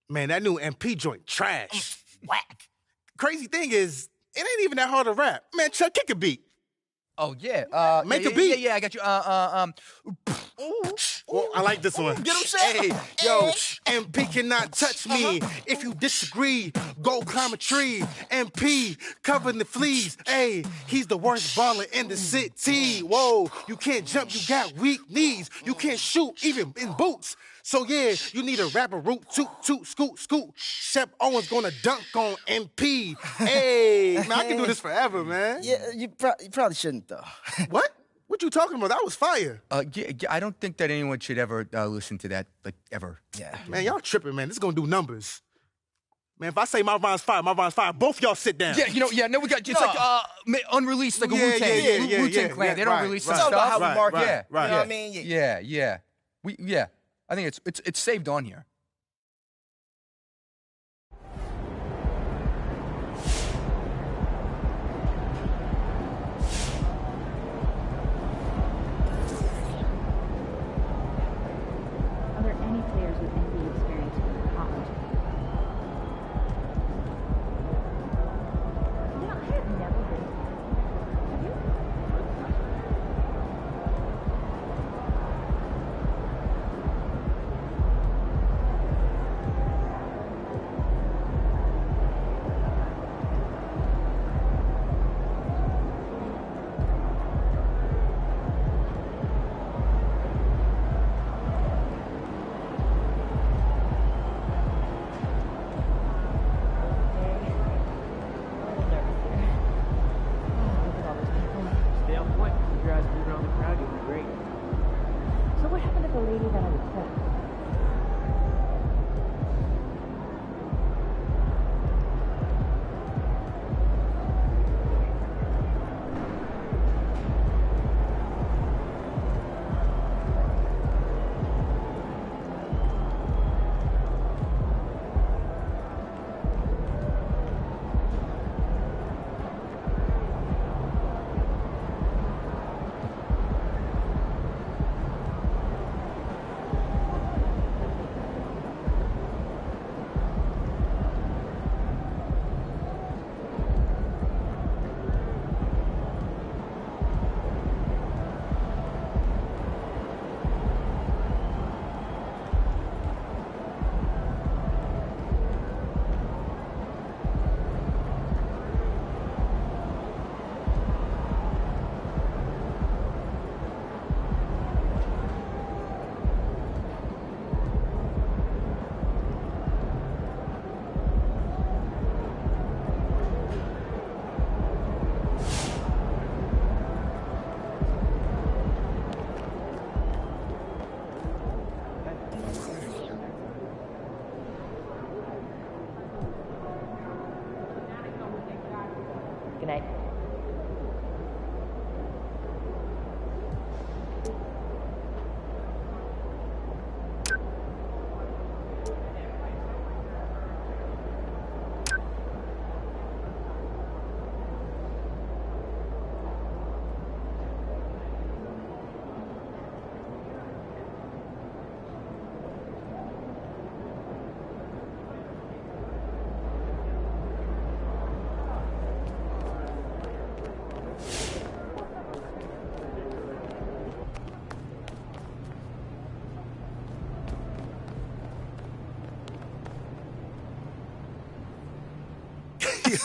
Man, that new MP joint trash. Whack. Crazy thing is, it ain't even that hard to rap. Man, Chuck, kick a beat. Oh yeah, uh, Make yeah, a beat. Yeah, yeah, I got you. Uh, uh, um, Well, I like this one. Get him, Shaq. Hey, yo, MP cannot touch me. Uh-huh. If you disagree, go climb a tree. MP covering the fleas. Hey, he's the worst baller in the city. Whoa, you can't jump, you got weak knees. You can't shoot even in boots. So yeah, you need a rapper root, toot, toot, scoot, scoot. Shep Owens gonna dunk on MP. Hey, man, I can do this forever, man. Yeah, you, pro- you probably shouldn't though. what? What you talking about? That was fire. Uh, yeah, yeah, I don't think that anyone should ever uh, listen to that, like ever. Yeah. Man, y'all tripping, man. This is gonna do numbers. Man, if I say my rhyme's fire, my rhyme's fire, both y'all sit down. Yeah, you know, yeah, no, we got it's like uh, unreleased, like a Yeah, Wu Tang, yeah, yeah, yeah, Wu Tang yeah, Clan. they don't right, release right. some It's all about stuff. how we market it, yeah, right. You know what I mean? Yeah. yeah, yeah. We, yeah. I think it's it's it's saved on here.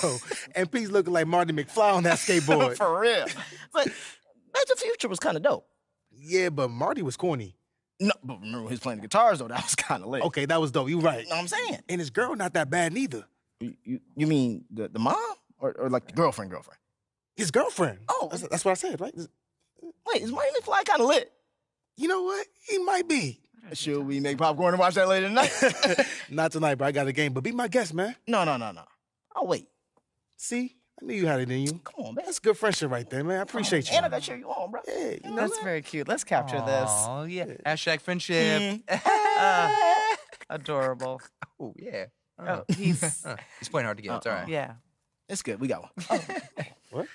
Yo, MP's looking like Marty McFly on that skateboard. For real. But the Future was kind of dope. yeah, but Marty was corny. No, but remember he was playing the guitars though, that was kind of lit. Okay, that was dope. You right. You know what I'm saying? And his girl not that bad neither. You, you, you mean the, the mom or, or like the girlfriend girlfriend? His girlfriend. Oh, that's, that's what I said, right? Wait, is Marty McFly kind of lit? You know what? He might be. Should we make popcorn and watch that later tonight? Not tonight, bro. I got a game. But be my guest, man. no, no, no, no. I'll wait. See, I knew you had it in you. Come on, man. That's good friendship right there, man. I appreciate you. And I got to cheer you on, bro. Yeah, you know That's very cute. Let's capture this. Oh yeah. Hashtag friendship. Uh, adorable. Oh yeah. Oh, he's Uh, he's playing hard to get. It's all right. yeah. It's good. We got one. What?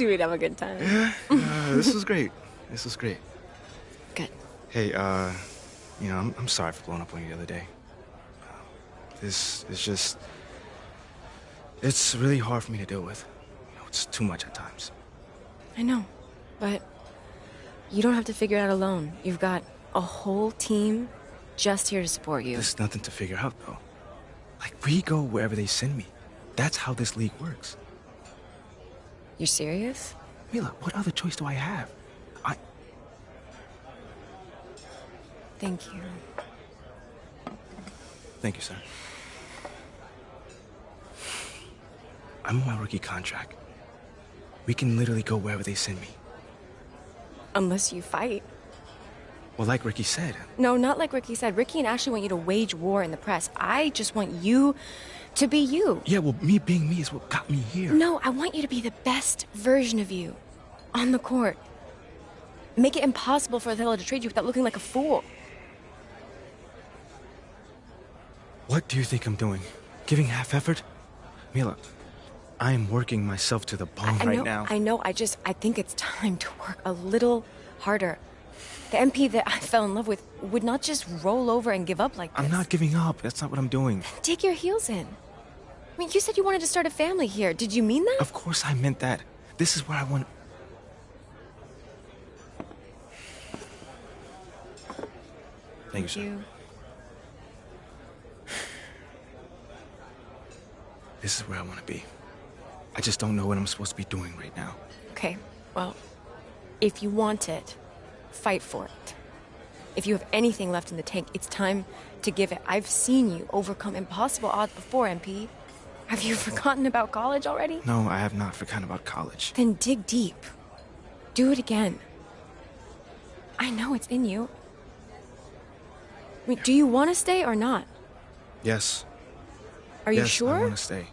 You we'd have a good time. Uh, this was great. This was great. Good. Hey, uh, you know, I'm, I'm sorry for blowing up on you the other day. Uh, This is just. It's really hard for me to deal with. You know, it's too much at times. I know, but you don't have to figure it out alone. You've got a whole team just here to support you. There's nothing to figure out, though. Like, we go wherever they send me. That's how this league works. You're serious? Mila, what other choice do I have? I. Thank you. Thank you, sir. I'm on my rookie contract. We can literally go wherever they send me. Unless you fight. Well, like Ricky said, No, not like Ricky said. Ricky and Ashley want you to wage war in the press. I just want you to be you. yeah, well, me being me is what got me here. No, I want you to be the best version of you on the court. Make it impossible for Othello to trade you without looking like a fool. What do you think I'm doing? Giving half effort? Mila, I am working myself to the bone I right know, now. I know. I just, I think it's time to work a little harder. The MP that I fell in love with would not just roll over and give up like this. I'm not giving up. That's not what I'm doing. Dig your heels in. I mean, you said you wanted to start a family here. Did you mean that? Of course I meant that. This is where I want. Thank you, sir. You. This is where I want to be. I just don't know what I'm supposed to be doing right now. Okay, well, if you want it, fight for it. If you have anything left in the tank, it's time to give it. I've seen you overcome impossible odds before, MP. Have you forgotten about college already? No, I have not forgotten about college. Then dig deep. Do it again. I know it's in you. I mean, do you want to stay or not? Yes. Are you sure? I want to stay.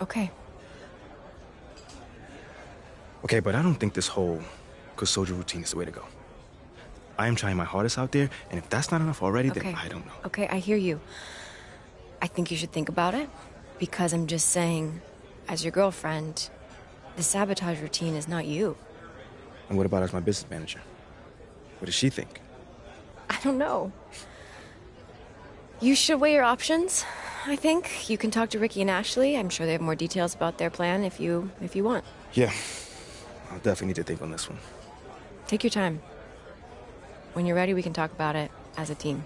Okay. Okay, but I don't think this whole Kusoja routine is the way to go. I am trying my hardest out there, and if that's not enough already, Okay. then I don't know. Okay, I hear you. I think you should think about it because I'm just saying, as your girlfriend, the sabotage routine is not you. And what about as my business manager? What does she think? I don't know. You should weigh your options. I think you can talk to Ricky and Ashley. I'm sure they have more details about their plan if you if you want. Yeah, I'll definitely need to think on this one. Take your time. When you're ready, we can talk about it as a team.